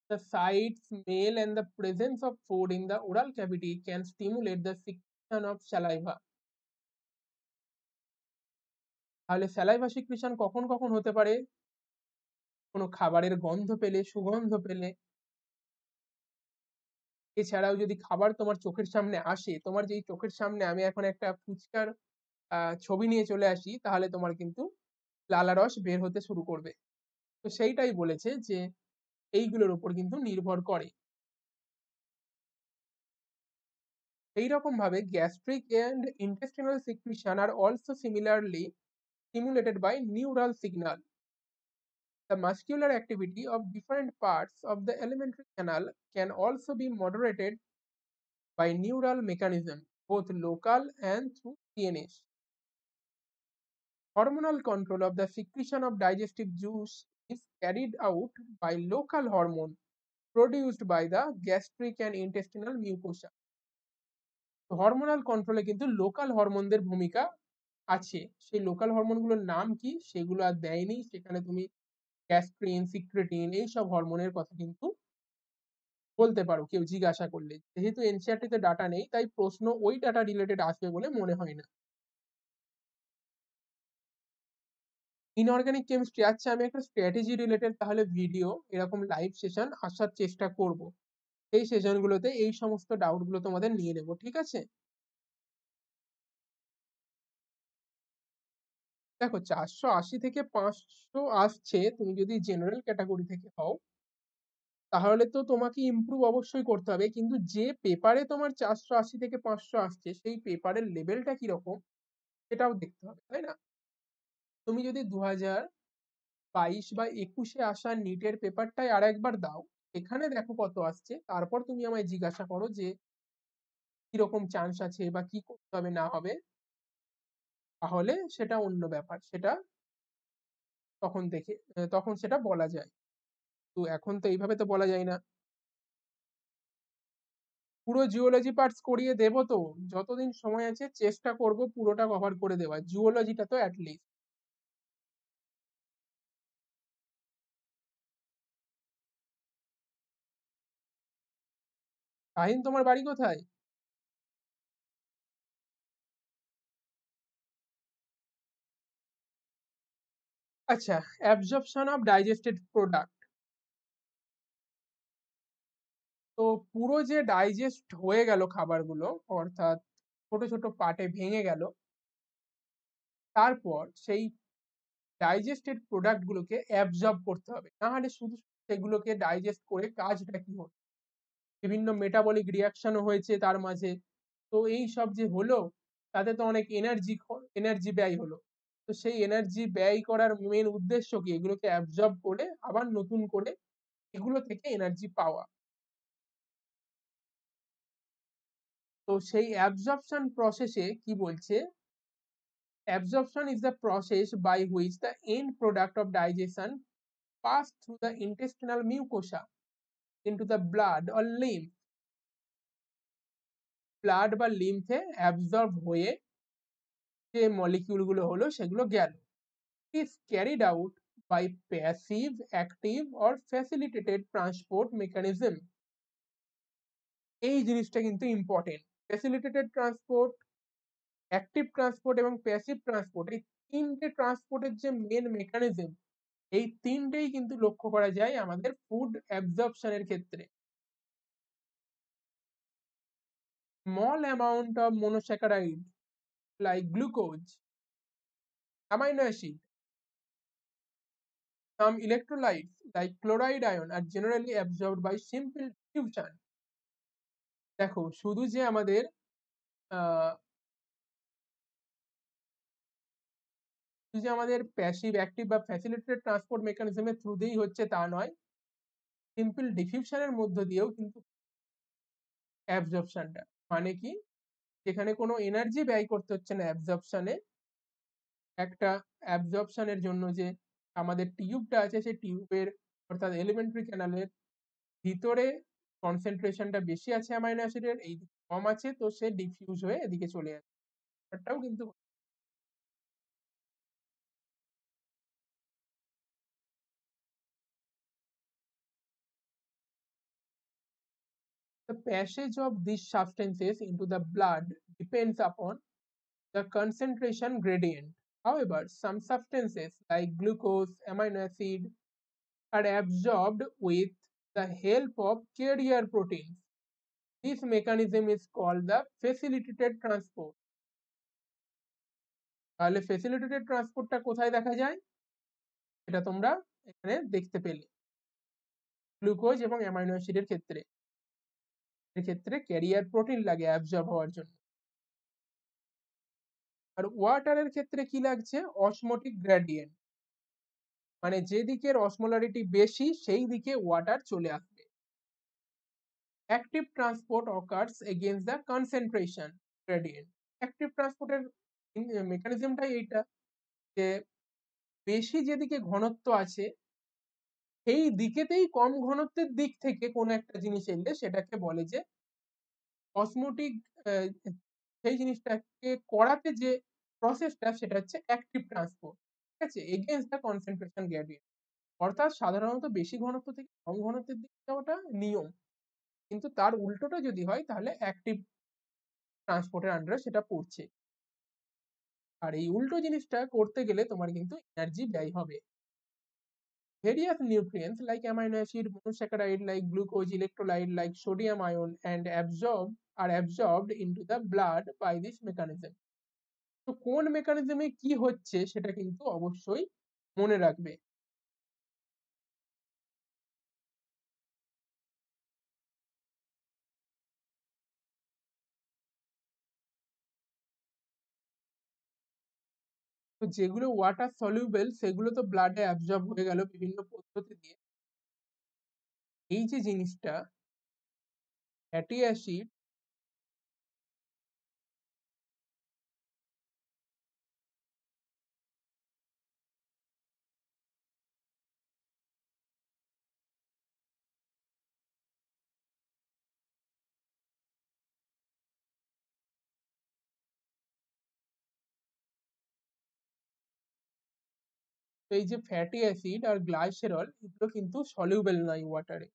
The sight, smell, and the presence of food in the oral cavity can stimulate the secretion of saliva. তাহলে স্যালাইভা সিক্রিশন কখন কখন হতে পারে? কোনো খাবারের গন্ধ পেলে সুগন্ধ পেলে। এছাড়াও যদি খাবার তোমার চোখের সামনে আসে তোমার যেই চোখের সামনে আমি এখন একটা ফুচকার ছবি নিয়ে চলে আসি তাহলে তোমার কিন্তু লালারস বের হতে শুরু করবে। তো সেইটাই বলেছে যে এইগুলোর উপর কিন্তু নির্ভর করে এইরকম ভাবে gastric and intestinal secretion are also similarly stimulated by neural signal The muscular activity of different parts of the alimentary canal can also be moderated by neural mechanism, both local and through CNS. Hormonal control of the secretion of digestive juice is carried out by local hormone produced by the gastric and intestinal mucosa. Hormonal কন্ট্রোলে কিন্তু local হরমোনদের ভূমিকা আছে। সেই local হরমোনগুলোর নাম কি? সেগুলো আর দেয়নি। সেখানে তুমি গ্যাস্ট্রিন সিক্রেটিন এইসব হরমোনের কথা কিন্তু বলতে পারো, কেউ জিজ্ঞাসা করলে। যেহেতু এনসিআরটিতে ডাটা নেই, তাই প্রশ্ন ওই ডাটা রিলেটেড আসবে বলে মনে হয় না। ইনঅর্গানিক কেমিস্ট্রি আচ্ছা আমি একটা স্ট্র্যাটেজি রিলেটেড তাহলে ভিডিও এরকম লাইভ সেশন আসার চেষ্টা করব। এই সেশনগুলোতে এই সমস্ত ডাউটগুলো তোমাদের নিয়ে নেব, ঠিক আছে? দেখো, চারশো আশি থেকে পাঁচশো আসছে, তুমি যদি জেনারেল ক্যাটাগরি থেকে হও, তাহলে তো তোমাকে ইমপ্রুভ অবশ্যই করতে হবে, কিন্তু যে পেপারে তোমার চারশো আশি থেকে পাঁচশো আসছে, সেই পেপারের লেভেলটা কীরকম, সেটাও দেখতে হবে, তাই না? তুমি যদি দু হাজার বাইশ বা একুশে আসা নিটের পেপারটাই আর একবার দাও, এখানে দেখো কত আসছে, তারপর তুমি আমায় জিজ্ঞাসা করো যে কীরকম চান্স আছে বা কি করতে হবে না হবে। তাহলে সেটা অন্য ব্যাপার, সেটা তখন দেখে, তখন সেটা বলা যায়। তো এখন তো এইভাবে তো বলা যায় না। পুরো জিওলজি পার্টস করিয়ে দেব তো, যতদিন সময় আছে চেষ্টা করব পুরোটা কভার করে দেওয়ার জিওলজিটা তো অ্যাটলিস্ট শাহিন তোমার বাড়ি কোথায়? আচ্ছা অ্যাবজর্পশন অফ ডাইজেস্টেড প্রোডাক্ট তো পুরো যে ডাইজেস্ট হয়ে গেল খাবারগুলো, অর্থাৎ ছোট ছোট পার্টে ভেঙে গেল, তারপর সেই ডাইজেস্টেড প্রোডাক্টগুলোকে অ্যাবজর্ব করতে হবে। না হলে শুধু সেগুলোকে ডাইজেস্ট করে কাজটা কি হলো বিভিন্ন মেটাবলিক রিয়াকশনও হয়েছে তার মাঝে। তো এই সব যে হলো, তাতে তো অনেক এনার্জি এনার্জি ব্যয় হলো। তো সেই এনার্জি ব্যয় করার মেন উদ্দেশ্য কি? এগুলোকে অ্যাবজর্ব করে আবার নতুন করে এগুলো থেকে এনার্জি পাওয়া। তো সেই অ্যাবজর্পশন প্রসেসে কি বলছে? Absorption is the process by which the end product of digestion pass through the intestinal mucosa. Into the blood or lymph. Blood বা লিম্ফে অ্যাবজর্ব হয়ে যে মলিকিউলগুলো হলো সেগুলো গেল। Is carried out by passive, active or facilitated transport mechanism. এই জিনিসটা কিন্তু important facilitated transport active transport এবং প্যাসিভ ট্রান্সপোর্ট এই তিনটে ট্রান্সপোর্টের যে মেন মেকানিজম এই তিনটেই কিন্তু লক্ষ্য করা যায় আমাদের ফুড অ্যাবজর্পশনের ক্ষেত্রে small amount of monosaccharide like glucose, amino acid, some electrolytes like chloride ion are generally absorbed by simple diffusion. দেখো শুধু যে আমাদের যে আমাদের প্যাসিভ অ্যাক্টিভ বা ফ্যাসিলিটেটেড ট্রান্সপোর্ট মেকানিজমের থ্রু দিয়েই হচ্ছে তা নয় সিম্পল ডিফিউশনের মধ্য দিয়েও কিন্তু অ্যাবজর্পশনটা মানে কি? যেখানে কোনো এনার্জি ব্যয় করতে হচ্ছে না অ্যাবজর্পশনে একটা অ্যাবজর্পশনের জন্য যে আমাদের টিউবটা আছে, সেই টিউবের অর্থাৎ এলিমেন্টারি ক্যানালের ভিতরে কনসেন্ট্রেশনটা বেশি আছে অ্যামাইনো অ্যাসিডের এই কম আছে, তো সে ডিফিউজ হয়ে এদিকে চলে ব্যাপারটাও কিন্তু passage of these substances into the blood depends upon the concentration gradient. However, some substances like glucose, amino acid are absorbed with the help of carrier proteins. This mechanism is called the facilitated transport. তাহলে facilitated transportটা কোথায় দেখা যায় এটা তোমরা এখানে দেখতে পেলে glucose এবং অ্যামাইনো অ্যাসিডের ক্ষেত্রে এক্ষেত্রে ক্যারিয়ার প্রোটিন লাগে অ্যাবজর্ব হওয়ার জন্য। আর ওয়াটারের ক্ষেত্রে কি লাগছে? অসমোটিক গ্রেডিয়েন্ট মানে যে দিকের অসমোলারিটি বেশি সেই দিকে ওয়াটার চলে আসবে। Active transport occurs against the concentration gradient active ট্রান্সপোর্টের মেকানিজমটাই এইটা যে, বেশি যেদিকে ঘনত্ব আছে সেই দিকেতেই কম ঘনত্বের দিক থেকে কোনো একটা জিনিস এলে সেটাকে বলে যে অসমোটিক সেই জিনিসটাকে করাতে যে প্রসেসটা সেটা হচ্ছে অ্যাক্টিভ ট্রান্সপোর্ট ঠিক আছে? এগেনস্ট দ্য কনসেন্ট্রেশন গ্রেডিয়েন্ট অর্থাৎ সাধারণত বেশি ঘনত্ব থেকে কম ঘনত্বের দিকে যাওয়াটা নিয়ম। কিন্তু তার উল্টোটা যদি হয়, তাহলে অ্যাক্টিভ ট্রান্সপোর্টের আন্ডারে সেটা পড়ছে। আর এই উল্টো জিনিসটা করতে গেলে তোমার কিন্তু এনার্জি ব্যয় হবে। Various nutrients like amino acid, monosaccharide like glucose, electrolyte like sodium ion and absorb are absorbed into the blood by this mechanism. তো কোন মেকানিজমে কি হচ্ছে সেটা কিন্তু অবশ্যই মনে রাখবে তো যেগুলো ওয়াটার সলিউবেল সেগুলো তো ব্লাডে অ্যাবজর্ব হয়ে গেল বিভিন্ন পদ্ধতি দিয়ে। এই যে জিনিসটা ফ্যাটি অ্যাসিড এই যে ফ্যাটি অ্যাসিড আর গ্লাইসেরল এগুলো কিন্তু সলিউবেল নয় ওয়াটারে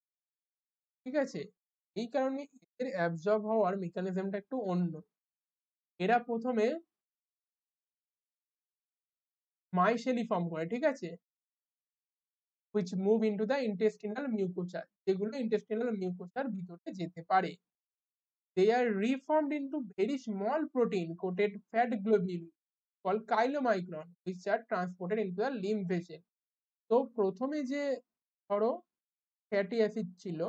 ঠিক আছে? এই কারণে এদের অ্যাবজর্ব হওয়ার মেকানিজমটা একটু অন্য। এরা প্রথমে মাইসেলি ফর্ম করে, ঠিক আছে? which move into the intestinal mucosa, যেগুলো intestinal mucosa র ভিতরে যেতে পারে। They are reformed into very small protein, coated fat globule called chylomicron, which are transported into the lymph vessel. তো প্রথমে যে ধরো ফ্যাটি অ্যাসিড ছিল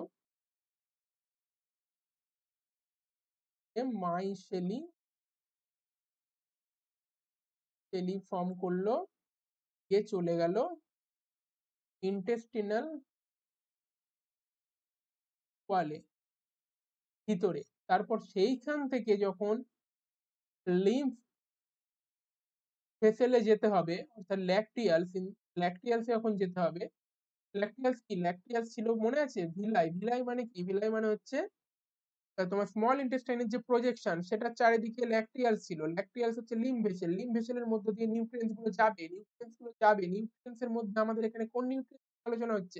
মাইসেলি সেলি ফর্ম করল গিয়ে চলে গেল ইন্টেস্টিনাল ওয়ালে ভিতরে। তারপর সেইখান থেকে যখন লিম্ফ ভেসেলে যেতে হবে, অর্থাৎ ল্যাকটিয়ালস ল্যাকটিয়ালসে যখন যেতে হবে। ল্যাকটিয়ালস কি? ল্যাকটিয়ালস ছিল, মনে আছে? ভিলাই ভিলাই মানে কি? ভিলাই মানে হচ্ছে তোমার স্মল ইন্টেস্টাইনের যে প্রজেকশন সেটা চারিদিকে ল্যাকটিয়ালস ছিল। ল্যাকটিয়ালস হচ্ছে লিম ভেসেল লিম ভেসেলের মধ্য দিয়ে নিউট্রিয়েন্টসগুলো যাবে। নিউট্রিয়েন্টসগুলো যাবে। নিউট্রিয়েন্টস এর মধ্যে আমাদের এখানে কোন নিউট্রিয়েন্টস আলোচনা হচ্ছে?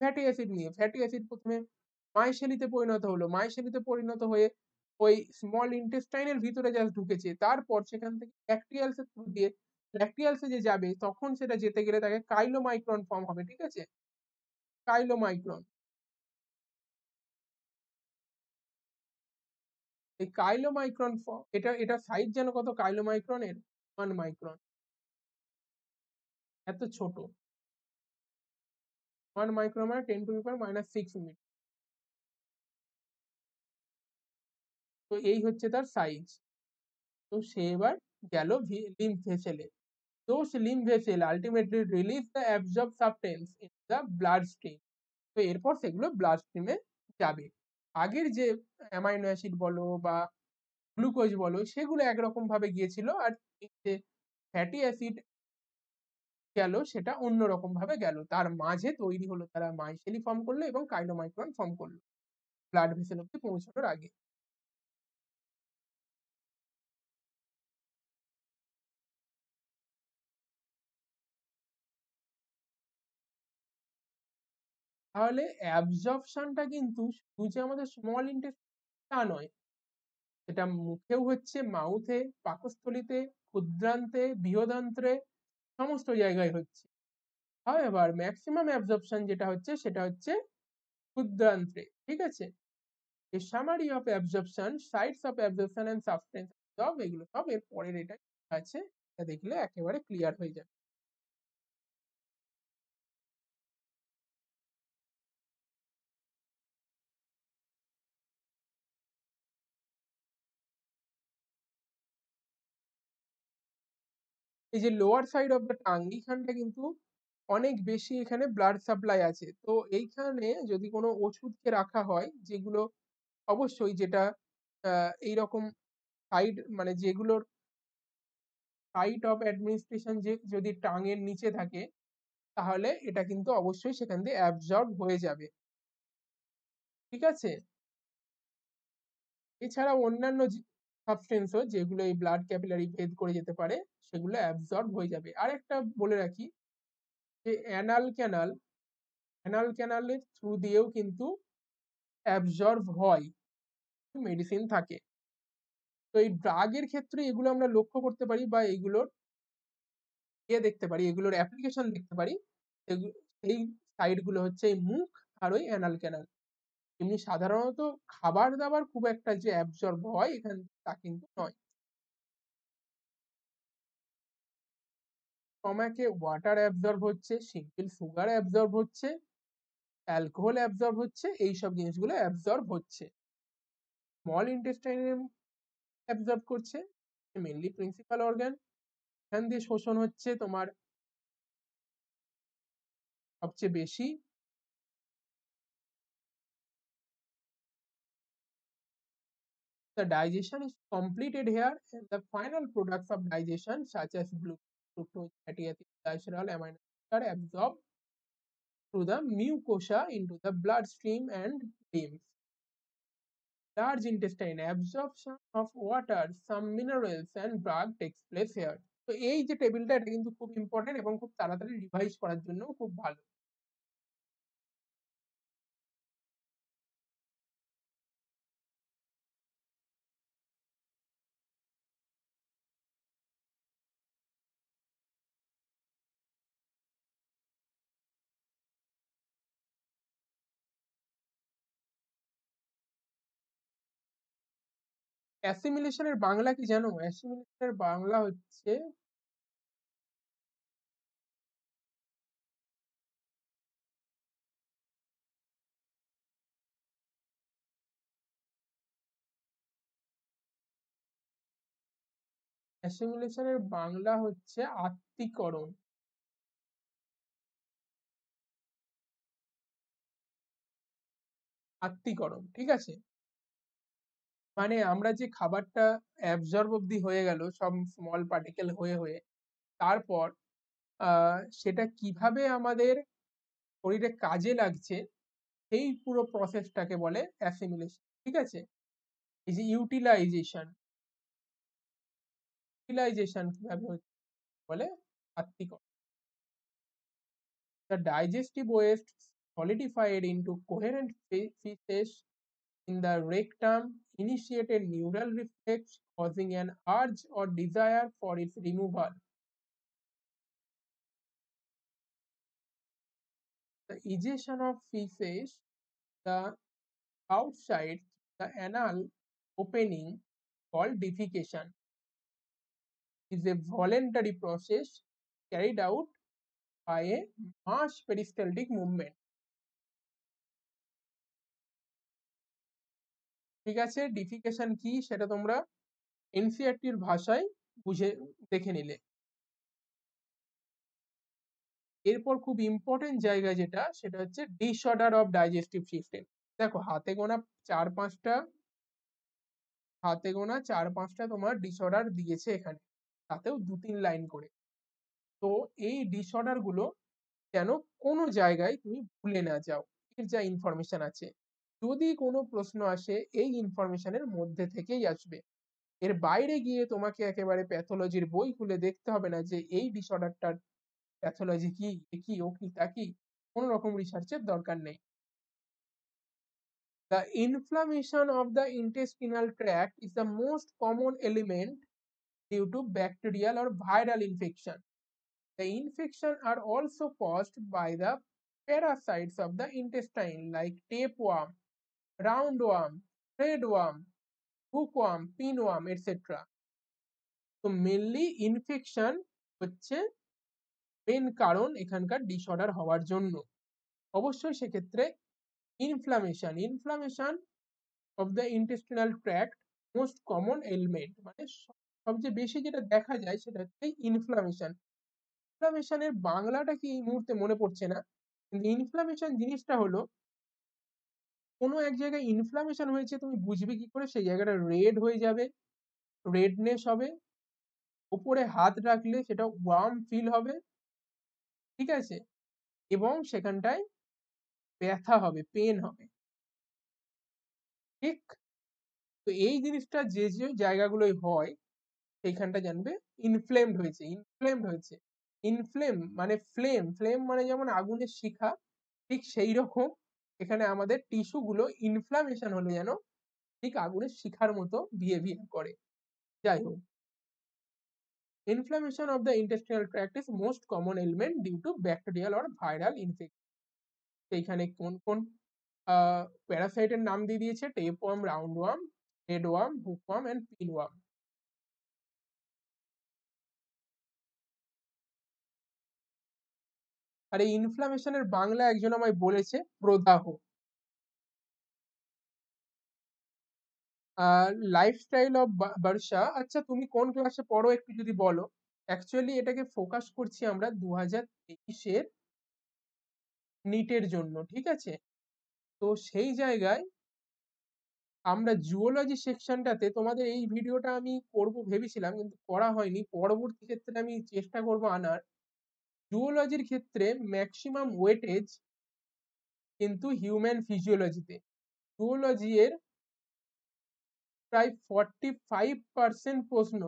ফ্যাটি অ্যাসিড নিয়ে। ফ্যাটি অ্যাসিড প্রথমে মাইশেলিতে পরিণত হলো। মাইশেলিতে পরিণত হয়ে ওই স্মল ইন্টেস্টাইনের ভিতরে জাস্ট ঢুকেছে। তারপর সেখান থেকে ব্যাকটেরিয়ালস এর থ্রু দিয়ে ব্যাকটেরিয়ালসে যে যাবে, তখন সেটা যেতে গেলে তাকে কাইলোমাইক্রন ফর্ম হবে, ঠিক আছে? কাইলোমাইক্রন এই কাইলোমাইক্রন এটা এটা সাইজ যেন কত? কাইলোমাইক্রনের ওয়ান মাইক্রন এত ছোট। ওয়ান মাইক্রন মানে ten to power minus six minute তো এই হচ্ছে তার সাইজ তো সে এবার গেল লিম্ফ ভেসেলে those lymph vessel ultimately release the absorbed substance in the blood stream তো এরপর সেগুলো ব্লাড স্ট্রিমে যাবে। আগের যে অ্যামাইনো অ্যাসিড বলো বা গ্লুকোজ বলো, সেগুলো একরকম ভাবে গিয়েছিল আর যে ফ্যাটি অ্যাসিড গেল, সেটা অন্যরকম ভাবে গেল। তার মাঝে তৈরি হলো তারা মাইসেলি ফর্ম করল এবং কাইলোমাইক্রন ফর্ম করল। ব্লাড ভেসেল অব্দি পৌঁছানোর আগে। তাহলে অ্যাবজর্পশনটা কিন্তু শুধু যে আমাদের স্মল ইন্টেস্টাইন তা নয়। সেটা মুখেও হচ্ছে মাউথে পাকস্থলিতে, ক্ষুদ্রান্তে, বৃহদান্ত্রে, সমস্ত জায়গায় হচ্ছে। however maximum absorption যেটা হচ্ছে, সেটা হচ্ছে ক্ষুদ্রান্ত্রে, ঠিক আছে? a summary of absorption sites of absorption and substance, সব এগুলো, সব এর পরের এটা আছে, এটা দেখলে একেবারে clear হয়ে যাবে। এই যে lower side of the tongue এইখানটা কিন্তু অনেক বেশি এখানে ব্লাড সাপ্লাই আছে। তো এইখানে যদি কোনো ওষুধকে রাখা হয়, যেগুলো অবশ্যই যেটা এইরকম সাইড মানে যেগুলোর সাইট অফ অ্যাডমিনিস্ট্রেশন যে, যদি টাঙের নিচে থাকে, তাহলে এটা কিন্তু অবশ্যই সেখান দিয়ে অ্যাবজর্ব হয়ে যাবে। ঠিক আছে? এছাড়া অন্যান্য সাবস্টেন্সও যেগুলো এই ব্লাড ক্যাপিলারি ভেদ করে যেতে পারে, সেগুলো অ্যাবজর্ব হয়ে যাবে। আর একটা বলে রাখি যে অ্যানাল ক্যানাল অ্যানাল ক্যানালের থ্রু দিয়েও কিন্তু অ্যাবজর্ব হয় মেডিসিন থাকে। তো এই ড্রাগের ক্ষেত্রে এগুলো আমরা লক্ষ্য করতে পারি বা এগুলোর ইয়ে দেখতে পারি, এগুলোর অ্যাপ্লিকেশন দেখতে পারি। এই সাইডগুলো হচ্ছে এই মুখ আর ওই অ্যানাল ক্যানাল এমনি সাধারণত খাবার দাবার খুব একটা যে অ্যাবজর্ব হয় এখান, তা কিন্তু নয়। স্টমাকে ওয়াটার অ্যাবজর্ব হচ্ছে সিম্পল সুগার অ্যাবজর্ব হচ্ছে অ্যালকোহল অ্যাবজর্ব হচ্ছে এই সব জিনিসগুলো অ্যাবজর্ব হচ্ছে। স্মল ইন্টেস্টাইনে অ্যাবজর্ব করছে মেনলি প্রিন্সিপাল অর্গান এখান দিয়ে শোষণ হচ্ছে তোমার সবচেয়ে বেশি। The digestion is completed here and the final products of digestion such as fructose, fatty acids, glycerol, amino are absorbed through the mucosa into the bloodstream and lymph. Large intestine absorption of water, some minerals and drug takes place here. তো এই যে টেবিলটা এটা কিন্তু খুব important এবং খুব তাড়াতাড়ি রিভাইজ করার জন্য খুব ভালো অ্যাসিমিলেশনের বাংলা কি জানো? অ্যাসিমিলেশনের বাংলা হচ্ছে অ্যাসিমিলেশনের বাংলা হচ্ছে আত্মীকরণ। আত্মীকরণ ঠিক আছে? মানে আমরা যে খাবারটা অ্যাবজর্ব অব্দি হয়ে গেল, সব স্মল পার্টিকেল হয়ে হয়ে, তারপর সেটা কীভাবে আমাদের শরীরে কাজে লাগছে, সেই পুরো প্রসেসটাকে বলে অ্যাসিমিলেশন ঠিক আছে? এই যে ইউটিলাইজেশন ইউটিলাইজেশন কীভাবে হচ্ছে, বলে আত্মীকরণ The digestive waste solidified into coherent feces in initiated neural reflex causing an urge or desire for its removal. The ejection of feces, the outside the anal opening called defecation is a voluntary process carried out by a mass peristaltic movement ঠিক আছে? Defecation কি? সেটা তোমরা এনসিআরটির ভাষায় বুঝে, দেখে নিলে। এরপর খুব ইম্পর্টেন্ট জায়গা যেটা, সেটা হচ্ছে ডিসঅর্ডার অফ ডাইজেস্টিভ সিস্টেম দেখো, হাতে গোনা চার পাঁচটা, হাতে গোনা চার পাঁচটা তোমার ডিসঅর্ডার দিয়েছে এখানে। তাতেও দু তিন লাইন করে। তো এই ডিসঅর্ডারগুলো যেন কোনো জায়গায় তুমি ভুলে না যাও। এর যা ইনফরমেশন আছে। যদি কোনো প্রশ্ন আসে এই ইনফরমেশনের মধ্যে থেকেই আসবে এর বাইরে গিয়ে তোমাকে একেবারে প্যাথোলজির বই খুলে দেখতে হবে না যে এই ডিসঅর্ডারটার প্যাথোলজি কি কি ও কি তা কি কোনো রকম রিসার্চের দরকার নেই The inflammation of the intestinal tract is the most common element due to bacterial or viral infection. The infection are also caused by the parasites of the intestine like tapeworm, roundworm, threadworm, hookworm, pinworm, etc. তো mainly infection হচ্ছে main কারণ এখানকার disorder হওয়ার জন্য। অবশ্যই সেক্ষেত্রে inflammation inflammation of the intestinal tract most common element মানে সবচেয়ে বেশি যেটা দেখা যায় সেটা হচ্ছে ইনফ্লামেশন ইনফ্লামেশনের বাংলাটা কি এই মুহূর্তে মনে পড়ছে না? কিন্তু ইনফ্লামেশন জিনিসটা হলো কোনো এক জায়গায় ইনফ্লামেশন হয়েছে, তুমি বুঝবে কি করে? সেই জায়গাটা রেড হয়ে যাবে রেডনেস হবে, উপরে হাত রাখলে সেটা ওয়ার্ম ফিল হবে, ঠিক আছে? এবং সেখানটায় ব্যথা হবে পেন হবে। ঠিক? তো এই জিনিসটা যে যে জায়গাগুলোই হয়, সেইখানটা জানবে ইনফ্লেমড হয়েছে ইনফ্লেমড হয়েছে। ইনফ্লেম মানে ফ্লেম ফ্লেম মানে যেমন আগুনের শিখা, ঠিক সেই রকম এখানে আমাদের টিস্যুগুলো ইনফ্লামেশন হলে যেন ঠিক আগুনের শিখার মতো বিহেভিয়ার করে। যাই হোক। Inflammation of the intestinal tract is most common ailment due to bacterial or viral infection. এইখানে কোন কোন প্যারাসাইটের নাম দিয়ে দিয়েছে tape worm round tapeworm roundworm threadworm hookworm and pinworm আর এই ইনফ্লামেশনের বাংলা একজন আমায় বলেছে, প্রদাহ। লাইফস্টাইল অফ বর্ষা আচ্ছা তুমি কোন ক্লাসে পড়ো একটু যদি বলো? অ্যাকচুয়ালি এটাকে ফোকাস করছি আমরা দু হাজার তেইশের নিটের জন্য, ঠিক আছে? তো সেই জায়গায় আমরা জুওলজি সেকশনটাতে তোমাদের এই ভিডিওটা আমি করব ভেবেছিলাম, কিন্তু করা হয়নি। পরবর্তী ক্ষেত্রে আমি চেষ্টা করব আনার। জুওলজির ক্ষেত্রে ম্যাক্সিমাম ওয়েটেজ কিন্তু হিউম্যান ফিজিওলজিতে জুওলজি এর প্রায় ফর্টি ফাইভ পার্সেন্ট প্রশ্ন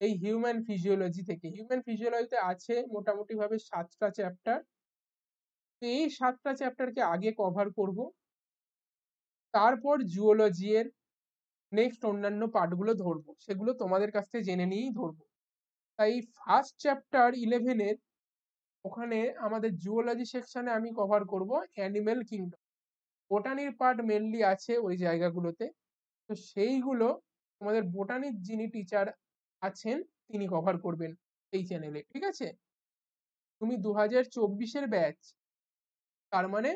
এই হিউম্যান ফিজিওলজি থেকে। হিউম্যান ফিজিওলজিতে আছে মোটামুটি ভাবে সাতটা চ্যাপ্টার তো এই সাতটা চ্যাপ্টারকে আগে কভার করব। তারপর জুওলজি এর নেক্সট অন্যান্য পার্টগুলো ধরবো। সেগুলো তোমাদের কাছ থেকে জেনে নিয়েই ধরবো। তাই ফার্স্ট চ্যাপ্টার ইলেভেনের ওখানে আমাদের জুওলজি সেকশনে আমি কভার করব অ্যানিমেল কিংডম বোটানির পার্ট মেনলি আছে ওই জায়গাগুলোতে। তো সেইগুলো তোমাদের বোটানির যিনি টিচার আছেন, তিনি কভার করবেন এই চ্যানেলে ঠিক আছে? তুমি দু হাজার চব্বিশের ব্যাচ তার মানে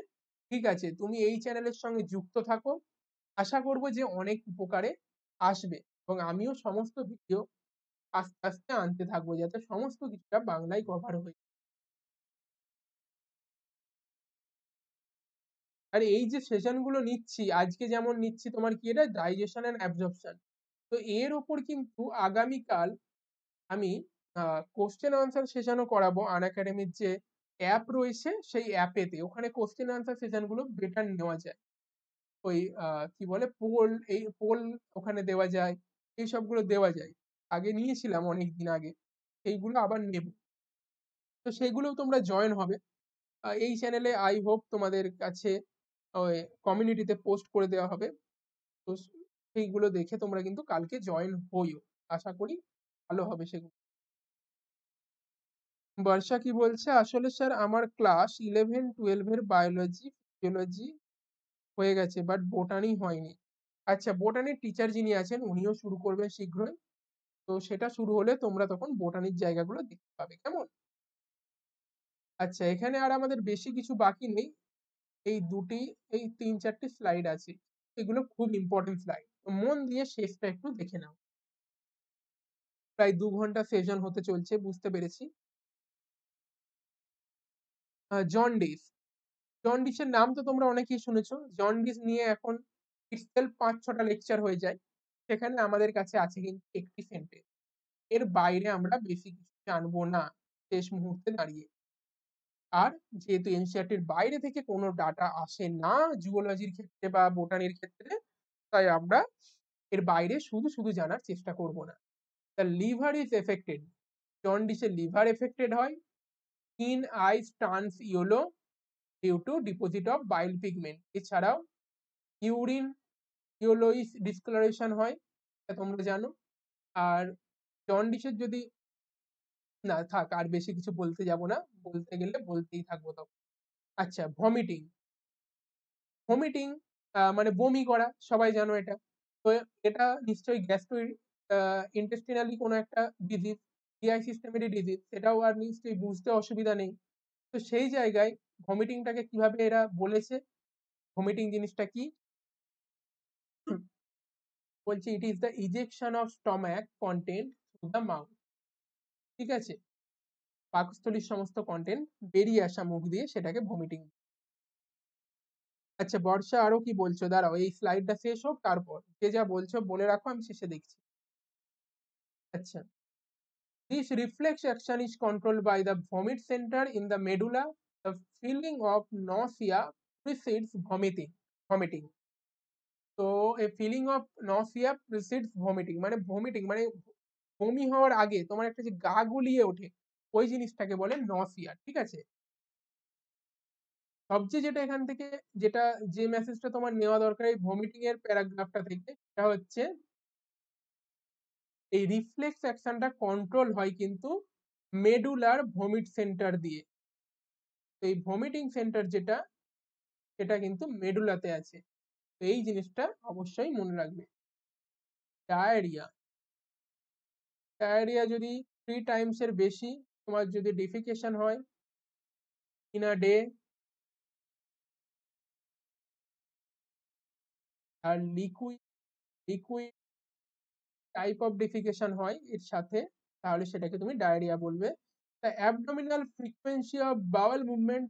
ঠিক আছে, তুমি এই চ্যানেলের সঙ্গে যুক্ত থাকো। আশা করব যে অনেক উপকারে আসবে এবং আমিও সমস্ত ভিডিও আস্তে আস্তে আনতে থাকব, যাতে সমস্ত কিছুটা বাংলায় কভার হয়ে আর এই যে সেশনগুলো নিচ্ছি, আজকে যেমন নিচ্ছি, তোমার কি এটা? ডাইজেশন অ্যান্ড অ্যাবজর্পশন তো এর ওপর কিন্তু আগামীকাল আমি কোশ্চেন আনসার সেশনও করাবো। আন একাডেমির যে অ্যাপ রয়েছে, সেই অ্যাপেতে ওখানে কোশ্চেন আনসার সেশনগুলো বেটার নেওয়া যায়। ওই কি বলে? পোল এই পোল ওখানে দেওয়া যায়, এই সবগুলো দেওয়া যায়। আগে নিয়েছিলাম অনেক দিন আগে সেইগুলো আবার নেব। তো সেগুলোও তোমরা জয়েন হবে। এই চ্যানেলে আই হোপ তোমাদের কাছে ওই কমিউনিটিতে পোস্ট করে দেওয়া হবে। তো সেইগুলো দেখে তোমরা কিন্তু কালকে জয়েন হইও আশা করি ভালো হবে সেগুলো বর্ষা কি বলছে? আসলে স্যার আমার ক্লাস ইলেভেন টুয়েলভের বায়োলজি ফিজিওলজি হয়ে গেছে বাট বোটানি হয়নি। আচ্ছা বোটানির টিচার যিনি আছেন, উনিও শুরু করবেন শীঘ্রই। তো সেটা শুরু হলে তোমরা তখন বোটানির জায়গাগুলো দেখতে পাবে, কেমন? আচ্ছা এখানে আর আমাদের বেশি কিছু বাকি নেই। এই দুটি, এই তিন চারটি স্লাইড আছে, এগুলো খুব ইম্পর্টেন্ট স্লাইড মন দিয়ে শেষটা একটু দেখে নাও। প্রায় দু ঘণ্টা সেশন হতে চলছে, বুঝতে পেরেছি? জন্ডিস জন্ডিসের নাম তো তোমরা অনেকেই শুনেছো। জন্ডিস নিয়ে এখন ইটসেলফ পাঁচ ছটা লেকচার হয়ে যায়। সেখানে আমাদের কাছে আছে কিন্তু একটি সেন্টেন্স এর বাইরে আমরা বেশি কিছু জানব না, শেষ মুহূর্তে দাঁড়িয়ে। আর যেহেতু এনসিআরটির বাইরে থেকে কোনো ডাটা আসে না জুওলজির ক্ষেত্রে বা বোটানির ক্ষেত্রে, তাই আমরা এর বাইরে শুধু শুধু জানার চেষ্টা করব না। দ্য লিভার ইজ এফেক্টেড জন্ডিসের লিভার এফেক্টেড হয়। Skin eyes turns yellow due to deposit of bile pigment এছাড়াও ইউরিন ইউলোইস ডিসকালারেশন হয়, এটা তোমরা জানো। আর জন্ডিসের যদি না থাক, আর বেশি কিছু বলতে যাব না। বলতে গেলে বলতেই থাকব তখন। আচ্ছা ভমিটিং ভমিটিং মানে বমি করা, সবাই জানো এটা। তো এটা নিশ্চয়ই গ্যাস্ট্রো ইন্টেস্টিনালি কোনো একটা ডিজিজ জিআই সিস্টেমেরই ডিজিজ সেটাও আর নিশ্চয়ই বুঝতে অসুবিধা নেই। তো সেই জায়গায় ভমিটিংটাকে কীভাবে এরা বলেছে ভমিটিং জিনিসটা কি? বলছে it is the ejection of stomach content through the mouth ঠিক আছে পাকস্থলীর সমস্ত কন্টেন্ট বেরিয়ে আসা মুখ দিয়ে সেটাকে ভমিটিং আচ্ছা বর্ষা আরও কি বলছো দাঁড়াও, এই স্লাইডটা শেষ হোক, তারপর যে যা বলছো বলে রাখো, আমি শেষে দেখছি আচ্ছা This reflex action is controlled by the vomit center in the medulla. The feeling of nausea precedes vomiting. vomiting. তো a feeling of nausea precedes vomiting মানে ভমিটিং মানে বমি হওয়ার আগে তোমার একটা যে গা গুলিয়ে ওঠে, ওই জিনিসটাকে বলে নসিয়া ঠিক আছে? সবচেয়ে যেটা এখান থেকে, যেটা যে মেসেজটা তোমার নেওয়া দরকার এই ভমিটিং এর প্যারাগ্রাফটা থেকে, সেটা হচ্ছে এই রিফ্লেক্স অ্যাকশনটা কন্ট্রোল হয় কিন্তু মেডুলার ভমিট সেন্টার দিয়ে। এই ভমিটিং সেন্টার যেটা, সেটা কিন্তু মেডুলাতে আছে। এই জিনিসটা অবশ্যই মনে রাখবে। ডায়রিয়া ডায়রিয়া যদি থ্রি টাইমস এর বেশি, তোমার যদি ডিফিকেশন হয় in a day R liquid liquid type of defecation হয় এর সাথে, তাহলে সেটাকে তুমি ডায়রিয়া বলবে। The abdominal frequency of bowel movement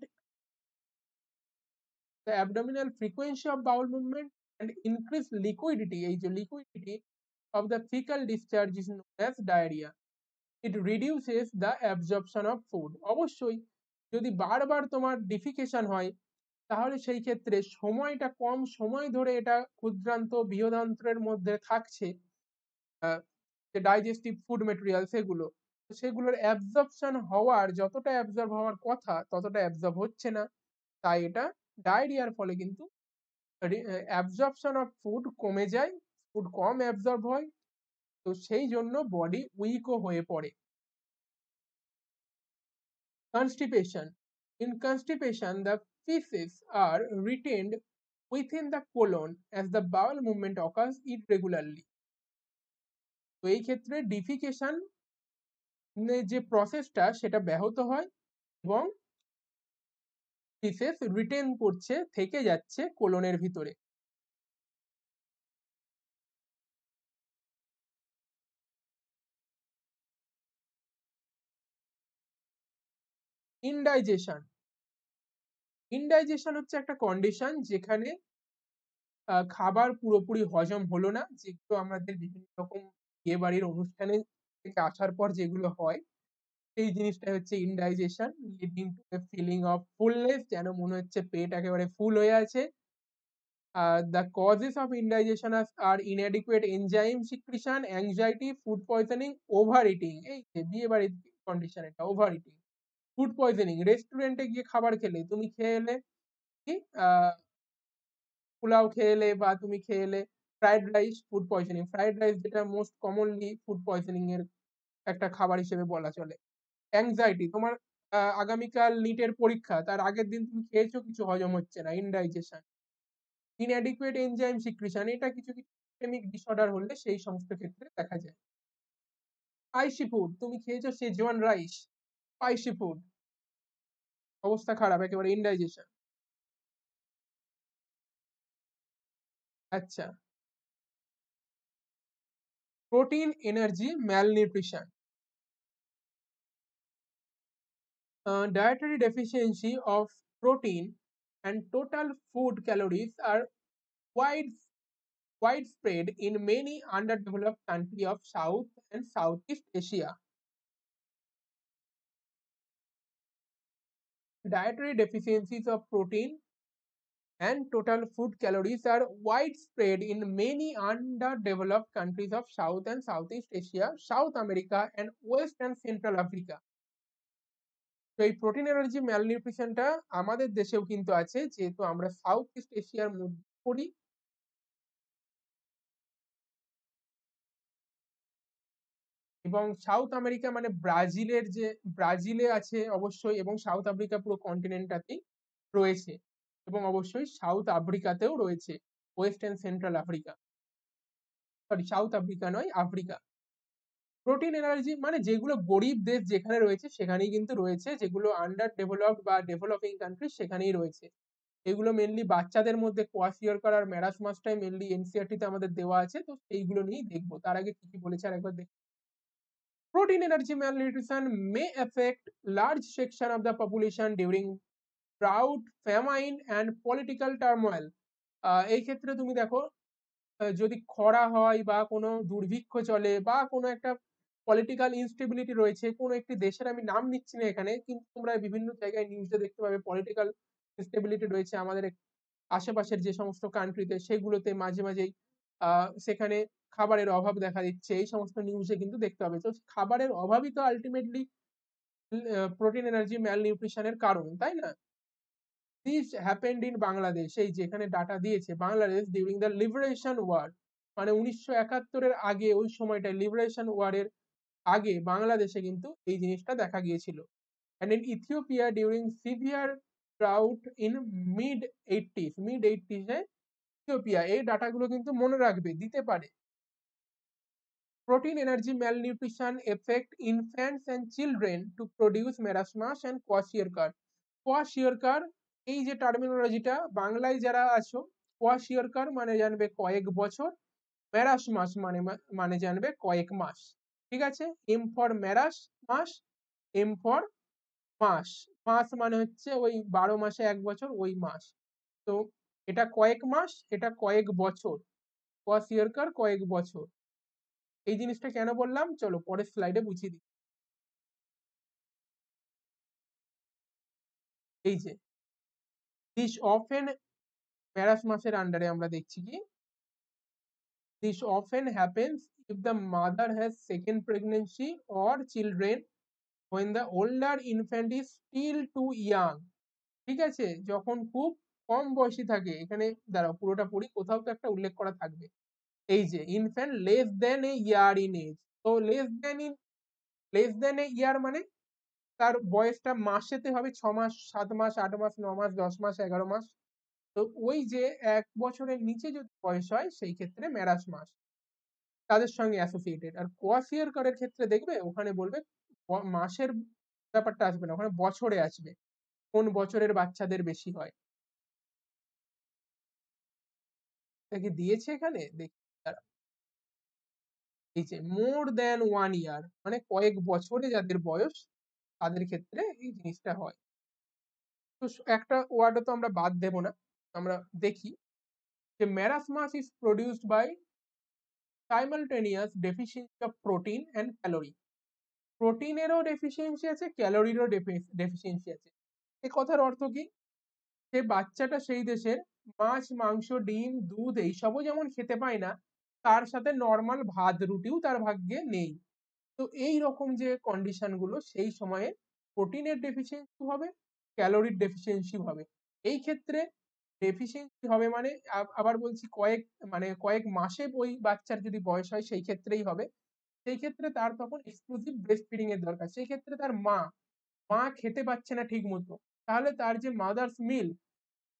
the abdominal frequency of bowel movement and increase liquidity এই যে liquidity of the fecal discharge is known as diarrhea. It reduces the absorption of food. অবশ্যই, যদি বারবার তোমার defecation হয়, তাহলে সেই ক্ষেত্রে সময়টা কম সময় ধরে এটা ক্ষুদ্রান্ত বৃহদান্ত্রের মধ্যে থাকছে যে ডাইজেস্টিভ ফুড মেটেরিয়াল সেগুলো সেগুলোর অ্যাবজর্পশন হওয়ার, যতটা অ্যাবজর্ব হওয়ার কথা, ততটা অ্যাবজর্ব হচ্ছে না। তাই এটা ডায়রিয়ার ফলে কিন্তু অ্যাবজর্পশন অফ ফুড কমে যায় ফুড কম অ্যাবজর্ব হয়, তো সেই জন্য বডি উইকও হয়ে পড়ে। Constipation in constipation the faeces are retained within the colon as the bowel movement occurs it regularly তো এই ক্ষেত্রে ডিফিকেশন যে প্রসেসটা সেটা ব্যাহত হয় এবং ফিসেস রিটেন করছে, থেকে যাচ্ছে কোলনের ভিতরে। ইনডাইজেশন ইনডাইজেশন হচ্ছে একটা কন্ডিশন যেখানে খাবার পুরোপুরি হজম হলো না। যেগুলো আমাদের বিভিন্ন রকম বিয়ে বাড়ির অনুষ্ঠানে থেকে আসার পর যেগুলো হয়, সেই জিনিসটা হচ্ছে indigestion leading to a feeling of fullness যেন মনে হচ্ছে পেট একেবারে ফুল হয়ে আছে। The causes of indigestion R inadequate enzyme secretion anxiety food poisoning over eating এই যে বিয়ে বাড়ির কন্ডিশন এটা ওভার ইটিং ফুড পয়জনিং রেস্টুরেন্টে গিয়ে খাবার খেলে, তুমি খেয়ে এলে কি পোলাও খেয়ে এলে বা তুমি খেয়ে এলে fried rice food poisoning fried rice যেটা মোস্ট কমনলি ফুড পয়জনিং এর একটা খাবার হিসেবে বলা চলে। অ্যাংজাইটি তোমার আগামীকাল নিটের পরীক্ষা, তার আগের দিন তুমি খেয়েছো কিছু, হজম হচ্ছে না ইনডাইজেশন ইনঅ্যাডিকুয়েট এনজাইম সিক্রিশন এটা কিছু কিছু ডিসঅর্ডার হলে সেই সমস্ত ক্ষেত্রে দেখা যায়। স্পাইসি ফুড তুমি খেয়েছো সেজওয়ান রাইস স্পাইসি ফুড অবস্থা খারাপ একেবারে ইনডাইজেশন আচ্ছা protein energy malnutrition uh, dietary deficiency of protein and total food calories are wide widespread in many underdeveloped countries of south and southeast asia Dietary deficiencies of protein and total food calories are widespread in many underdeveloped countries of South and Southeast Asia, South America, and West and Central Africa. তো এই protein energy ম্যালনিউট্রিশনটা আমাদের দেশেও কিন্তু আছে যেহেতু আমরা south east এশিয়ার মধ্যে পড়ি এবং সাউথ আমেরিকা মানে ব্রাজিলের যে, ব্রাজিলে আছে অবশ্যই এবং সাউথ আফ্রিকা পুরো কন্টিনেন্টটাতেই রয়েছে এবং অবশ্যই সাউথ আফ্রিকাতেও রয়েছে, west and central Africa. Sorry south Africa নয়, আফ্রিকা। প্রোটিন এনার্জি মানে যেগুলো গরিব দেশ যেখানে রয়েছে সেখানেই কিন্তু রয়েছে, যেগুলো আন্ডার ডেভেলপড বা ডেভেলপিং কান্ট্রি সেখানেই রয়েছে। এগুলো মেনলি বাচ্চাদের মধ্যে কোয়াশিয়রকার আর ম্যারাসমাসটাই মেনলি এনসিআরটিতে আমাদের দেওয়া আছে, তো সেইগুলো নিয়েই দেখব। তার আগে কি কি বলেছে আর একবার দেখ protein energy malnutrition may affect large section of the population during drought, famine, and political turmoil. এই ক্ষেত্রে তুমি দেখো যদি খরা হয় বা কোনো দুর্ভিক্ষ চলে বা কোনো একটা পলিটিক্যাল ইনস্টেবিলিটি রয়েছে, কোনো একটি দেশের আমি নাম নিচ্ছি না এখানে, কিন্তু তোমরা বিভিন্ন জায়গায় নিউজে দেখতে পাবে পলিটিক্যাল ইনস্টেবিলিটি রয়েছে আমাদের আশেপাশের যে সমস্ত কান্ট্রিতে সেগুলোতে মাঝে মাঝেই সেখানে খাবারের অভাব দেখা দিচ্ছে, এই সমস্ত নিউজে কিন্তু দেখতে হবে। তো খাবারের অভাবই তো আলটিমেটলি প্রোটিন এনার্জি ম্যাল নিউট্রিশনের কারণ, তাই না? দিস হ্যাপেন্ড ইন বাংলাদেশ এই যেখানে ডাটা দিয়েছে Bangladesh during the liberation war মানে উনিশশো একাত্তরের আগে, ওই সময়টা লিবারেশন ওয়ারের আগে বাংলাদেশে কিন্তু এই জিনিসটা দেখা গিয়েছিল। And in Ethiopia during severe drought in mid eighties mid এইটিসে Ethiopia এই ডাটাগুলো কিন্তু মনে রাখবে, দিতে পারে। Protein energy malnutrition affect infants and children to produce marasmus and kwashiorkor kwashiorkor এই যে টার্মিনোলজিটা বাংলায় যারা আছো kwashiorkor মানে জানবে কয়েক বছর ম্যারাসমাস মানে মানে জানবে কয়েক মাস। ঠিক আছে? M for marasmus M for মাস। মাস মানে হচ্ছে ওই বারো মাসে এক বছর, ওই মাস। তো এটা কয়েক মাস, এটা কয়েক বছর। কোয়াশিয়রকার কয়েক বছর। এই জিনিসটা কেন বললাম? চলো পরের স্লাইডে বুঝিয়ে দিই। এই যে দিস অফেন প্যারাস মাসের আন্ডারে আমরা দেখছি কি? This often happens if the mother has second pregnancy or children when the older infant is still too young. ঠিক আছে? যখন খুব কম বয়সী থাকে, এখানে দাঁড়াও, পুরোটা পড়ি, কোথাও তো একটা উল্লেখ করা থাকবে। এই যে infant less than a year in age তো less than in less than a year মানে তার বয়সটা মাসেতে হবে ছ মাস, সাত মাস, আট মাস, ন মাস, দশ মাস, এগারো মাস। তো ওই যে এক বছরের নিচে যদি বয়স হয়, সেই ক্ষেত্রে ম্যারাস মাস। তাদের সঙ্গে অ্যাসোসিয়েটেড আর কোয়াসিয়ার কারের ক্ষেত্রে দেখবে, ওখানে বলবে মাসের ব্যাপারটা আসবে না, ওখানে বছরে আসবে। কোন বছরের বাচ্চাদের বেশি হয়। কি দিয়েছে এখানে, দেখি এই যে মোর দেন ওয়ান ইয়ার মানে কয়েক বছরে যাদের বয়স, তাদের ক্ষেত্রে এই জিনিসটা হয়। তো একটা ওয়ার্ডও তো আমরা বাদ দেব না, আমরা দেখি যে marasmus is produced by simultaneous deficiency of protein and calorie. প্রোটিনেরও ডেফিসিয়েন্সি আছে ক্যালোরিরও ডেফিসিয়েন্সি আছে। এ কথার অর্থ কি? যে বাচ্চাটা সেই দেশের মাছ, মাংস, ডিম, দুধ, এইসবও যেমন খেতে পায় না তার সাথে নর্মাল ভাত রুটিও তার ভাগ্যে নেই। তো এই রকম যে কন্ডিশনগুলো, সেই সময়ে প্রোটিনের ডেফিসিয়েন্সি হবে ক্যালোরির ডেফিসিয়েন্সি হবে। এই ক্ষেত্রে ডেফিসিয়েন্সি হবে মানে আবার বলছি কয়েক মানে কয়েক মাসে ওই বাচ্চার যদি বয়স হয়, সেই ক্ষেত্রেই হবে। সেই ক্ষেত্রে তার তখন এক্সক্লুসিভ ব্রেস্ট ফিডিং এর দরকার। সেই ক্ষেত্রে তার মা মা খেতে পাচ্ছে না ঠিক মতো তাহলে তার যে মাদার্স মিল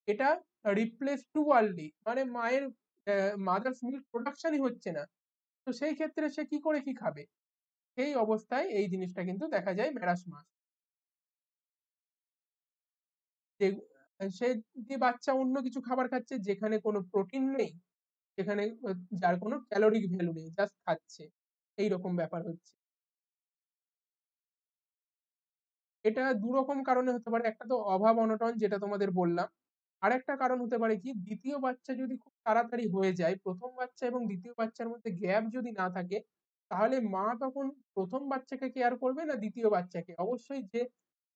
এটা রিপ্লেস টু আর্লি মানে মায়ের মাদার্স মিল্ক প্রোডাকশনই হচ্ছে না। তো সেই ক্ষেত্রে সে কি করে কি খাবে? সেই অবস্থায় এই জিনিসটা কিন্তু দেখা যায় ম্যারাস মাস সে যে বাচ্চা অন্য কিছু খাবার খাচ্ছে, যেখানে কোনো প্রোটিন নেই, যেখানে যার কোনো ক্যালোরিক ভ্যালু নেই জাস্ট খাচ্ছে, এইরকম ব্যাপার হচ্ছে। এটা দু রকম কারণে হতে পারে। একটা তো অভাব অনটন যেটা তোমাদের বললাম। আরেকটা কারণ হতে পারে কি? দ্বিতীয় বাচ্চা যদি খুব তাড়াতাড়ি হয়ে যায়, প্রথম বাচ্চা এবং দ্বিতীয় বাচ্চার মধ্যে গ্যাপ যদি না থাকে, তাহলে মা তখন প্রথম বাচ্চাকে কেয়ার করবে না দ্বিতীয় বাচ্চাকে? অবশ্যই যে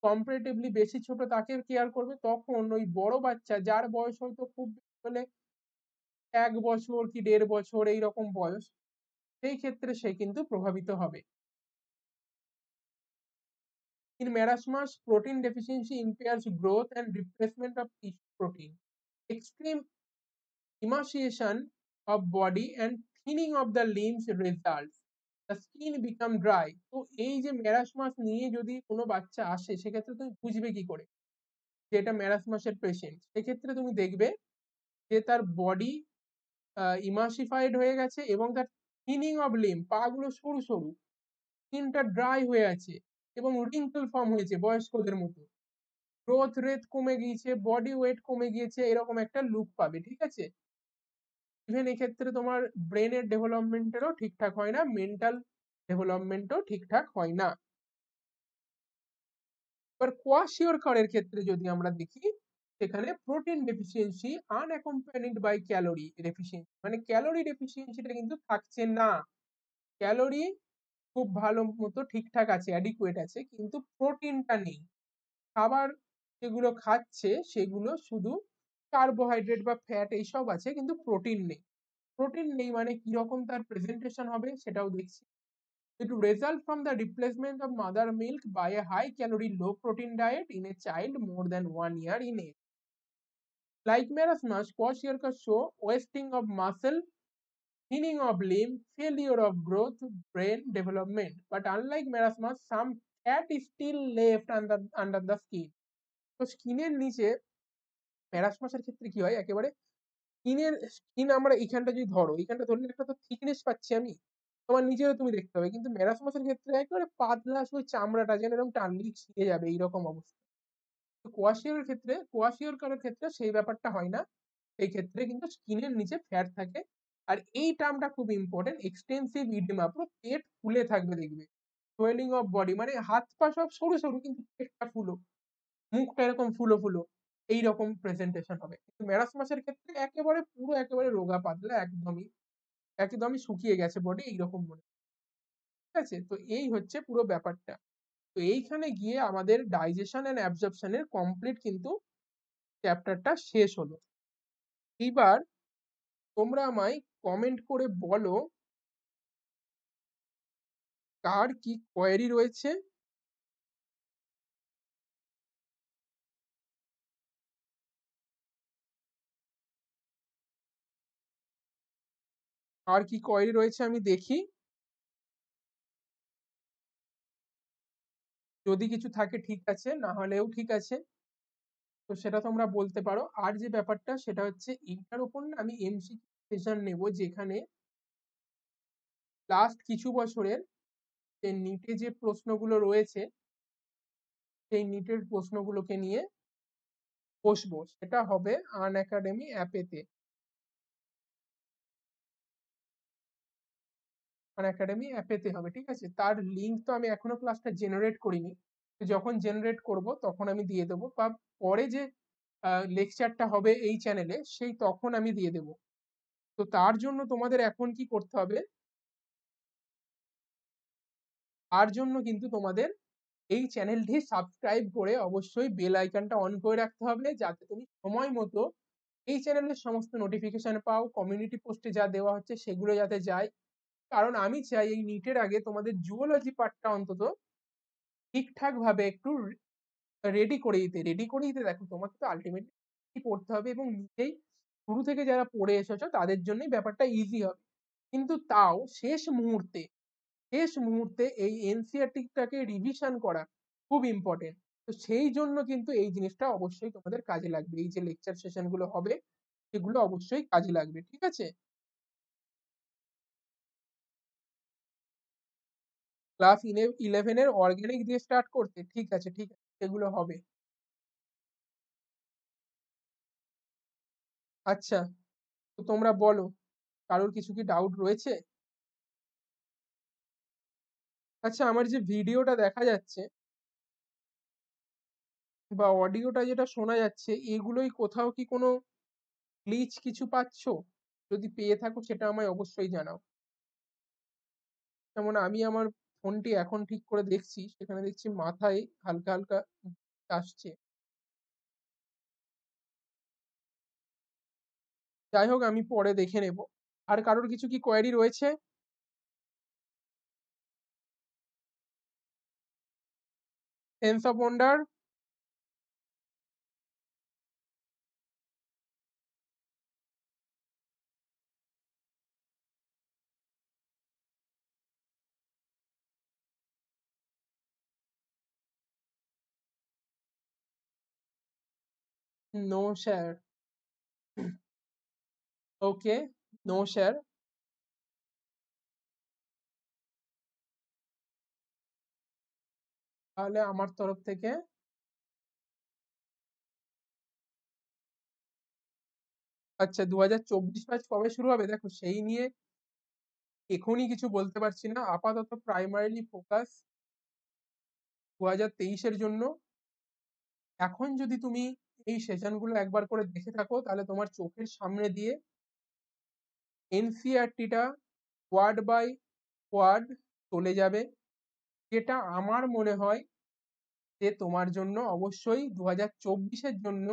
কম্পারেটিভলি বেশি ছোট তাকে কেয়ার করবে। তখন ওই বড় বাচ্চা যার বয়স হয়তো খুব হলে এক বছর কি দেড় বছর এইরকম বয়স, সেই ক্ষেত্রে সে কিন্তু প্রভাবিত হবে। In marasmus, protein deficiency impairs growth and replacement of tissue protein. Extreme emaciation of body and thinning of the limbs results. The skin become dry তো এই যে ম্যারাসমাস নিয়ে যদি কোনো বাচ্চা আসে সেক্ষেত্রে তুমি বুঝবে কি করে যে এটা ম্যারাসমাসের পেশেন্ট সেক্ষেত্রে তুমি দেখবে যে তার বডি ইমাসিফাইড হয়ে গেছে এবং তার থিনিং অফ লিম পাগুলো সরু সরু স্কিনটা ড্রাই হয়ে আছে এবং রিঙ্কল ফর্ম হয়েছে বয়স্কদের মতো। গ্রোথ রেট কমে গিয়েছে বডি ওয়েট কমে গিয়েছে, এরকম একটা লুক পাবে, ঠিক আছে? ইভেন এক্ষেত্রে তোমার ব্রেনের ডেভেলপমেন্টেরও ঠিকঠাক হয় না মেন্টাল ডেভেলপমেন্টও ঠিকঠাক হয় না। এবার কোয়াশিওরকারের ক্ষেত্রে যদি আমরা দেখি, সেখানে protein deficiency unaccompanied by calorie deficiency মানে ক্যালোরি ডেফিসিয়েন্সিটা কিন্তু থাকছে না। ক্যালোরি খুব ভালো মতো ঠিকঠাক আছে অ্যাডিকুয়েট আছে কিন্তু প্রোটিনটা নেই খাবার যেগুলো খাচ্ছে সেগুলো শুধু কার্বোহাইড্রেট বা ফ্যাট এইসব আছে কিন্তু প্রোটিন নেই প্রোটিন নেই মানে কীরকম তার প্রেজেন্টেশন হবে সেটাও দেখছি It result from the replacement of mother milk by a high calorie low protein diet in a child more than one year in age. Like marasmus, kwashiorkor show wasting of muscle, thinning of limb, failure of growth, brain development. But unlike marasmus, some fat is still left under, under the skin. তো স্কিনের নিচে ম্যারাসমাসের ক্ষেত্রে কি হয়? একেবারে স্কিনের skin আমরা এইখানটা যদি ধরো এইখানটা ধরলে একটা তো থিকনেস পাচ্ছি আমি। তোমার নিজেরও তুমি দেখতে হবে কিন্তু ম্যারাসমাসের ক্ষেত্রে একেবারে পাতলা শুধু চামড়াটা যেন এরকম টানলেই ছিঁড়ে যাবে এইরকম অবস্থা। তো কোয়াশিওরের ক্ষেত্রে কোয়াশিওর কারোর ক্ষেত্রে সেই ব্যাপারটা হয় না। এই ক্ষেত্রে কিন্তু স্কিনের নিচে ফ্যাট থাকে। আর এই টার্মটা খুব ইম্পর্টেন্ট এক্সটেন্সিভ ইডিমা পুরো পেট ফুলে থাকবে দেখবে। সোয়েলিং অফ বডি মানে হাত পা সব সরু সরু, কিন্তু পেটটা ফুলো। মুখটা এরকম ফুলো ফুলো। এইরকম প্রেজেন্টেশন হবে। কিন্তু ম্যারাসমাসের ক্ষেত্রে একেবারে পুরো একেবারে রোগা পাতলা একদমই একদমই শুকিয়ে গেছে বডি এইরকম মনে ঠিক আছে? তো এই হচ্ছে পুরো ব্যাপারটা। তো এইখানে গিয়ে আমাদের ডাইজেশন অ্যান্ড অ্যাবজর্পশনের কমপ্লিট কিন্তু চ্যাপ্টারটা শেষ হলো। এইবার তোমরা আমায় কমেন্ট করে বলো কার কি কোয়েরি রয়েছে। আর কি কোয়েরি রয়েছে আমি দেখি। যদি কিছু থাকে ঠিক আছে, না হলেও ঠিক আছে। তো সেটা তোমরা বলতে পারো। আর যে ব্যাপারটা সেটা হচ্ছে এইটার উপর না আমি এমসিকিউ সেশন নেব যেখানে লাস্ট কিছু বছরের যে নিটে যে প্রশ্নগুলো রয়েছে, সেই নিটের প্রশ্নগুলোকে নিয়ে বসবো। সেটা হবে আন একাডেমি অ্যাপেতে আন একাডেমি অ্যাপেতে হবে, ঠিক আছে? তার লিঙ্ক তো আমি এখনও ক্লাসটা জেনারেট করিনি। যখন জেনারেট করব, তখন আমি দিয়ে দেবো। বা পরে যে লেকচারটা হবে এই চ্যানেলে সেই তখন আমি দিয়ে দেব। তো তার জন্য তোমাদের এখন কি করতে হবে? তার জন্য কিন্তু তোমাদের এই চ্যানেলটি সাবস্ক্রাইব করে অবশ্যই বেল আইকনটা অন করে রাখতে হবে, যাতে তুমি সময় মতো এই চ্যানেলের সমস্ত নোটিফিকেশন পাও কমিউনিটি পোস্টে যা দেওয়া হচ্ছে সেগুলো যাতে যায়। কারণ আমি চাই এই নিটের আগে তোমাদের জুওলজি পার্টটা অন্তত ঠিকঠাক ভাবে একটু রেডি করে দিতে। রেডি করে দিতে দেখো তোমাকে তো আলটিমেটলি পড়তে হবে এবং নিজেই শুরু থেকে যারা পড়ে এসেছ তাদের জন্যই ব্যাপারটা ইজি হবে। কিন্তু তাও শেষ মুহূর্তে শেষ মুহূর্তে এই এনসিআরটিটাকে রিভিশন করা খুব ইম্পর্টেন্ট তো সেই জন্য কিন্তু এই জিনিসটা অবশ্যই তোমাদের কাজে লাগবে। এই যে লেকচার সেশনগুলো হবে, সেগুলো অবশ্যই কাজে লাগবে, ঠিক আছে? ক্লাস ইলেভেনের অর্গানিক দিয়ে স্টার্ট করতে, ঠিক আছে ঠিক আছে, সেগুলো হবে। আচ্ছা তো তোমরা বলো, কারোর কিছু কি ডাউট রয়েছে? আচ্ছা আমার যে ভিডিওটা দেখা যাচ্ছে বা অডিওটা যেটা শোনা যাচ্ছে, এগুলোই কোথাও কি কোনো গ্লিচ কিছু পাচ্ছ? যদি পেয়ে থাকো, সেটা আমায় অবশ্যই জানাও। যেমন আমি আমার ফোনটি এখন ঠিক করে দেখছি, সেখানে দেখছি মাথায় হালকা হালকা আসছে। যাই হোক, আমি পরে দেখে নেব। আর কারোর কিছু কি কোয়ারি রয়েছে? Sense of wonder okay no share তাহলে আমার তরফ থেকে আচ্ছা দু হাজার চব্বিশ ব্যাচ কবে শুরু হবে? দেখো, সেই নিয়ে এখনই কিছু বলতে পারছি না। আপাতত প্রাইমারিলি ফোকাস দু হাজার তেইশের জন্য। এখন যদি তুমি এই সেশনগুলো একবার করে দেখে থাকো, তাহলে তোমার চোখের সামনে দিয়ে এনসিআরটিটা ওয়ার্ড বাই ওয়ার্ড চলে যাবে। যেটা আমার মনে হয় যে তোমার জন্য অবশ্যই দু হাজার চব্বিশের জন্য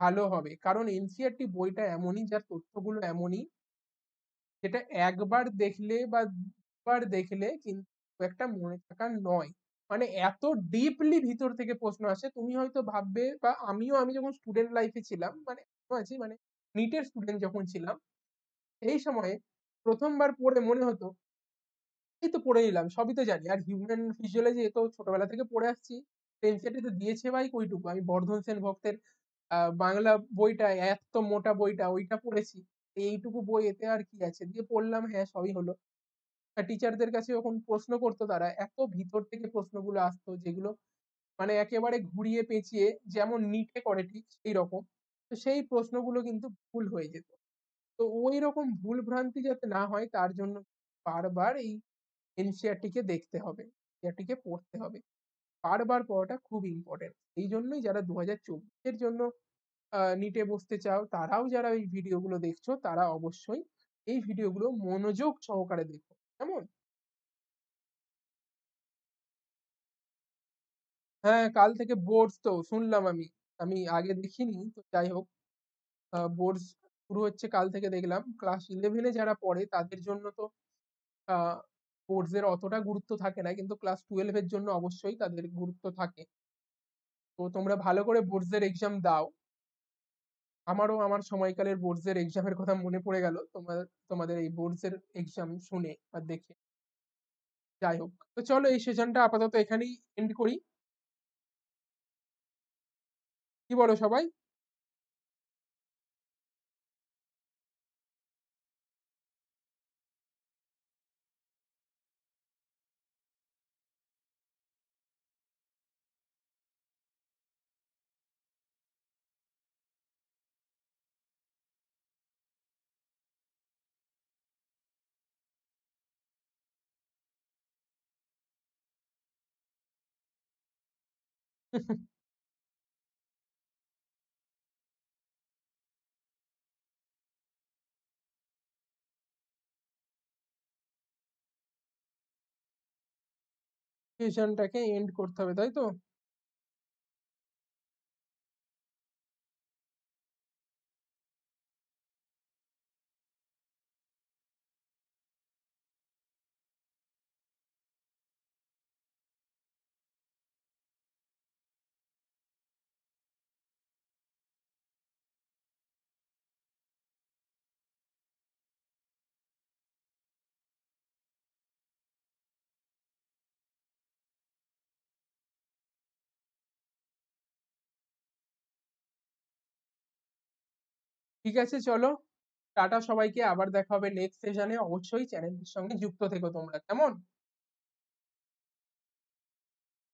ভালো হবে। কারণ এনসিআরটি বইটা এমনই, যার তথ্যগুলো এমনই। যেটা একবার দেখলে বা দুবার দেখলে কিন্তু একটা মনে থাকার নয়। মানে এত ডিপলি ভিতর থেকে প্রশ্ন আসে, তুমি হয়তো ভাববে বা আমিও, আমি যখন স্টুডেন্ট লাইফে ছিলাম মানে আছি মানে নিটের স্টুডেন্ট যখন ছিলাম এই সময়ে প্রথমবার পড়ে মনে হতো, এই তো পড়ে নিলাম, সবই তো জানি। আর হিউম্যান ফিজিওলজি তো ছোটবেলা থেকে পড়ে আসছি। এনসিআরটি তো দিয়েছে ভাই কইটুকু। আমি বর্ধন সেন ভক্তের বাংলা বইটা, এত মোটা বইটা, ওইটা পড়েছি। এইটুকু বই এতে আর কি আছে? দিয়ে পড়লাম হ্যাঁ সবই হলো। টিচারদের কাছে যখন প্রশ্ন করতো তারা, এত ভিতর থেকে প্রশ্নগুলো আসতো যেগুলো মানে একেবারে ঘুরিয়ে পেঁচিয়ে যেমন নিটে করে ঠিক সেই রকম তো সেই প্রশ্নগুলো কিন্তু ভুল হয়ে যেত। তো ওই রকম ভুল ভ্রান্তি যাতে না হয়, তার জন্য বারবার এই এনসিআরটিকে দেখতে হবে এনসিআরটিকে পড়তে হবে। বারবার পড়াটা খুব ইম্পর্টেন্ট এই জন্যই যারা দু হাজার চব্বিশের জন্য নিটে বসতে চাও, তারাও যারা এই ভিডিওগুলো দেখছ, তারা অবশ্যই এই ভিডিওগুলো মনোযোগ সহকারে দেখো। কেমন? হ্যাঁ কাল থেকে বোর্ডস তো শুনলাম আমি। আমি আগে দেখিনি, তো যাই হোক বোর্ডস শুরু হচ্ছে কাল থেকে দেখলাম। ক্লাস ইলেভেনে যারা পড়ে তাদের জন্য তো এর অতটা গুরুত্ব থাকে না। কিন্তু ক্লাস টুয়েলভের জন্য অবশ্যই তাদের গুরুত্ব থাকে। তো তোমরা ভালো করে বোর্ডস এর এক্সাম দাও। আমারও আমার সময়কালের বোর্ডস এর এক্সামের কথা মনে পড়ে গেল। তোমার, তোমাদের এই বোর্ডস এর এক্সাম শুনে আর দেখে। যাই হোক, তো চলো এই সেশনটা আপাতত এখানেই এন্ড করি। কি বলো সবাই? সেশনটাকে এন্ড করতে হবে তাই তো? ঠিক আছে, চলো। টাটা সবাইকে, আবার দেখা হবে নেক্সট সেশনে অবশ্যই চ্যানেলটির সঙ্গে যুক্ত থেকো তোমরা, কেমন?